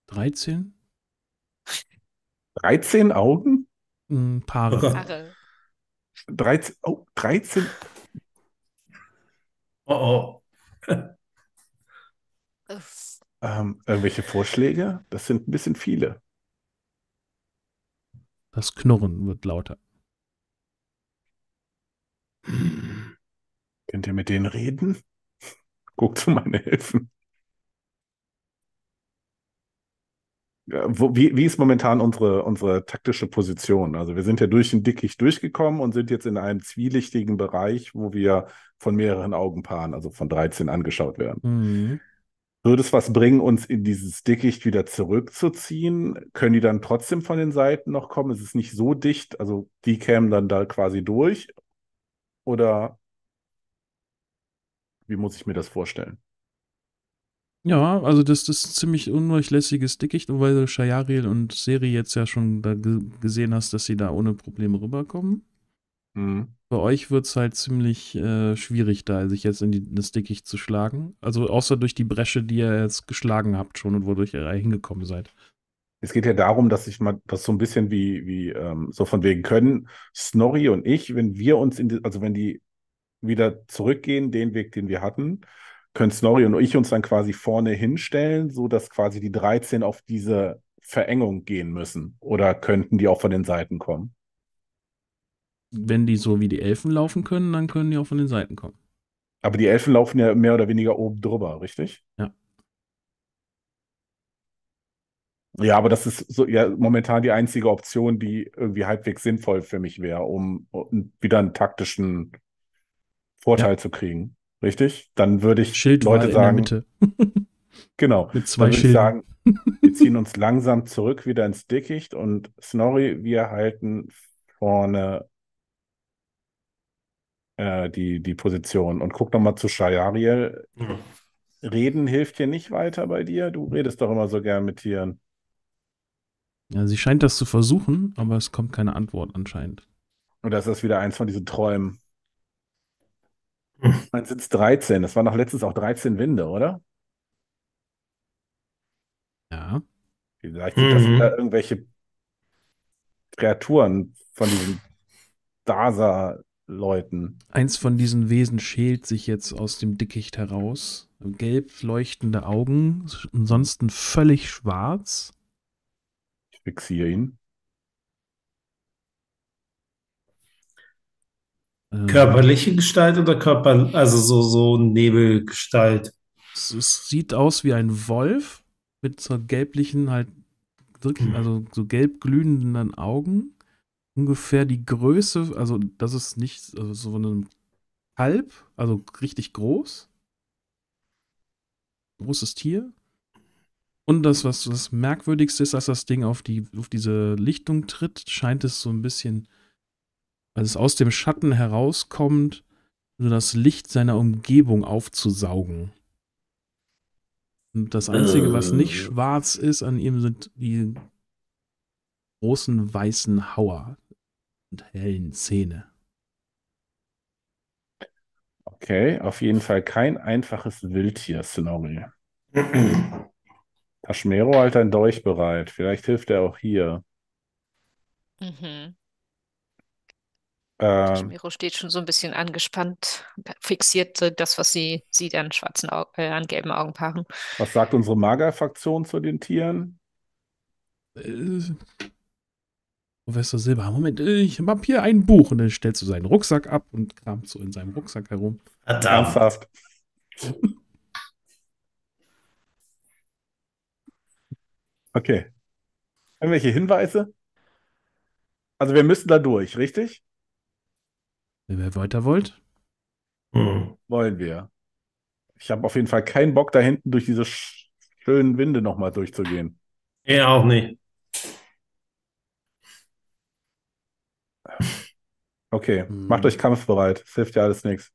13 13 Augen? mm, Paare. Karre. 13, oh, 13? Oh oh. Ähm, irgendwelche Vorschläge? Das sind ein bisschen viele. Das Knurren wird lauter. Könnt ihr mit denen reden? Guckt zu meine Hilfen. Ja, wo, wie, wie ist momentan unsere, unsere taktische Position? Also wir sind ja durch den Dickicht durchgekommen und sind jetzt in einem zwielichtigen Bereich, wo wir von mehreren Augenpaaren, also von 13, angeschaut werden. Mhm. Würde es was bringen, uns in dieses Dickicht wieder zurückzuziehen? Können die dann trotzdem von den Seiten noch kommen? Es ist nicht so dicht, also die kämen dann da quasi durch? Oder wie muss ich mir das vorstellen? Ja, also das, das ist ein ziemlich undurchlässiges Dickicht, und weil du Shayariel und Seri jetzt ja schon gesehen hast, dass sie da ohne Probleme rüberkommen. Hm. Bei euch wird es halt ziemlich äh, schwierig, da sich jetzt in die, das Dickicht zu schlagen. Also außer durch die Bresche, die ihr jetzt geschlagen habt schon und wodurch ihr da hingekommen seid. Es geht ja darum, dass ich mal das so ein bisschen wie, wie ähm, so von wegen können, Snorri und ich, wenn wir uns in die, also wenn die wieder zurückgehen, den Weg, den wir hatten, können Snorri und ich uns dann quasi vorne hinstellen, so dass quasi die 13 auf diese Verengung gehen müssen. Oder könnten die auch von den Seiten kommen? Wenn die so wie die Elfen laufen können, dann können die auch von den Seiten kommen. Aber die Elfen laufen ja mehr oder weniger oben drüber, richtig? Ja. Ja, aber das ist so ja momentan die einzige Option, die irgendwie halbwegs sinnvoll für mich wäre, um, um wieder einen taktischen Vorteil zu kriegen. Richtig? Dann würde ich Schildwahl Leute in sagen, der Mitte. genau, Mit zwei dann würde ich sagen, wir ziehen uns langsam zurück wieder ins Dickicht und Snorri, wir halten vorne äh, die, die Position. Und guck nochmal zu Shayariel. Hm. Reden hilft hier nicht weiter bei dir. Du redest doch immer so gern mit Tieren. Ja, sie scheint das zu versuchen, aber es kommt keine Antwort anscheinend. Ist das wieder eins von diesen Träumen? Dann sind es 13. Das waren doch letztens auch 13 Winde, oder? Ja. Vielleicht sind das Mhm. wieder irgendwelche Kreaturen von diesen Dasa-Leuten. Eins von diesen Wesen schält sich jetzt aus dem Dickicht heraus. Gelb leuchtende Augen, ansonsten völlig schwarz. Ich fixiere ihn. Ähm, Körperliche Gestalt oder Körper, also so, so Nebelgestalt? Es, es sieht aus wie ein Wolf mit so gelblichen, halt wirklich, also so gelb glühenden Augen. Ungefähr die Größe, also das ist nicht also so ein Kalb, also richtig groß. Großes Tier. Und das, was das Merkwürdigste ist, dass das Ding auf, die, auf diese Lichtung tritt, scheint es so ein bisschen, als es aus dem Schatten herauskommt, so das Licht seiner Umgebung aufzusaugen. Und das Einzige, was nicht Äh. schwarz ist an ihm, sind die großen weißen Hauer und hellen Zähne. Okay, auf jeden Fall kein einfaches Wildtier-Szenario. Taschmero halt ein Dolch bereit. Vielleicht hilft er auch hier. Mhm. Ähm, Schmiro steht schon so ein bisschen angespannt, fixiert das, was sie sieht an schwarzen Au äh, an gelben Augenpaaren. was sagt unsere Mager-Fraktion zu den Tieren? Äh, Professor Silber, Moment, äh, ich hab hier ein Buch. Und dann stellst du seinen Rucksack ab und kramt so in seinem Rucksack herum. Verdammt. Ernsthaft? Okay. Irgendwelche Hinweise? Also wir müssen da durch, richtig? Wenn ihr weiter wollt. Hm. Wollen wir. Ich habe auf jeden Fall keinen Bock, da hinten durch diese sch schönen Winde nochmal durchzugehen. Er auch nicht. Okay, Hm. macht euch kampfbereit. Es hilft ja alles nichts.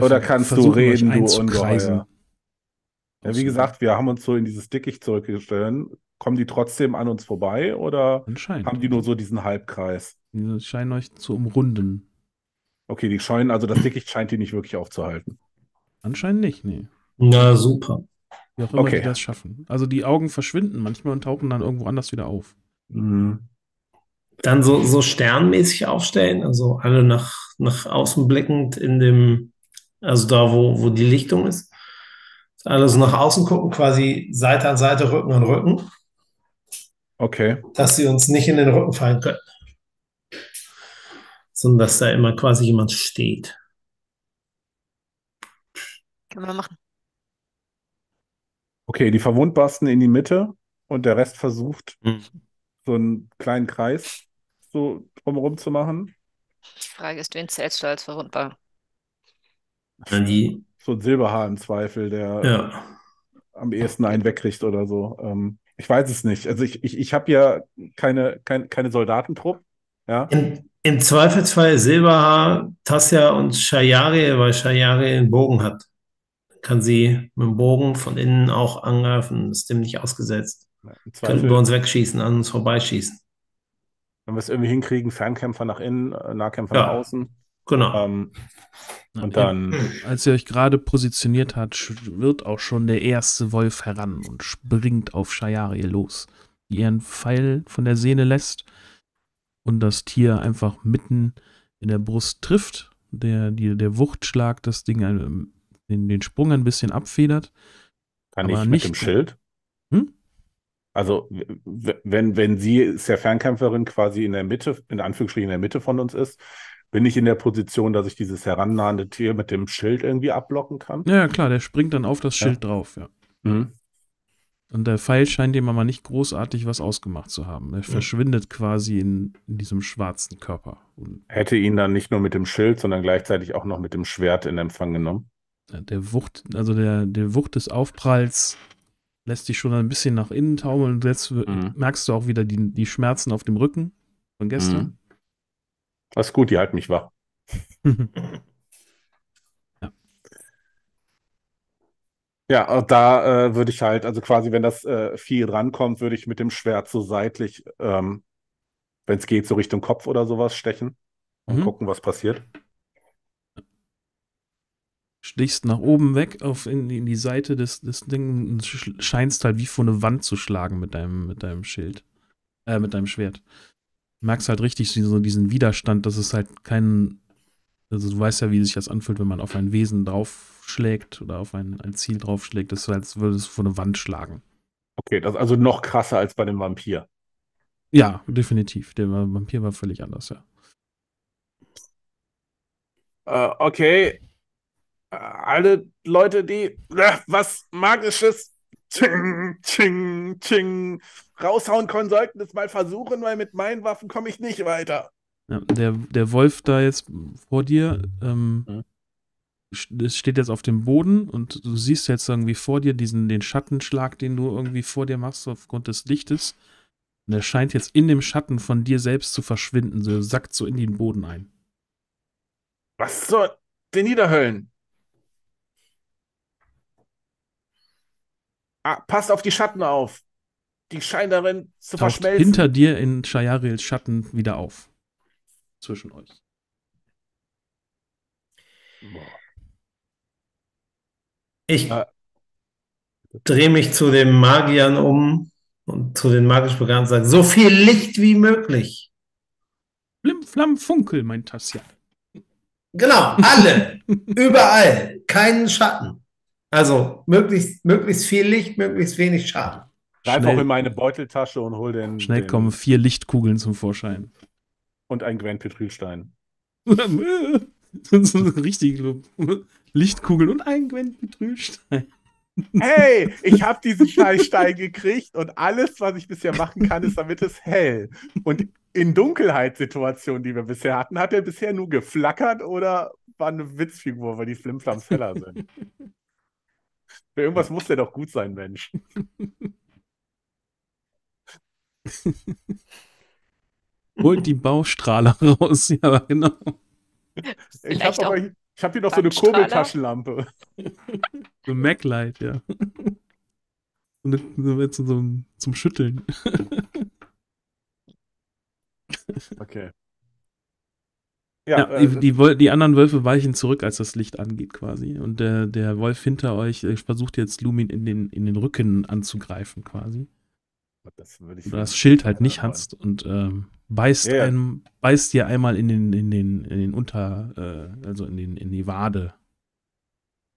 Oder kannst du reden, du. Ungeheuer? Ja, wie gesagt, wir haben uns so in dieses Dickicht zurückgestellt. Kommen die trotzdem an uns vorbei oder haben die nur so diesen Halbkreis? Die scheinen euch zu umrunden. Okay, die scheuen, also das Dickicht scheint die nicht wirklich aufzuhalten. Anscheinend nicht, nee. Na super. Wie auch immer Okay. die das schaffen. Also die Augen verschwinden manchmal und tauchen dann irgendwo anders wieder auf. Mhm. Dann so, so sternmäßig aufstellen, also alle nach, nach außen blickend in dem, also da, wo, wo die Lichtung ist. Alle so nach außen gucken, quasi Seite an Seite, Rücken an Rücken, Okay, dass sie uns nicht in den Rücken fallen können. Sondern dass da immer quasi jemand steht. Können wir machen. okay, die Verwundbarsten in die Mitte und der Rest versucht, Mhm. so einen kleinen Kreis so drumherum zu machen. Die Frage ist, wen zählst du als verwundbar? Die, So ein Silberhaar im Zweifel, der ja. am ehesten einen wegkriegt oder so. Ähm, ich weiß es nicht. Also ich, ich, ich habe ja keine, kein, keine Soldatentrupp. Ja, Im, Im Zweifelsfall Silberhaar, Tassia und Shayari, weil Shayari einen Bogen hat. Kann sie mit dem Bogen von innen auch angreifen, ist dem nicht ausgesetzt. Könnten Zweifel, wir uns wegschießen, an uns vorbeischießen. wenn wir es irgendwie hinkriegen, Fernkämpfer nach innen, äh, Nahkämpfer Ja. nach außen. Genau. Ähm, und dann, Als ihr euch gerade positioniert habt, schwirrt auch schon der erste Wolf heran und springt auf Shayari los, die ihren Pfeil von der Sehne lässt und das Tier einfach mitten in der Brust trifft. Der, die, der Wuchtschlag das Ding ein- den, den Sprung ein bisschen abfedert. kann aber ich mit nicht- dem Schild. Hm? Also, wenn, wenn sie ist ja Fernkämpferin quasi in der Mitte, in Anführungsstrichen in der Mitte von uns ist, bin ich in der Position, dass ich dieses herannahende Tier mit dem Schild irgendwie abblocken kann. Ja, ja, klar, der springt dann auf das Ja. Schild drauf, ja. Mhm. Und der Pfeil scheint dem aber nicht großartig was ausgemacht zu haben. Er verschwindet quasi in, in diesem schwarzen Körper. Und Hätte ihn dann nicht nur mit dem Schild, sondern gleichzeitig auch noch mit dem Schwert in Empfang genommen. der Wucht, also der, der Wucht des Aufpralls lässt dich schon ein bisschen nach innen taumeln und jetzt Mhm. merkst du auch wieder die, die Schmerzen auf dem Rücken von gestern. Das ist gut, die halten mich wach. Ja, und da äh, würde ich halt, also quasi, wenn das äh, viel rankommt, würde ich mit dem Schwert so seitlich, ähm, wenn es geht, so Richtung Kopf oder sowas stechen und Mhm. gucken, was passiert. stichst nach oben weg auf in, in die Seite des, des Ding scheinst halt wie vor eine Wand zu schlagen mit deinem, mit deinem Schild. Äh, mit deinem Schwert. Du merkst halt richtig so diesen Widerstand, dass es halt kein. Also du weißt ja, wie sich das anfühlt, wenn man auf ein Wesen draufschlägt oder auf ein, ein Ziel draufschlägt. Das ist als würde es vor eine Wand schlagen. Okay, das ist also noch krasser als bei dem Vampir. Ja, definitiv. Der Vampir war völlig anders, ja. Äh, okay. Alle Leute, die äh, was Magisches tsching, tsching, tsching, raushauen können, sollten es mal versuchen, weil mit meinen Waffen komme ich nicht weiter. Ja, der, der Wolf da jetzt vor dir, ähm, Mhm. es steht jetzt auf dem Boden und du siehst jetzt irgendwie vor dir diesen, den Schattenschlag, den du irgendwie vor dir machst aufgrund des Lichtes. Und er scheint jetzt in dem Schatten von dir selbst zu verschwinden, so sackt so in den Boden ein. Was soll den Niederhöllen? Ah, passt auf die Schatten auf. Die scheinen darin zu Taucht verschmelzen. hinter dir in Shayariels Schatten wieder auf. Zwischen euch. Boah. Ich Ja. drehe mich zu den Magiern um und zu den magisch Begabten und sage, so viel Licht wie möglich. Flim, flam, funkel, mein Tassian. Genau, alle, überall, keinen Schatten. Also möglichst, möglichst viel Licht, möglichst wenig Schatten. Greif auch Schnell, in meine Beuteltasche und hol den, schnell den kommen vier Lichtkugeln zum Vorschein. und einen Gwen Petrylstein. so richtig Lichtkugeln und ein Gwen Betrühlstein. Hey, ich habe diesen Scheißstein gekriegt und alles, was ich bisher machen kann, ist, damit es hell. Und in Dunkelheitssituationen, die wir bisher hatten, hat er bisher nur geflackert oder war eine Witzfigur, weil die Flimflams heller sind. Für irgendwas muss der doch gut sein, Mensch. Holt die Baustrahler raus, ja, genau. Ich habe aber ich hab hier noch so eine? Kurbeltaschenlampe. So ein Maglight, ja. So eine, so so ein- zum Schütteln. Okay. Ja, Ja, äh, die, die, die anderen Wölfe weichen zurück, als das Licht angeht, quasi. Und der, der Wolf hinter euch äh, versucht jetzt Lumin in den, in den Rücken anzugreifen, quasi. Das würde ich du das Schild halt nicht hast und ähm, beißt, ja. Einem, beißt dir einmal in den, in den, in den Unter, äh, also in, den, in die Wade.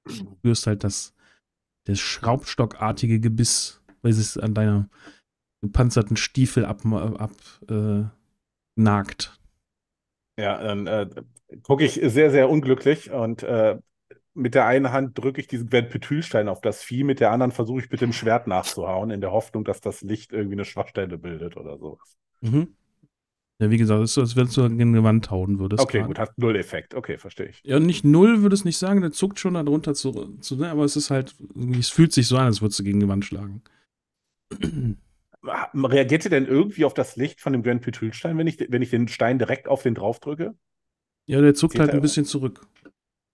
Du spürst halt das, das schraubstockartige Gebiss, weil es an deiner gepanzerten Stiefel ab, ab äh, nagt. Ja, dann äh, gucke ich sehr, sehr unglücklich und äh, mit der einen Hand drücke ich diesen Gwen Petylstein auf das Vieh, mit der anderen versuche ich mit dem Schwert nachzuhauen, in der Hoffnung, dass das Licht irgendwie eine Schwachstelle bildet oder so. Mhm. Ja, wie gesagt, es ist so, als wenn du in eine Wand hauen würdest. Okay, gerade. gut, hat null Effekt. Okay, verstehe ich. Ja, nicht null würde es nicht sagen, der zuckt schon darunter zu, zu ne, aber es ist halt, es fühlt sich so an, als würdest du gegen die Wand schlagen. Reagiert ihr denn irgendwie auf das Licht von dem Gwen Petylstein, wenn ich, wenn ich den Stein direkt auf den drauf drücke? Ja, der zuckt Geht halt ein bisschen zurück.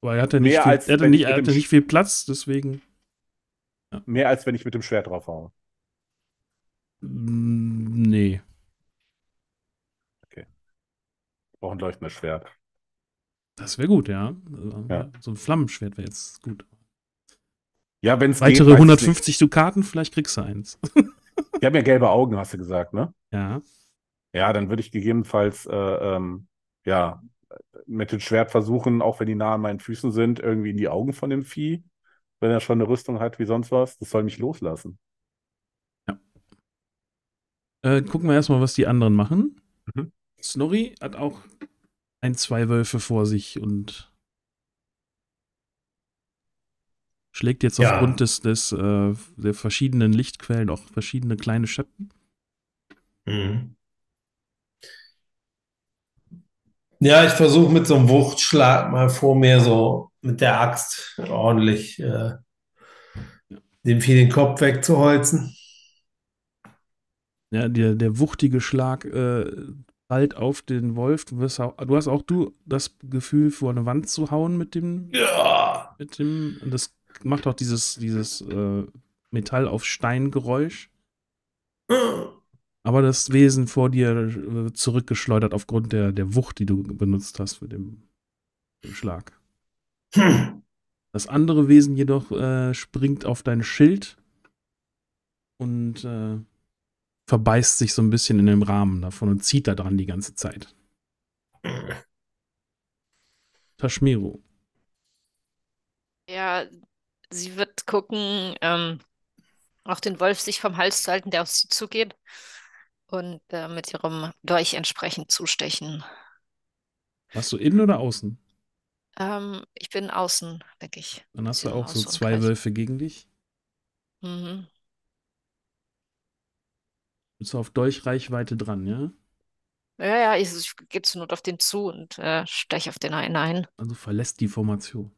Aber er hat ja nicht, Mehr viel, als er hatte nicht, ich er hatte nicht viel Platz, deswegen. Mehr als wenn ich mit dem Schwert drauf haue. mm, Nee. Ich brauche ein leuchtendes Schwert. Das wäre gut, ja. Also, Ja. So ein Flammenschwert wäre jetzt gut. Ja, wenn es Weitere 150 Dukaten, vielleicht kriegst du eins. Die haben ja gelbe Augen, hast du gesagt, ne? ja. Ja, dann würde ich gegebenenfalls, äh, ähm, ja, mit dem Schwert versuchen, auch wenn die nah an meinen Füßen sind, irgendwie in die Augen von dem Vieh, wenn er schon eine Rüstung hat wie sonst was. Das soll mich loslassen. Äh, gucken wir erstmal, was die anderen machen. Mhm. Snorri hat auch ein, zwei Wölfe vor sich und schlägt jetzt Ja. aufgrund des, des äh, der verschiedenen Lichtquellen auch verschiedene kleine Schatten. Mhm. Ja, ich versuche mit so einem Wuchtschlag mal vor mir so mit der Axt ordentlich äh, dem Vieh den Kopf wegzuholzen. Ja, der, der wuchtige Schlag äh, prallt auf den Wolf. Du, wirst auch, du hast auch du das Gefühl, vor eine Wand zu hauen mit dem, Ja. mit dem. Das macht auch dieses, dieses äh, Metall auf Stein Geräusch. Aber das Wesen vor dir äh, zurückgeschleudert aufgrund der, der Wucht, die du benutzt hast für den, den Schlag. Hm. Das andere Wesen jedoch äh, springt auf dein Schild und äh, verbeißt sich so ein bisschen in dem Rahmen davon und zieht da dran die ganze Zeit. Tashmiro. Ja, sie wird gucken, ähm, auf den Wolf sich vom Hals zu halten, der auf sie zugeht. Und äh, mit ihrem Dolch entsprechend zustechen. Warst du innen oder außen? Ähm, ich bin außen, denke ich. Dann hast du auch so zwei Kreis. Wölfe gegen dich. Mhm. Bist du auf Dolchreichweite dran, ja? Ja, ja, ich, ich gehe zur Not auf den zu und äh, steche auf den einen ein. Also verlässt die Formation.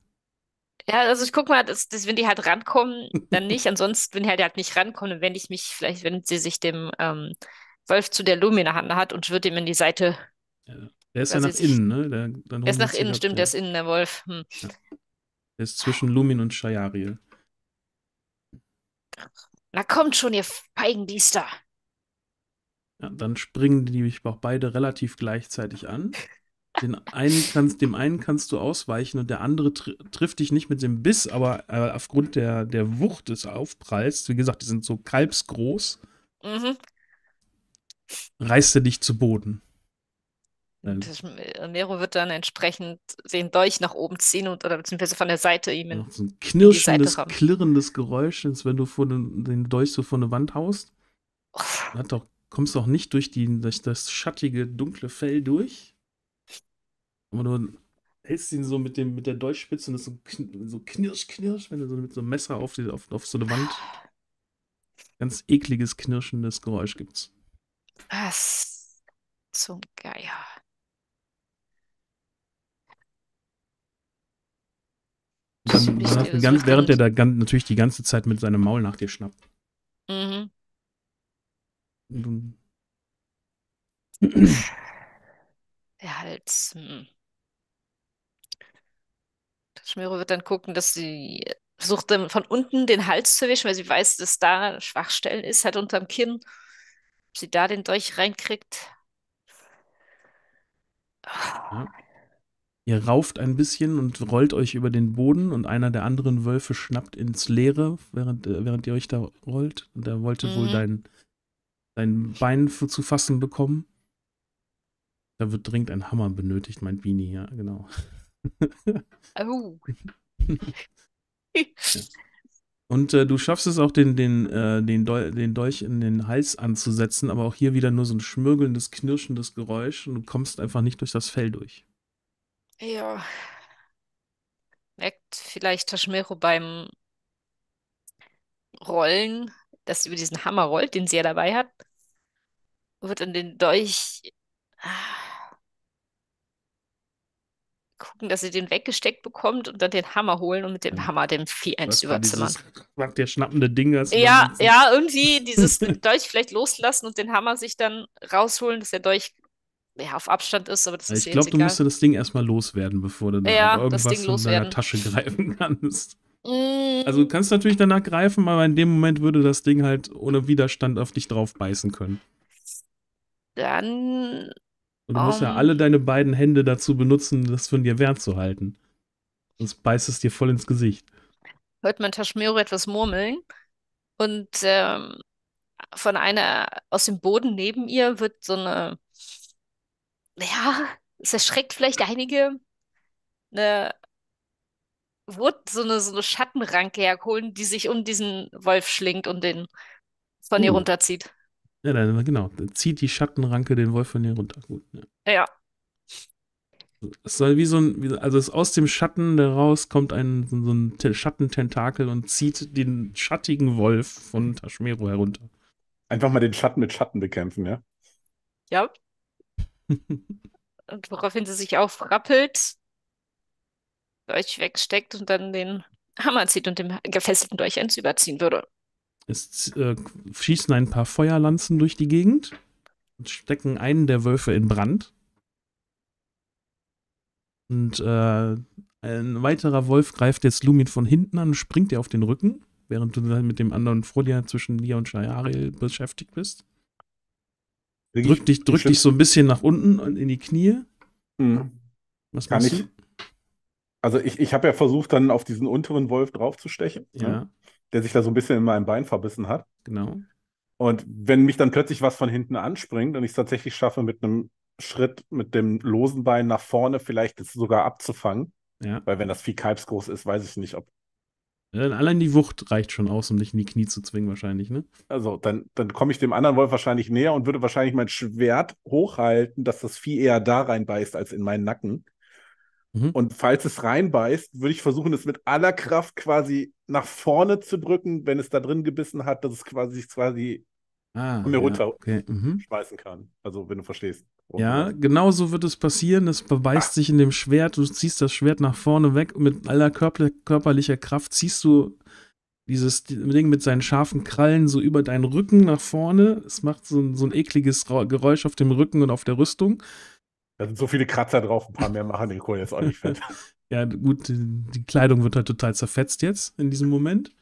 Ja, also ich guck mal, dass, dass, wenn die halt rankommen, dann nicht. Ansonsten, wenn die halt, halt nicht rankommen, dann wende ich mich vielleicht, wenn sie sich dem ähm, Wolf zu der Lumina Hand hat und würde ihm in die Seite. Der ist ja nach innen, ne? Der, dann Der ist nach innen, ab, stimmt, der ist innen, der Wolf. Hm. Der ist zwischen Lumin und Shayariel. Na kommt schon, ihr Feigenbiester. Ja, dann springen die auch beide relativ gleichzeitig an. Den einen kannst, dem einen kannst du ausweichen und der andere tr trifft dich nicht mit dem Biss, aber äh, aufgrund der, der Wucht des Aufpralls, wie gesagt, die sind so kalbsgroß, Mhm. Reißt er dich zu Boden. Äh, Nero wird dann entsprechend den Dolch nach oben ziehen und oder beziehungsweise von der Seite ihm in. so ein knirschendes, klirrendes Geräusch, als wenn du vor den, den Dolch so vor eine Wand haust. Hat doch, kommst doch nicht durch, die, durch das schattige, dunkle Fell durch. Aber du hältst ihn so mit, dem, mit der Dolchspitze und das so, kn so knirsch, knirsch, wenn du so mit so einem Messer auf, die, auf, auf so eine Wand. Ganz ekliges, knirschendes Geräusch gibt's. Was zum Geier. Dann, dann hast du ganz, während der nicht. da gan natürlich die ganze Zeit mit seinem Maul nach dir schnappt. Mhm. Der Hals. Hm. Schmiro wird dann gucken, dass sie versucht, von unten den Hals zu erwischen, weil sie weiß, dass da Schwachstellen ist, halt unterm Kinn. Ob sie da den Dolch reinkriegt. Ihr rauft ein bisschen und rollt euch über den Boden und einer der anderen Wölfe schnappt ins Leere, während, äh, während ihr euch da rollt. Und er wollte wohl Mhm. dein, dein Bein zu fassen bekommen. Da wird dringend ein Hammer benötigt, meint Bini, ja, genau. Oh. Und äh, du schaffst es auch, den, den, äh, den, Dol den Dolch in den Hals anzusetzen, aber auch hier wieder nur so ein schmürgelndes, knirschendes Geräusch und du kommst einfach nicht durch das Fell durch. Ja. Merkt vielleicht Taschmiro beim Rollen, dass sie über diesen Hammer rollt, den sie ja dabei hat. Wird dann den Dolch ah, gucken, dass sie den weggesteckt bekommt und dann den Hammer holen und mit dem Ja. Hammer dem Vieh eins überzimmern. was der schnappende Ding hast du Ja, ja, irgendwie dieses Dolch vielleicht loslassen und den Hammer sich dann rausholen, dass der Dolch ja, auf Abstand ist, aber das ist Ich ihr glaube, du müsstest das Ding erstmal loswerden, bevor du Ja, irgendwas in deiner. Tasche greifen kannst. Mm, Also du kannst natürlich danach greifen, aber in dem Moment würde das Ding halt ohne Widerstand auf dich drauf beißen können. dann Und du musst ja Ähm. alle deine beiden Hände dazu benutzen, das von dir wegzuhalten. Sonst beißt es dir voll ins Gesicht. hört man Taschmiro etwas murmeln und ähm, von einer aus dem Boden neben ihr wird so eine, ja, es erschreckt vielleicht einige, eine Wut, so eine, so eine Schattenranke herholen, die sich um diesen Wolf schlingt und den von ihr Uh. runterzieht. Ja, dann, genau. Dann zieht die Schattenranke den Wolf von dir runter. Gut, ja. Ja, Es soll wie so ein, also es aus dem Schatten heraus kommt ein, so ein Te- Schattententakel und zieht den schattigen Wolf von Tashmero herunter. Einfach mal den Schatten mit Schatten bekämpfen, ja? ja. Und woraufhin sie sich aufrappelt, Dolch wegsteckt und dann den Hammer zieht und dem gefesselten Dolch eins überziehen würde. Es äh, schießen ein paar Feuerlanzen durch die Gegend und stecken einen der Wölfe in Brand. Und äh, ein weiterer Wolf greift jetzt Lumin von hinten an und springt dir auf den Rücken, während du dann mit dem anderen dir zwischen dir und Shayariel beschäftigt bist. Krieg Drück ich dich, drück dich so ein bisschen nach unten und in die Knie. Hm. Was Kann ich. du? Also ich, ich habe ja versucht, dann auf diesen unteren Wolf draufzustechen, Ja, ne? Der sich da so ein bisschen in mein Bein verbissen hat. genau. Und wenn mich dann plötzlich was von hinten anspringt und ich es tatsächlich schaffe, mit einem Schritt mit dem losen Bein nach vorne vielleicht sogar abzufangen, Ja. weil wenn das Vieh kalbsgroß ist, weiß ich nicht, ob. Allein die Wucht reicht schon aus, um dich in die Knie zu zwingen, wahrscheinlich, ne? Also dann, dann komme ich dem anderen Wolf wahrscheinlich näher und würde wahrscheinlich mein Schwert hochhalten, dass das Vieh eher da reinbeißt als in meinen Nacken. Mhm. Und falls es reinbeißt, würde ich versuchen, es mit aller Kraft quasi nach vorne zu drücken, wenn es da drin gebissen hat, dass es quasi sich quasi Ah, mir ja, runter. Okay. Mhm. schmeißen kann. Also wenn du verstehst. Ja, genau so wird es passieren. Es bebeißt sich in dem Schwert. Du ziehst das Schwert nach vorne weg und mit aller körper körperlicher Kraft ziehst du dieses Ding mit seinen scharfen Krallen so über deinen Rücken nach vorne. Es macht so ein, so ein ekliges Geräusch auf dem Rücken und auf der Rüstung. Da sind so viele Kratzer drauf, ein paar mehr machen den Kohl jetzt auch nicht fett. Ja, gut, die Kleidung wird halt total zerfetzt jetzt in diesem Moment.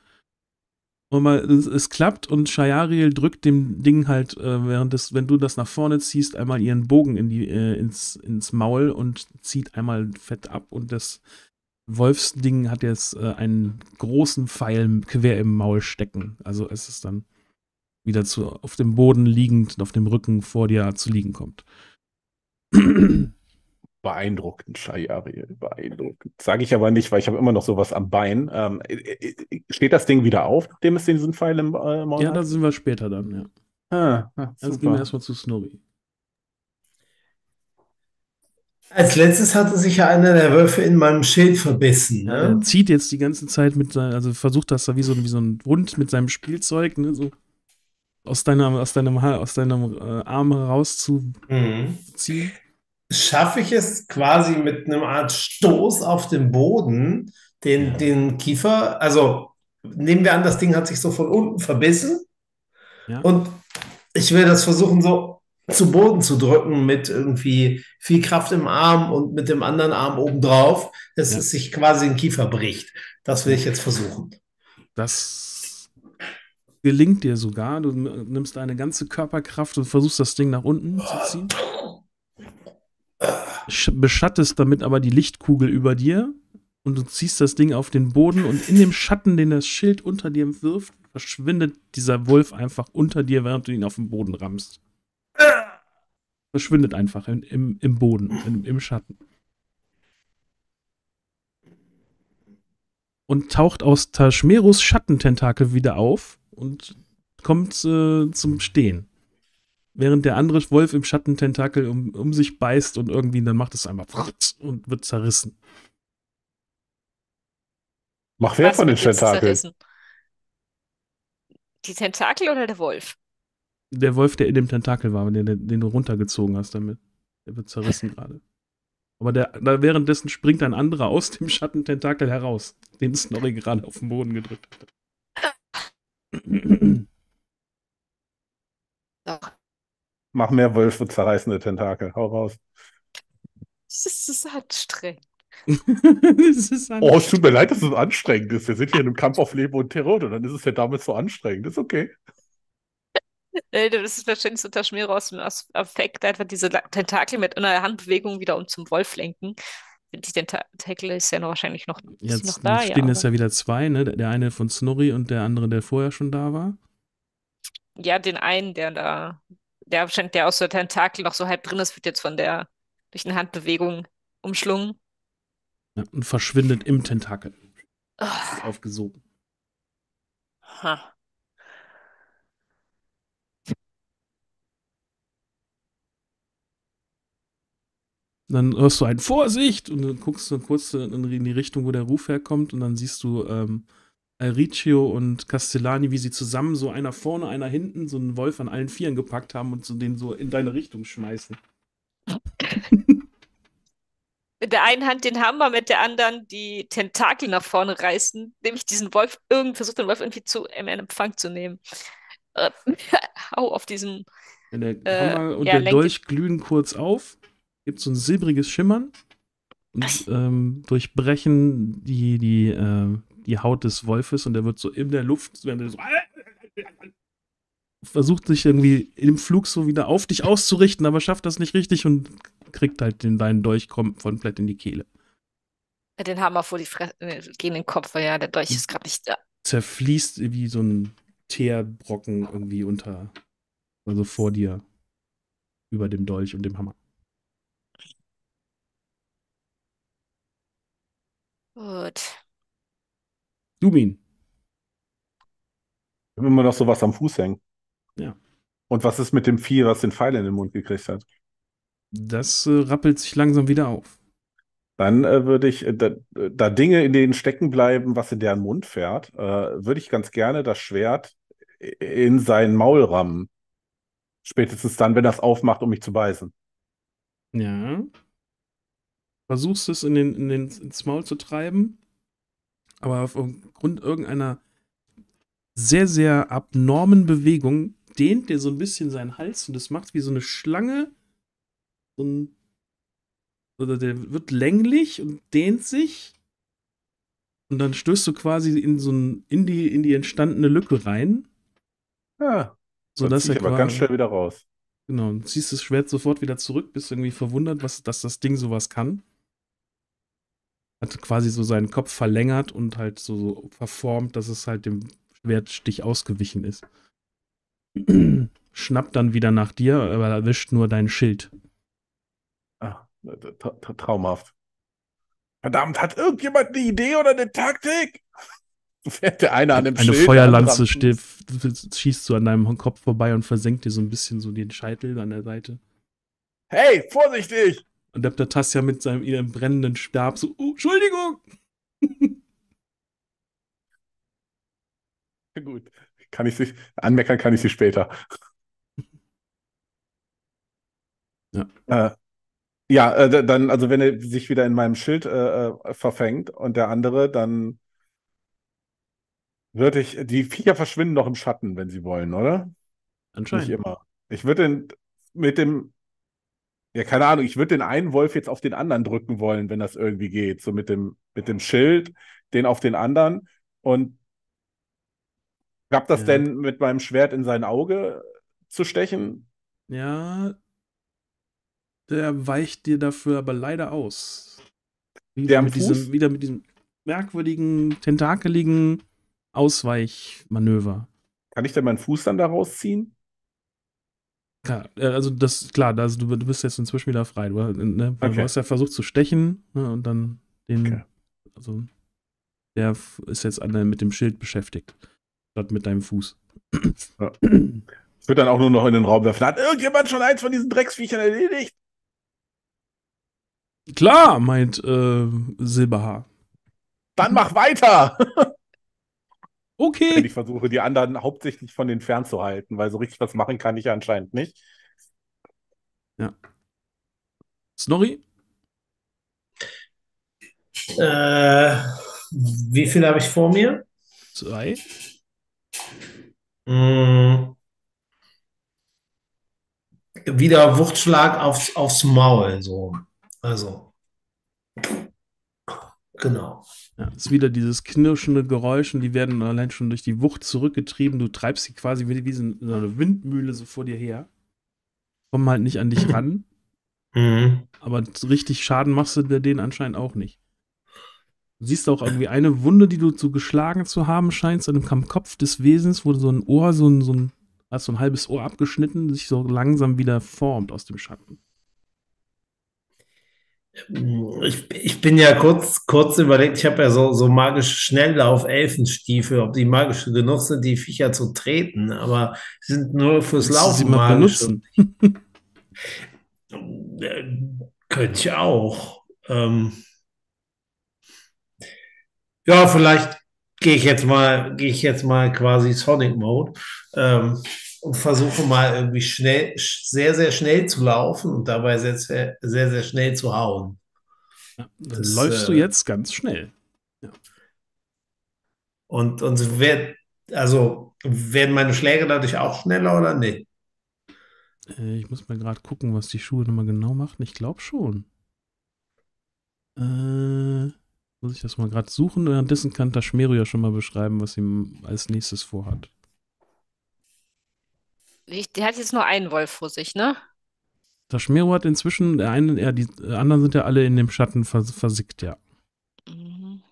Und mal, es, es klappt und Shayariel drückt dem Ding halt, äh, während des, wenn du das nach vorne ziehst, einmal ihren Bogen in die, äh, ins, ins Maul und zieht einmal fett ab und das Wolfsding hat jetzt äh, einen großen Pfeil quer im Maul stecken. Also es ist dann wieder zu, auf dem Boden liegend, auf dem Rücken vor dir zu liegen kommt. Beeindruckend, Shayariel, beeindruckend. Sage ich aber nicht, weil ich habe immer noch sowas am Bein. Ähm, äh, äh, steht das Ding wieder auf, nachdem es diesen Pfeil im äh, Maul ja, da sind wir später dann, ja. Ah, ah, Jetzt gehen wir erstmal zu Snorri. Als letztes hatte sich ja einer der Wölfe in meinem Schild verbissen. Ja, Ne? er zieht jetzt die ganze Zeit mit also versucht das da wie so, wie so ein Hund mit seinem Spielzeug, ne, so aus deiner, aus deinem, aus deinem äh, Arm rauszuziehen. Mhm. Schaffe ich es quasi mit einem Art Stoß auf den Boden, den, Ja. den Kiefer, also nehmen wir an, das Ding hat sich so von unten verbissen Ja. und ich will das versuchen so zu Boden zu drücken mit irgendwie viel Kraft im Arm und mit dem anderen Arm obendrauf, dass Ja. es sich quasi den Kiefer bricht. Das will ich jetzt versuchen. Das gelingt dir sogar. Du nimmst deine ganze Körperkraft und versuchst das Ding nach unten zu ziehen. Sch- Beschattest damit aber die Lichtkugel über dir und du ziehst das Ding auf den Boden und in dem Schatten, den das Schild unter dir wirft, verschwindet dieser Wolf einfach unter dir, während du ihn auf den Boden rammst. Verschwindet einfach in, im, im Boden, im, im Schatten. Und taucht aus Tashmeros Schattententakel wieder auf und kommt äh, zum Stehen. Während der andere Wolf im Schattententakel um, um sich beißt und irgendwie, dann macht es einmal und wird zerrissen. Mach wer Was von den Tentakeln? Die Tentakel oder der Wolf? Der Wolf, der in dem Tentakel war, den, den du runtergezogen hast damit. Der wird zerrissen gerade. Aber der, da währenddessen springt ein anderer aus dem Schattententakel heraus, den Snorri gerade auf den Boden gedrückt hat. Doch. Mach mehr Wölfe zerreißende Tentakel. Hau raus. Das ist, das ist anstrengend. das ist ein Oh, es tut mir leid, dass es anstrengend ist. Wir sind hier in einem Kampf auf Leben und Terror und dann ist es ja damit so anstrengend. Ist okay. Äh, Das ist wahrscheinlich so Taschmere aus dem Affekt, einfach diese Tentakel mit einer Handbewegung wieder um zum Wolf lenken. Die Tentakel ist ja noch wahrscheinlich noch, Jetzt noch da, stehen ja. jetzt ja wieder zwei, ne? Der eine von Snorri und der andere, der vorher schon da war. Ja, den einen, der da, der wahrscheinlich, der aus der Tentakel noch so halb drin ist, wird jetzt von der, durch eine Handbewegung umschlungen. Ja, und verschwindet im Tentakel. Ah, Aufgesogen. ha. Dann hörst du ein Vorsicht und dann guckst du kurz in die Richtung, wo der Ruf herkommt und dann siehst du ähm, Riccio und Castellani, wie sie zusammen so einer vorne, einer hinten, so einen Wolf an allen Vieren gepackt haben und so den so in deine Richtung schmeißen. Mit der einen Hand den Hammer, mit der anderen die Tentakel nach vorne reißen, nämlich diesen Wolf, irgend, versucht den Wolf irgendwie zu, in Empfang zu nehmen. Äh, hau auf diesen, Ja, der Äh, Hammer und ja, der Dolch glühen kurz auf, gibt so ein silbriges Schimmern und ähm, durchbrechen die, die, äh, die Haut des Wolfes und der wird so in der Luft, wenn der so versucht sich irgendwie im Flug so wieder auf dich auszurichten, aber schafft das nicht richtig und kriegt halt den deinen Dolch kom- komplett in die Kehle. Den Hammer vor die Fresse, gegen den Kopf, weil ja der Dolch ist gerade nicht da. Zerfließt wie so ein Teerbrocken irgendwie unter, also vor dir, über dem Dolch und dem Hammer. Gut. Lumin. Ich habe immer noch sowas am Fuß hängen. Ja. Und was ist mit dem Vieh, was den Pfeil in den Mund gekriegt hat? Das äh, rappelt sich langsam wieder auf. Dann äh, würde ich, äh, da, da Dinge in denen stecken bleiben, was in deren Mund fährt, äh, würde ich ganz gerne das Schwert in sein Maul rammen. Spätestens dann, wenn das aufmacht, um mich zu beißen. Ja. Versuchst es in den, in den, ins Maul zu treiben, aber aufgrund irgendeiner sehr, sehr abnormen Bewegung dehnt der so ein bisschen seinen Hals und das macht wie so eine Schlange. So ein, oder der wird länglich und dehnt sich. Und dann stößt du quasi in so ein, in die, in die entstandene Lücke rein. Ja. So dass er aber ganz schnell wieder raus. Genau, und ziehst das Schwert sofort wieder zurück, bist irgendwie verwundert, was, dass das Ding sowas kann. Hat quasi so seinen Kopf verlängert und halt so, so verformt, dass es halt dem Schwertstich ausgewichen ist. Schnappt dann wieder nach dir, aber erwischt nur dein Schild. Ah, tra tra traumhaft. Verdammt, hat irgendjemand eine Idee oder eine Taktik? Fährt der eine an dem Eine Schild. Feuerlanze schießt so an deinem Kopf vorbei und versenkt dir so ein bisschen so den Scheitel an der Seite. Hey, vorsichtig! Und der Tassia mit seinem ihrem brennenden Stab so, oh, Entschuldigung! Gut. Kann ich sich, anmeckern kann ich sie später. Ja. Äh, ja, äh, dann, also wenn er sich wieder in meinem Schild äh, äh, verfängt und der andere, dann würde ich, die Viecher verschwinden noch im Schatten, wenn sie wollen, oder? Anscheinend. Nicht immer. Ich würde den mit dem, ja, keine Ahnung, ich würde den einen Wolf jetzt auf den anderen drücken wollen, wenn das irgendwie geht. So mit dem, mit dem Schild, den auf den anderen und Gab das Ja. denn mit meinem Schwert in sein Auge zu stechen? Ja, der weicht dir dafür aber leider aus. Wieder Der mit Fuß? diesem, wieder mit diesem merkwürdigen, tentakeligen Ausweichmanöver. Kann ich denn meinen Fuß dann da rausziehen? Klar, äh, also das, klar, also du, du bist jetzt inzwischen wieder frei. Du, ne, weil du Okay. hast ja versucht zu stechen ne, und dann den, Okay. also der ist jetzt der- mit dem Schild beschäftigt, statt mit deinem Fuß. Ja. Ich würde dann auch nur noch in den Raum werfen. Hat irgendjemand schon eins von diesen Drecksviechern erledigt? Klar, meint äh, Silberhaar. Dann mach weiter! Wenn Okay. ich versuche, die anderen hauptsächlich von den fernzuhalten, weil so richtig was machen kann ich ja anscheinend nicht. Snorri? Äh, wie viel habe ich vor mir? Zwei. Mm. Wieder Wuchtschlag aufs, aufs Maul, so. Also. Genau. Ja, ist wieder dieses knirschende Geräusch und die werden allein schon durch die Wucht zurückgetrieben. Du treibst sie quasi wie, wie so eine Windmühle so vor dir her. Kommen halt nicht an dich ran, Mhm. aber richtig Schaden machst du denen anscheinend auch nicht. Du siehst auch irgendwie eine Wunde, die du so geschlagen zu haben scheinst, an dem Kopf des Wesens, wo so ein Ohr, so ein, so ein, hast so ein halbes Ohr abgeschnitten, sich so langsam wieder formt aus dem Schatten. Ich, ich bin ja kurz, kurz überlegt, ich habe ja so, so magische Schnelllauf-Elfenstiefel, ob die magisch genug sind, die Viecher zu treten, aber sie sind nur fürs Willst du sie Laufen mal magisch. benutzen? Äh, Könnte ich auch. Ähm, ja, vielleicht gehe ich jetzt mal, gehe ich jetzt mal quasi Sonic Mode ähm, und versuche mal irgendwie schnell, sehr, sehr schnell zu laufen und dabei sehr, sehr, sehr, schnell zu hauen. Ja, dann Das, läufst du äh, jetzt ganz schnell. Und, und wer, also werden meine Schläge dadurch auch schneller oder nicht? Äh, ich muss mal gerade gucken, was die Schuhe nochmal genau machen. Ich glaube schon. Äh, muss ich das mal gerade suchen? Währenddessen kann Tashmeru ja schon mal beschreiben, was ihm als nächstes vorhat der hat jetzt nur einen Wolf vor sich, ne? Das Schmero hat inzwischen, der ja, die äh, anderen sind ja alle in dem Schatten vers versickt, ja. Mhm.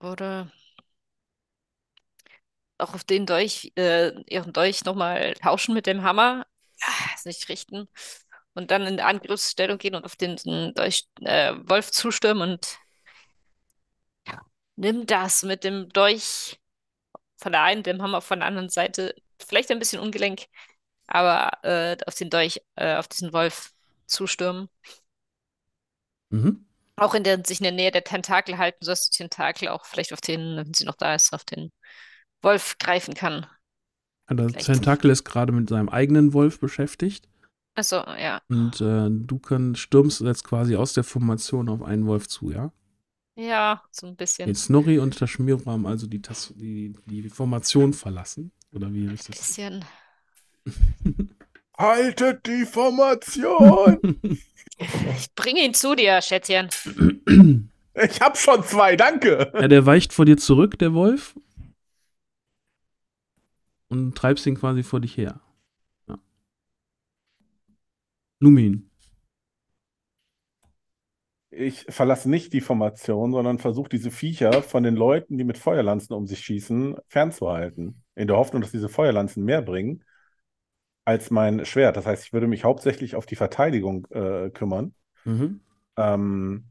Oder auch auf den Dolch, äh, ihren Dolch nochmal tauschen mit dem Hammer, ah, sich richten und dann in Angriffsstellung gehen und auf den, den Dolch, äh, Wolf zustimmen und nimm das mit dem Dolch von der einen, dem Hammer von der anderen Seite. Vielleicht ein bisschen ungelenk, aber äh, auf den Dolch, äh, auf diesen Wolf zustürmen. Mhm. Auch in der, sich in der Nähe der Tentakel halten, sodass die Tentakel auch vielleicht auf den, wenn sie noch da ist, auf den Wolf greifen kann. Der Vielleicht. Tentakel ist gerade mit seinem eigenen Wolf beschäftigt. Achso, ja. Und äh, du kann, stürmst jetzt quasi aus der Formation auf einen Wolf zu, ja? Ja, so ein bisschen. Jetzt Snorri und Tashmiro haben also die, Tas die, die Formation verlassen. Oder wie ist das? Bisschen. Haltet die Formation! Ich bringe ihn zu dir, Schätzchen. ich hab schon zwei, danke! Ja, der weicht vor dir zurück, der Wolf. Und treibst ihn quasi vor dich her. Ja. Lumin. Ich verlasse nicht die Formation, sondern versuche diese Viecher von den Leuten, die mit Feuerlanzen um sich schießen, fernzuhalten. In der Hoffnung, dass diese Feuerlanzen mehr bringen als mein Schwert. Das heißt, ich würde mich hauptsächlich auf die Verteidigung äh, kümmern. Mhm. Ähm,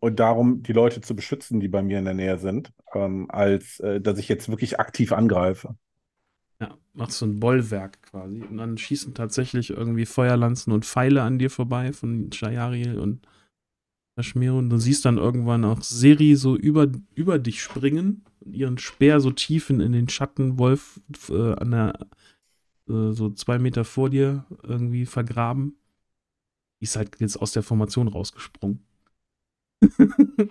und darum, die Leute zu beschützen, die bei mir in der Nähe sind, ähm, als äh, dass ich jetzt wirklich aktiv angreife. Ja, machst so ein Bollwerk quasi. Und dann schießen tatsächlich irgendwie Feuerlanzen und Pfeile an dir vorbei von Shayariel und Kashmir. Und du siehst dann irgendwann auch Seri so über, über dich springen und ihren Speer so tief in, in den Schattenwolf äh, an der, äh, so zwei Meter vor dir irgendwie vergraben. Die ist halt jetzt aus der Formation rausgesprungen.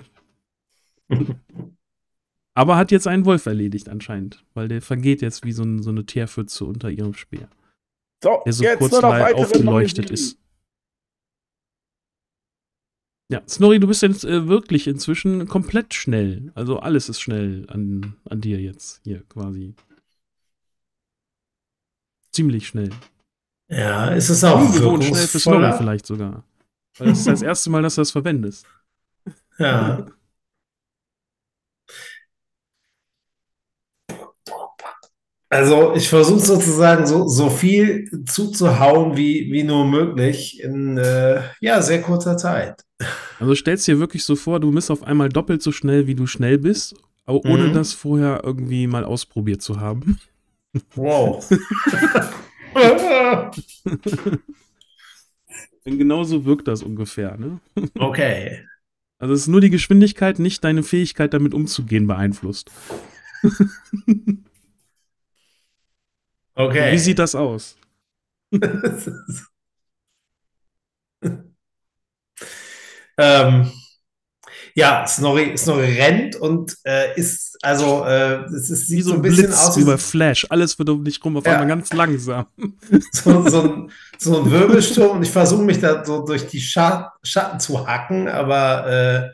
Aber hat jetzt einen Wolf erledigt anscheinend, weil der vergeht jetzt wie so, ein, so eine Teerpfütze unter ihrem Speer, So, der so jetzt kurz aufgeleuchtet ist. Ja, Snorri, du bist jetzt äh, wirklich inzwischen komplett schnell. Also alles ist schnell an, an dir jetzt hier quasi. Ziemlich schnell. Ja, ist es auch Ungewohnt schnell für Snorri vielleicht sogar. Weil das ist das erste Mal, dass du das verwendest. Ja. Also ich versuche sozusagen so, so viel zuzuhauen wie, wie nur möglich in äh, ja, sehr kurzer Zeit. Also stellst dir wirklich so vor, du bist auf einmal doppelt so schnell, wie du schnell bist, au- ohne Mhm. das vorher irgendwie mal ausprobiert zu haben. Wow. Denn genauso wirkt das ungefähr, ne? Okay. Also es ist nur die Geschwindigkeit, nicht deine Fähigkeit, damit umzugehen, beeinflusst. Okay. Wie sieht das aus? ähm, ja, Snorri, Snorri rennt und äh, ist, also, äh, es ist, Wie sieht so ein bisschen Blitz, aus wie wie bei Flash. Alles wird um dich rum auf Ja. einmal ganz langsam. so, so, ein, so ein Wirbelsturm und ich versuche mich da so durch die Scha Schatten zu hacken, aber äh,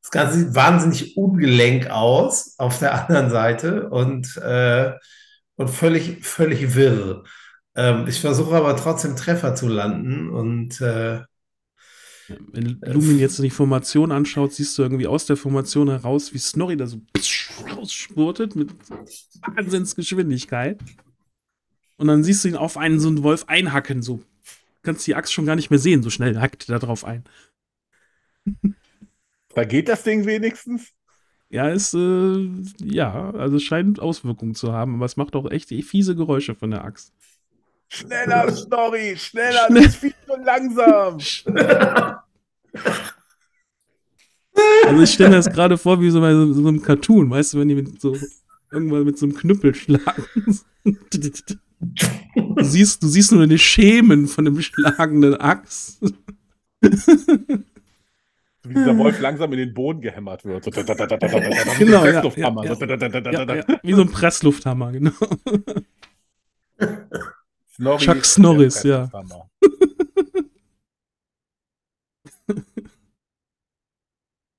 das Ganze sieht wahnsinnig ungelenk aus auf der anderen Seite und, äh, und völlig, völlig wirr. Ähm, ich versuche aber trotzdem Treffer zu landen und äh, Wenn Lumin jetzt die Formation anschaut, siehst du irgendwie aus der Formation heraus, wie Snorri da so rausspurtet mit Wahnsinnsgeschwindigkeit. Und dann siehst du ihn auf einen so einen Wolf einhacken, so. Kannst die Axt schon gar nicht mehr sehen, so schnell hackt er da drauf ein. Da geht das Ding wenigstens. Ja, ist, äh, ja, also es scheint Auswirkungen zu haben, aber es macht auch echt fiese Geräusche von der Axt. Schneller, Snorri, schneller, Schnell. das ist viel zu langsam. Also ich stelle mir das gerade vor, wie so bei so, so einem Cartoon, weißt du, wenn die mit so irgendwann mit so einem Knüppel schlagen. Du siehst, du siehst nur die Schemen von dem schlagenden Axt. Wie dieser Wolf langsam in den Boden gehämmert wird. So, Genau, ja, Presslufthammer. ja, So, Ja, ja, wie so ein Presslufthammer, genau. Snorri Chuck ist der Norris, ja.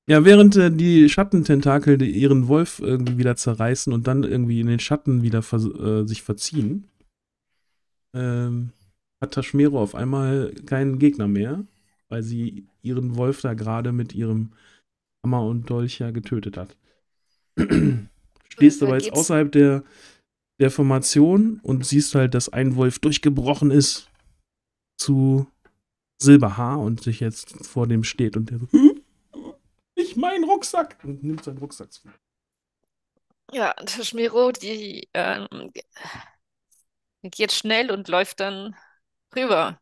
Ja, während äh, die Schattententakel ihren Wolf irgendwie wieder zerreißen und dann irgendwie in den Schatten wieder vers äh, sich verziehen, ähm, hat Tashmero auf einmal keinen Gegner mehr, weil sie ihren Wolf da gerade mit ihrem Hammer und Dolch ja getötet hat. Stehst aber jetzt außerhalb der, der Formation und siehst halt, dass ein Wolf durchgebrochen ist zu Silberhaar und sich jetzt vor dem steht und der so, "Hm? nicht mein Rucksack und nimmt seinen Rucksack. Ja, Schmiro, die ähm, geht schnell und läuft dann rüber.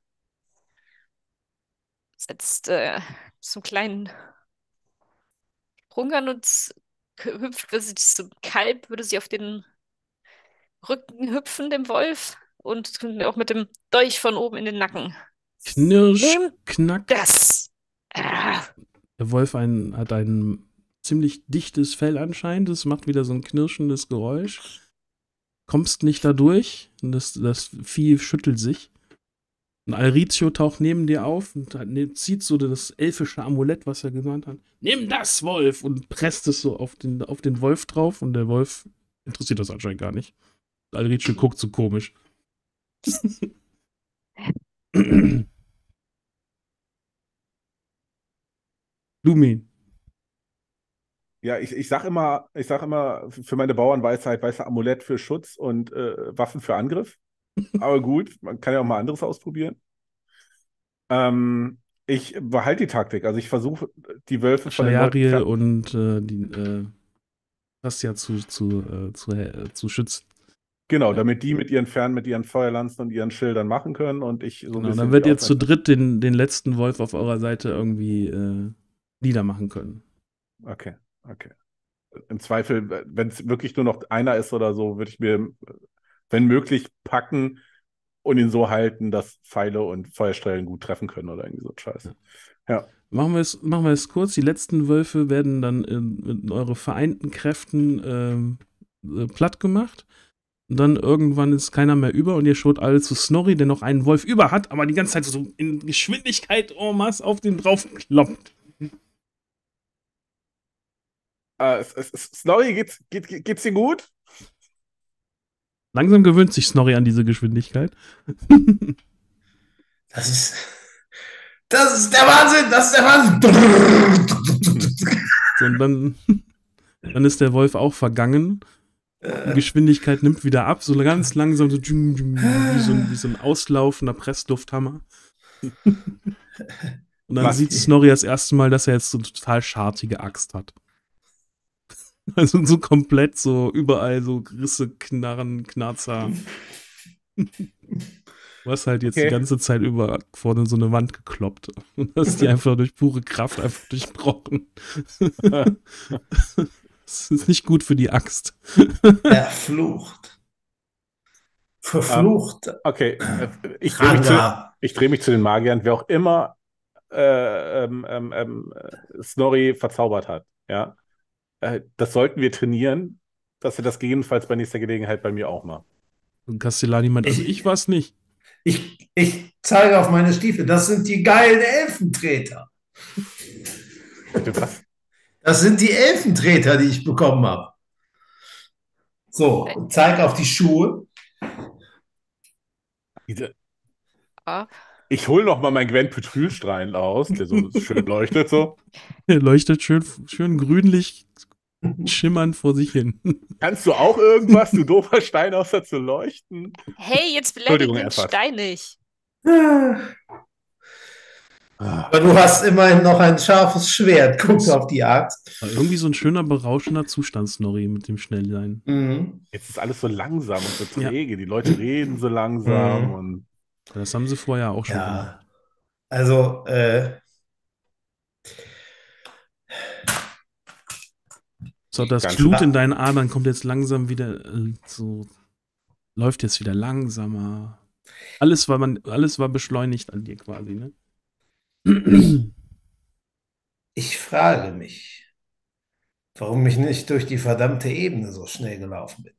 Setzt äh, zum kleinen Sprung an und k- hüpft, würde sie zum Kalb, würde sie auf den Rücken hüpfen, dem Wolf, und auch mit dem Dolch von oben in den Nacken. Knirsch, Nimm knack. das! Ah, Der Wolf ein, hat ein ziemlich dichtes Fell anscheinend. Das macht wieder so ein knirschendes Geräusch. Kommst nicht da durch. Das, das Vieh schüttelt sich. Ein Alrizio taucht neben dir auf und ne- zieht so das elfische Amulett, was er genannt hat. Nimm das, Wolf! Und presst es so auf den, auf den Wolf drauf. Und der Wolf interessiert das anscheinend gar nicht. Alrizio guckt so komisch. Lumin. Ja, ich, ich sag immer, ich sag immer für meine Bauernweisheit, weißt du, Amulett für Schutz und äh, Waffen für Angriff. Aber gut, man kann ja auch mal anderes ausprobieren. Ähm, ich behalte die Taktik. Also ich versuche die Wölfe von fern- und äh, die äh, Rastia zu, zu, äh, zu, äh, zu schützen. Genau, damit die mit ihren Fern, mit ihren Feuerlanzen und ihren Schildern machen können und ich so ein Genau, bisschen dann wird ihr zu dritt den, den letzten Wolf auf eurer Seite irgendwie äh, niedermachen können. Okay, okay. Im Zweifel, wenn es wirklich nur noch einer ist oder so, würde ich mir, wenn möglich, packen und ihn so halten, dass Pfeile und Feuerstrahlen gut treffen können oder irgendwie so ein Scheiß. Machen wir es, machen wir es kurz. Die letzten Wölfe werden dann in, mit eure vereinten Kräften ähm, äh, platt gemacht. Und dann irgendwann ist keiner mehr über und ihr schaut alle zu Snorri, der noch einen Wolf über hat, aber die ganze Zeit so in Geschwindigkeit en masse auf den drauf kloppt. Äh, Snorri, geht's, geht, geht- geht's dir gut? Langsam gewöhnt sich Snorri an diese Geschwindigkeit. Das ist, das ist der Wahnsinn, das ist der Wahnsinn. Und dann, dann ist der Wolf auch vergangen. Die Geschwindigkeit nimmt wieder ab, so ganz langsam, so, wie, so ein, wie so ein auslaufender Presslufthammer. Und dann Was? sieht Snorri das erste Mal, dass er jetzt so eine total schartige Axt hat. Also so komplett so überall so Risse, Knarren, Knarzer. Du hast halt jetzt Okay. die ganze Zeit über vorne so eine Wand gekloppt. Und hast die einfach durch pure Kraft einfach durchbrochen. Das ist nicht gut für die Axt. Verflucht. Verflucht. Okay, äh, ich drehe mich, zu, ich dreh mich zu den Magiern, wer auch immer äh, ähm, ähm, ähm, äh, Snorri verzaubert hat. Ja, äh, das sollten wir trainieren, dass er das gegebenenfalls bei nächster Gelegenheit bei mir auch macht. Und Castellani meint, also Ich- ich war's nicht. Ich, ich zeige auf meine Stiefel. Das sind die geilen Elfentreter. Was? Das sind die Elfentreter, die ich bekommen habe. So, und zeig auf die Schuhe. Diese- ah. Ich hole noch mal meinen Gwen Petrylstrahlen aus, der so schön leuchtet so. Er leuchtet schön, schön grünlich schimmernd vor sich hin. Kannst du auch irgendwas, du doofer Stein, außer zu leuchten? Hey, jetzt beleidigen Edward. Stein nicht. Aber du hast immerhin noch ein scharfes Schwert. Guck auf die Axt. War irgendwie so ein schöner, berauschender Zustand, Snorri, mit dem Schnellsein. Mhm. Jetzt ist alles so langsam und so Ja. träge. Die Leute reden so langsam Mhm. und Das haben sie vorher auch schon gemacht. Ja. Also, äh, So, das Ganz Blut klar. in deinen Adern kommt jetzt langsam wieder äh, so, läuft jetzt wieder langsamer. Alles war man, alles war beschleunigt an dir quasi, ne? ich frage mich, warum ich nicht durch die verdammte Ebene so schnell gelaufen bin.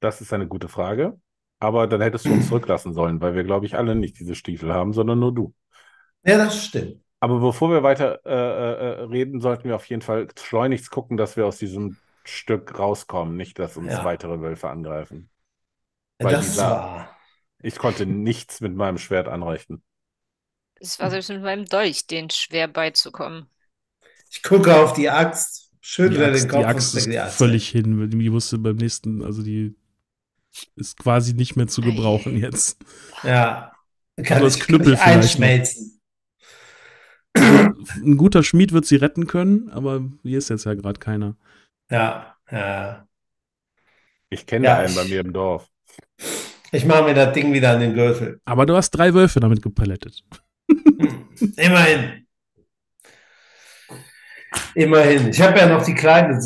das ist eine gute Frage. Aber dann hättest du uns zurücklassen sollen, weil wir, glaube ich, alle nicht diese Stiefel haben, sondern nur du. Ja, das stimmt. Aber bevor wir weiter äh, äh, reden, sollten wir auf jeden Fall schleunigst gucken, dass wir aus diesem Stück rauskommen, nicht, dass uns Ja. weitere Wölfe angreifen. Weil das dieser- war. Ich konnte nichts mit meinem Schwert anrichten. Es war selbst mit meinem Dolch, den schwer beizukommen. Ich gucke auf die Axt. er den Kopf die Axt ist die Axt völlig hin. Die wusste beim nächsten, also die ist quasi nicht mehr zu gebrauchen jetzt. Ja. Kann Also das ich, Knüppel kann ich vielleicht einschmelzen. Ein guter Schmied wird sie retten können, aber hier ist jetzt ja gerade keiner. Ja, ja. Ich kenne Ja, einen bei mir im Dorf. Ich mache mir das Ding wieder an den Gürtel. Aber du hast drei Wölfe damit gepalettet. Hm. Immerhin. Immerhin. Ich habe ja noch die kleine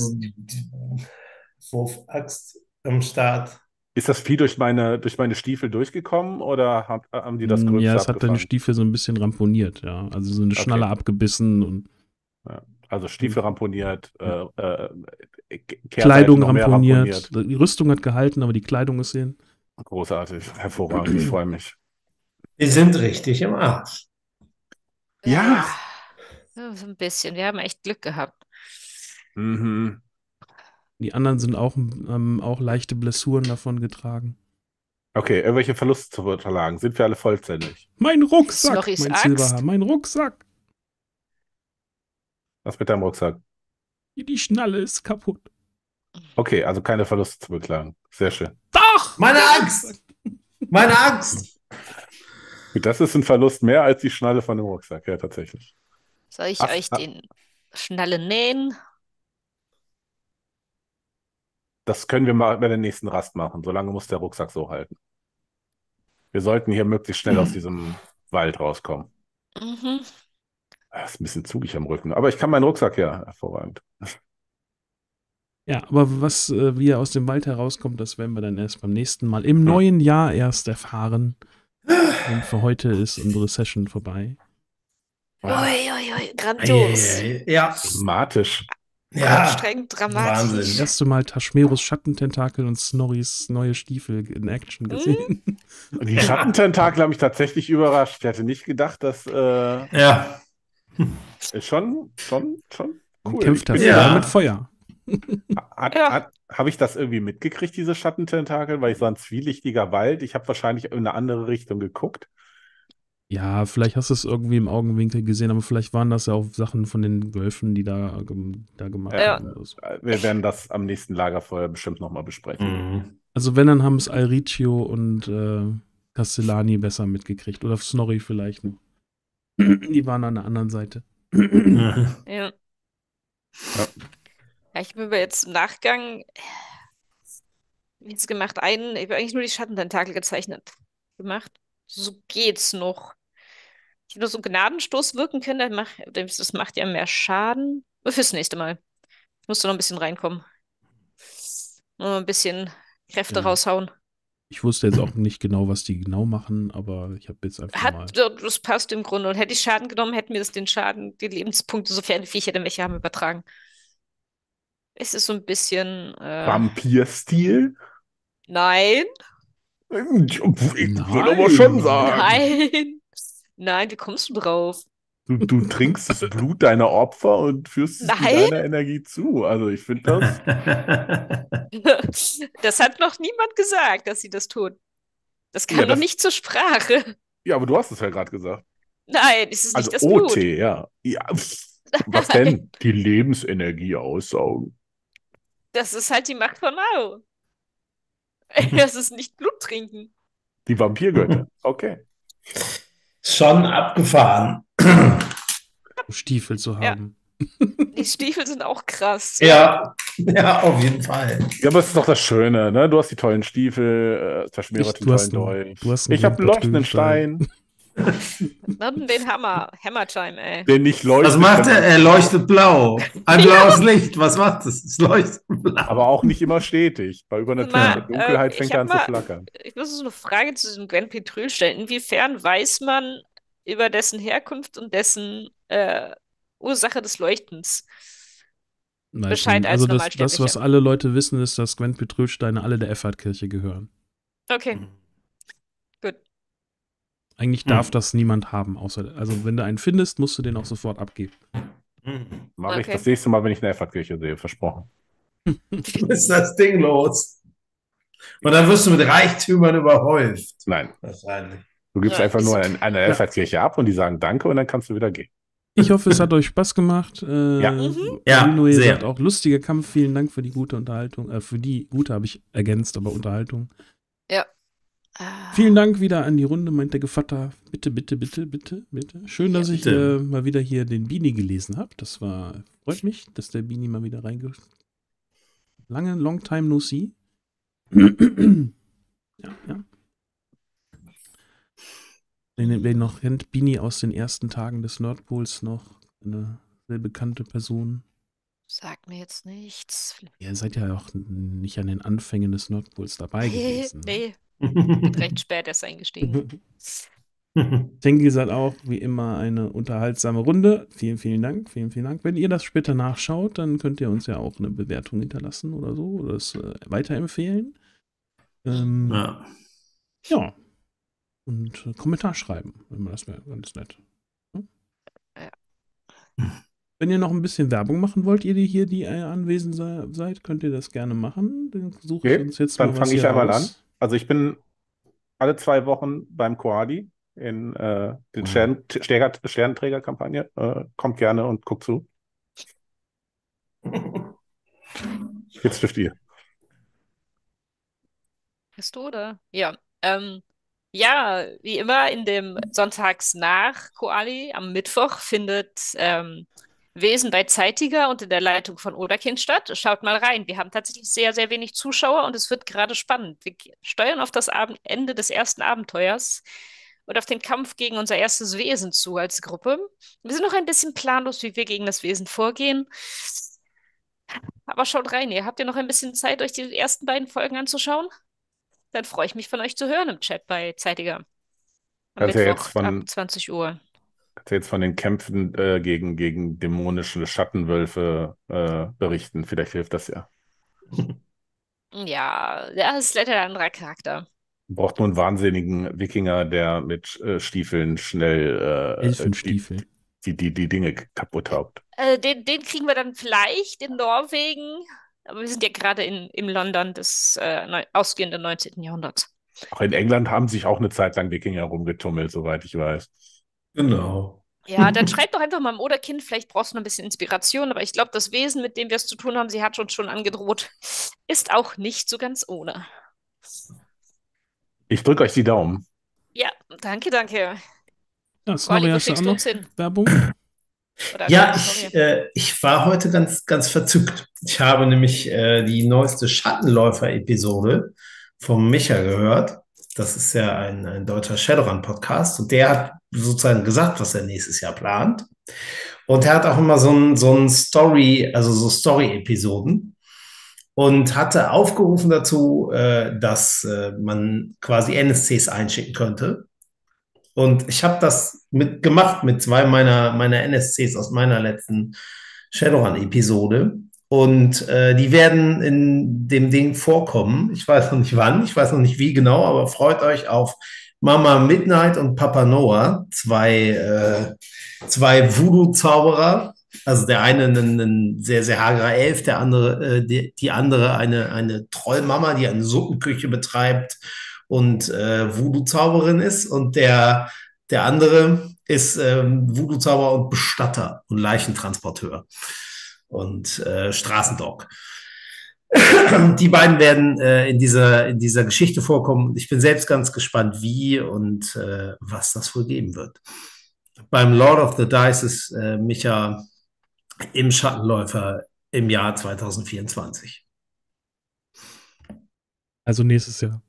Wurfaxt am Start. Ist das Vieh durch meine, durch meine Stiefel durchgekommen oder haben, haben die das Mm, Gröbste ja, es hat deine? Stiefel so ein bisschen ramponiert, ja. Also so eine Okay. Schnalle abgebissen und Also Stiefel ramponiert, äh, äh, Kleidung mehr ramponiert. Die Rüstung hat gehalten, aber die Kleidung ist hin. Großartig, hervorragend, ich freue mich. Die sind richtig im Arsch. Ja. Ja, So ein bisschen. Wir haben echt Glück gehabt. Mhm. Die anderen sind auch, ähm, auch leichte Blessuren davon getragen. Okay, irgendwelche Verluste zu unterlagen. Sind wir alle vollständig? Mein Rucksack, mein Axt. Silberhaar, mein Rucksack. Was mit deinem Rucksack? Die Schnalle ist kaputt. Okay, also keine Verluste zu beklagen. Sehr schön. Doch! Meine Axt! Meine Axt! Gut, das ist ein Verlust mehr als die Schnalle von dem Rucksack, ja, tatsächlich. Soll ich Ach, euch ah. den Schnalle nähen? Das können wir mal bei der nächsten Rast machen. Solange muss der Rucksack so halten. Wir sollten hier möglichst schnell aus diesem Wald rauskommen. Mhm. Das ist ein bisschen zugig am Rücken, aber ich kann meinen Rucksack ja hervorragend. Ja, aber was, äh, wie er aus dem Wald herauskommt, das werden wir dann erst beim nächsten Mal im neuen Jahr erst erfahren. Und für heute ist unsere Session vorbei. Ui, ui, ui, grandios. Ja, Dramatisch. Ja. Anstrengend, dramatisch. Das Wahnsinn. erste Mal Taschmeros Schattententakel und Snorris neue Stiefel in Action gesehen. Die Schattententakel haben mich tatsächlich überrascht. Ich hätte nicht gedacht, dass äh, Ja. ist schon, schon, schon cool. Kämpft Ich bin- hervor Ja. mit Feuer. Ja. habe ich das irgendwie mitgekriegt, diese Schattententakel? Weil ich so ein zwielichtiger Wald. Ich habe wahrscheinlich in eine andere Richtung geguckt. Ja, vielleicht hast du es irgendwie im Augenwinkel gesehen, aber vielleicht waren das ja auch Sachen von den Wölfen, die da, da gemacht Ja. haben. So. Äh, Wir werden das am nächsten Lagerfeuer bestimmt nochmal besprechen. Mhm. Also wenn, dann haben es Alricio und äh, Castellani besser mitgekriegt. Oder Snorri vielleicht noch. Die waren an der anderen Seite. Ja. Ja. Ja, ich habe mir jetzt im Nachgang jetzt gemacht, einen, ich habe eigentlich nur die Schattententakel gezeichnet gemacht. So geht's noch. Ich hätte nur so einen Gnadenstoß wirken können, der macht, das macht ja mehr Schaden. Aber Fürs nächste Mal. Ich musste noch ein bisschen reinkommen. Noch ein bisschen Kräfte Ja. raushauen. Ich wusste jetzt auch nicht genau, was die genau machen, aber ich habe jetzt einfach mal. Hat, das passt im Grunde. Und hätte ich Schaden genommen, hätten wir das den Schaden, die Lebenspunkte, sofern die Viecher denn welche haben, übertragen. Es ist so ein bisschen. Äh, Vampir-Stil? nein, Ich würde Nein. aber schon sagen. nein, nein, wie kommst du drauf? Du, du trinkst das Blut deiner Opfer und führst es mit deiner Energie zu. Also ich finde das. Das hat noch niemand gesagt, dass sie das tun. Das kam Ja, noch das- nicht zur Sprache. Ja, aber du hast es ja gerade gesagt. Nein, es ist Also nicht das OT, Blut. ja. ja. Was denn? Die Lebensenergie aussaugen. Das ist halt die Macht von Mao. Das ist nicht Blut trinken. Die Vampirgötter. Okay. Schon abgefahren. Stiefel zu Ja. haben. Die Stiefel sind auch krass. Ja, ja, auf jeden Fall. Ja, aber es ist doch das Schöne, ne? Du hast die tollen Stiefel, äh, hat den du hast tollen einen- Dolch. du hast einen Ich habe einen leuchtenden Glühbirnenstein. Stein, Und den Hammer. Hammertime, ey. der nicht leuchtet. Was macht er? Er leuchtet blau. Ein blaues Licht. Was macht es? Es leuchtet blau. Aber auch nicht immer stetig. Bei übernatürlicher Mal, Dunkelheit äh, fängt er an zu flackern. Ich muss so eine Frage zu diesem Gwen Petrül stellen. Inwiefern weiß man über dessen Herkunft und dessen äh, Ursache des Leuchtens? Weiß Bescheid als Also das, das, was alle Leute wissen, ist, dass Gwen Petrölsteine alle der Effert-Kirche gehören. Okay, gut. Eigentlich Hm. darf das niemand haben, außer, also wenn du einen findest, musst du den auch sofort abgeben. Mache ich Okay. das nächste Mal, wenn ich eine Effertkirche sehe, versprochen. ist das Ding los. Und dann wirst du mit Reichtümern überhäuft. Nein, Wahrscheinlich. du gibst Ja, einfach nur eine, eine Effertkirche ab und die sagen Danke und dann kannst du wieder gehen. Ich hoffe, es hat euch Spaß gemacht. Äh, Ja. Mhm. Ja, sehr. sagt auch lustiger Kampf. Vielen Dank für die gute Unterhaltung. Äh, für die gute habe ich ergänzt, aber Unterhaltung. Ah, Vielen Dank wieder an die Runde, meint der Gevatter. Bitte, bitte, bitte, bitte, bitte. Schön, dass Ja, ich äh, mal wieder hier den Bini gelesen habe. Das war, freut mich, dass der Bini mal wieder reinge... Lange, long time no see. ja, ja. Wer ihn noch kennt, Bini aus den ersten Tagen des Nordpols noch. Eine sehr bekannte Person. Sagt mir jetzt nichts. Ihr seid ja auch nicht an den Anfängen des Nordpols dabei Nee, gewesen. ne? nee, bin recht spät erst eingestiegen. Tengil sagt auch, wie immer, eine unterhaltsame Runde. Vielen, vielen Dank, vielen, vielen Dank. Wenn ihr das später nachschaut, dann könnt ihr uns ja auch eine Bewertung hinterlassen oder so oder es äh, weiterempfehlen. Ähm, ja. ja. Und äh, Kommentar schreiben, wenn man das wäre ganz nett. Hm? Ja. Wenn ihr noch ein bisschen Werbung machen wollt, ihr die hier, die äh, anwesend sei, seid, könnt ihr das gerne machen. Dann suche ich Okay, uns jetzt dann mal was fange ich einmal raus. Also ich bin alle zwei Wochen beim Koadi in äh, den Mhm. Stern, Sternenträgerkampagne. Äh, kommt gerne und guckt zu. Jetzt dürft ihr. Bist du, oder? Ja. Ähm, ja, wie immer in dem Sonntags nach Koali am Mittwoch findet ähm, Wesen bei Zeitiger unter der Leitung von Oderkind statt. Schaut mal rein. Wir haben tatsächlich sehr, sehr wenig Zuschauer und es wird gerade spannend. Wir steuern auf das Abend Ende des ersten Abenteuers und auf den Kampf gegen unser erstes Wesen zu als Gruppe. Wir sind noch ein bisschen planlos, wie wir gegen das Wesen vorgehen. Aber schaut rein, ihr habt ja noch ein bisschen Zeit, euch die ersten beiden Folgen anzuschauen? Dann freue ich mich von euch zu hören im Chat bei Zeitiger. Am ja Mittwoch jetzt von- ab 20 Uhr. Jetzt von den Kämpfen äh, gegen, gegen dämonische Schattenwölfe äh, berichten. Vielleicht hilft das ja. Ja, ja, ist leider ein anderer Charakter. Braucht nur einen wahnsinnigen Wikinger, der mit äh, Stiefeln schnell äh, die, Elfenstiefel. die, die, die Dinge kaputt haut. Äh, den, den kriegen wir dann vielleicht in Norwegen, aber wir sind ja gerade in, im London des äh, ausgehenden 19. Jahrhunderts. Auch in England haben sich auch eine Zeit lang Wikinger rumgetummelt, soweit ich weiß. Genau. Ja, dann schreib doch einfach mal im Oderkind, vielleicht brauchst du noch ein bisschen Inspiration, aber ich glaube, das Wesen, mit dem wir es zu tun haben, sie hat uns schon angedroht, ist auch nicht so ganz ohne. Ich drücke euch die Daumen. Ja, danke, danke. Ja, du noch uns hin? Werbung? Oder Ja, ich, äh, ich war heute ganz, ganz verzückt. Ich habe nämlich äh, die neueste Schattenläufer-Episode vom Micha gehört. Das ist ja ein, ein deutscher Shadowrun-Podcast und der hat sozusagen gesagt, was er nächstes Jahr plant. Und er hat auch immer so ein, so ein Story, also so Story-Episoden und hatte aufgerufen dazu, äh, dass äh, man quasi NSCs einschicken könnte. Und ich habe das mit, gemacht mit zwei meiner, meiner NSCs aus meiner letzten Shadowrun-Episode. Und äh, die werden in dem Ding vorkommen. Ich weiß noch nicht wann, ich weiß noch nicht wie genau, aber freut euch auf Mama Midnight und Papa Noah, zwei, äh, zwei Voodoo-Zauberer. Also der eine ein, sehr, sehr hagerer Elf, der andere, äh, die, die andere eine, eine Trollmama, die eine Suppenküche betreibt und äh, Voodoo-Zauberin ist. Und der, der andere ist ähm, Voodoo-Zauberer und Bestatter und Leichentransporteur und äh, Straßendog. Die beiden werden äh, in, dieser, in dieser Geschichte vorkommen. Ich bin selbst ganz gespannt, wie und äh, was das wohl geben wird. Beim Lord of the Dice ist äh, Micha im Schattenläufer im Jahr 2024. Also nächstes Jahr.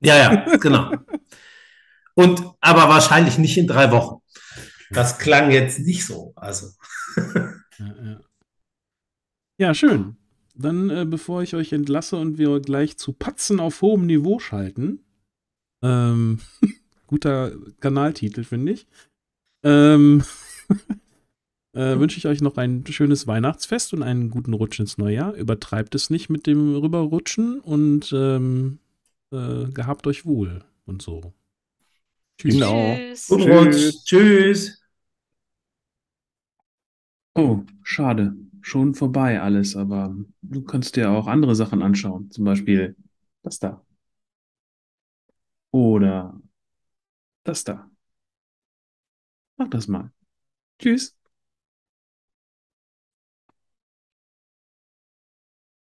Ja, ja, genau. Und aber wahrscheinlich nicht in drei Wochen. Das klang jetzt nicht so. Also. Ja, ja. ja schön. Dann, äh, bevor ich euch entlasse und wir gleich zu Patzen auf hohem Niveau schalten, ähm, guter Kanaltitel, finde ich, ähm, äh, wünsche ich euch noch ein schönes Weihnachtsfest und einen guten Rutsch ins Neujahr. Übertreibt es nicht mit dem Rüberrutschen und ähm, äh, gehabt euch wohl und so. Tschüss. Genau. Tschüss. Guten Tschüss. Rutsch. Tschüss. Oh, schade. Schon vorbei alles, aber du kannst dir auch andere Sachen anschauen. Zum Beispiel das da. Oder das da. Mach das mal. Tschüss.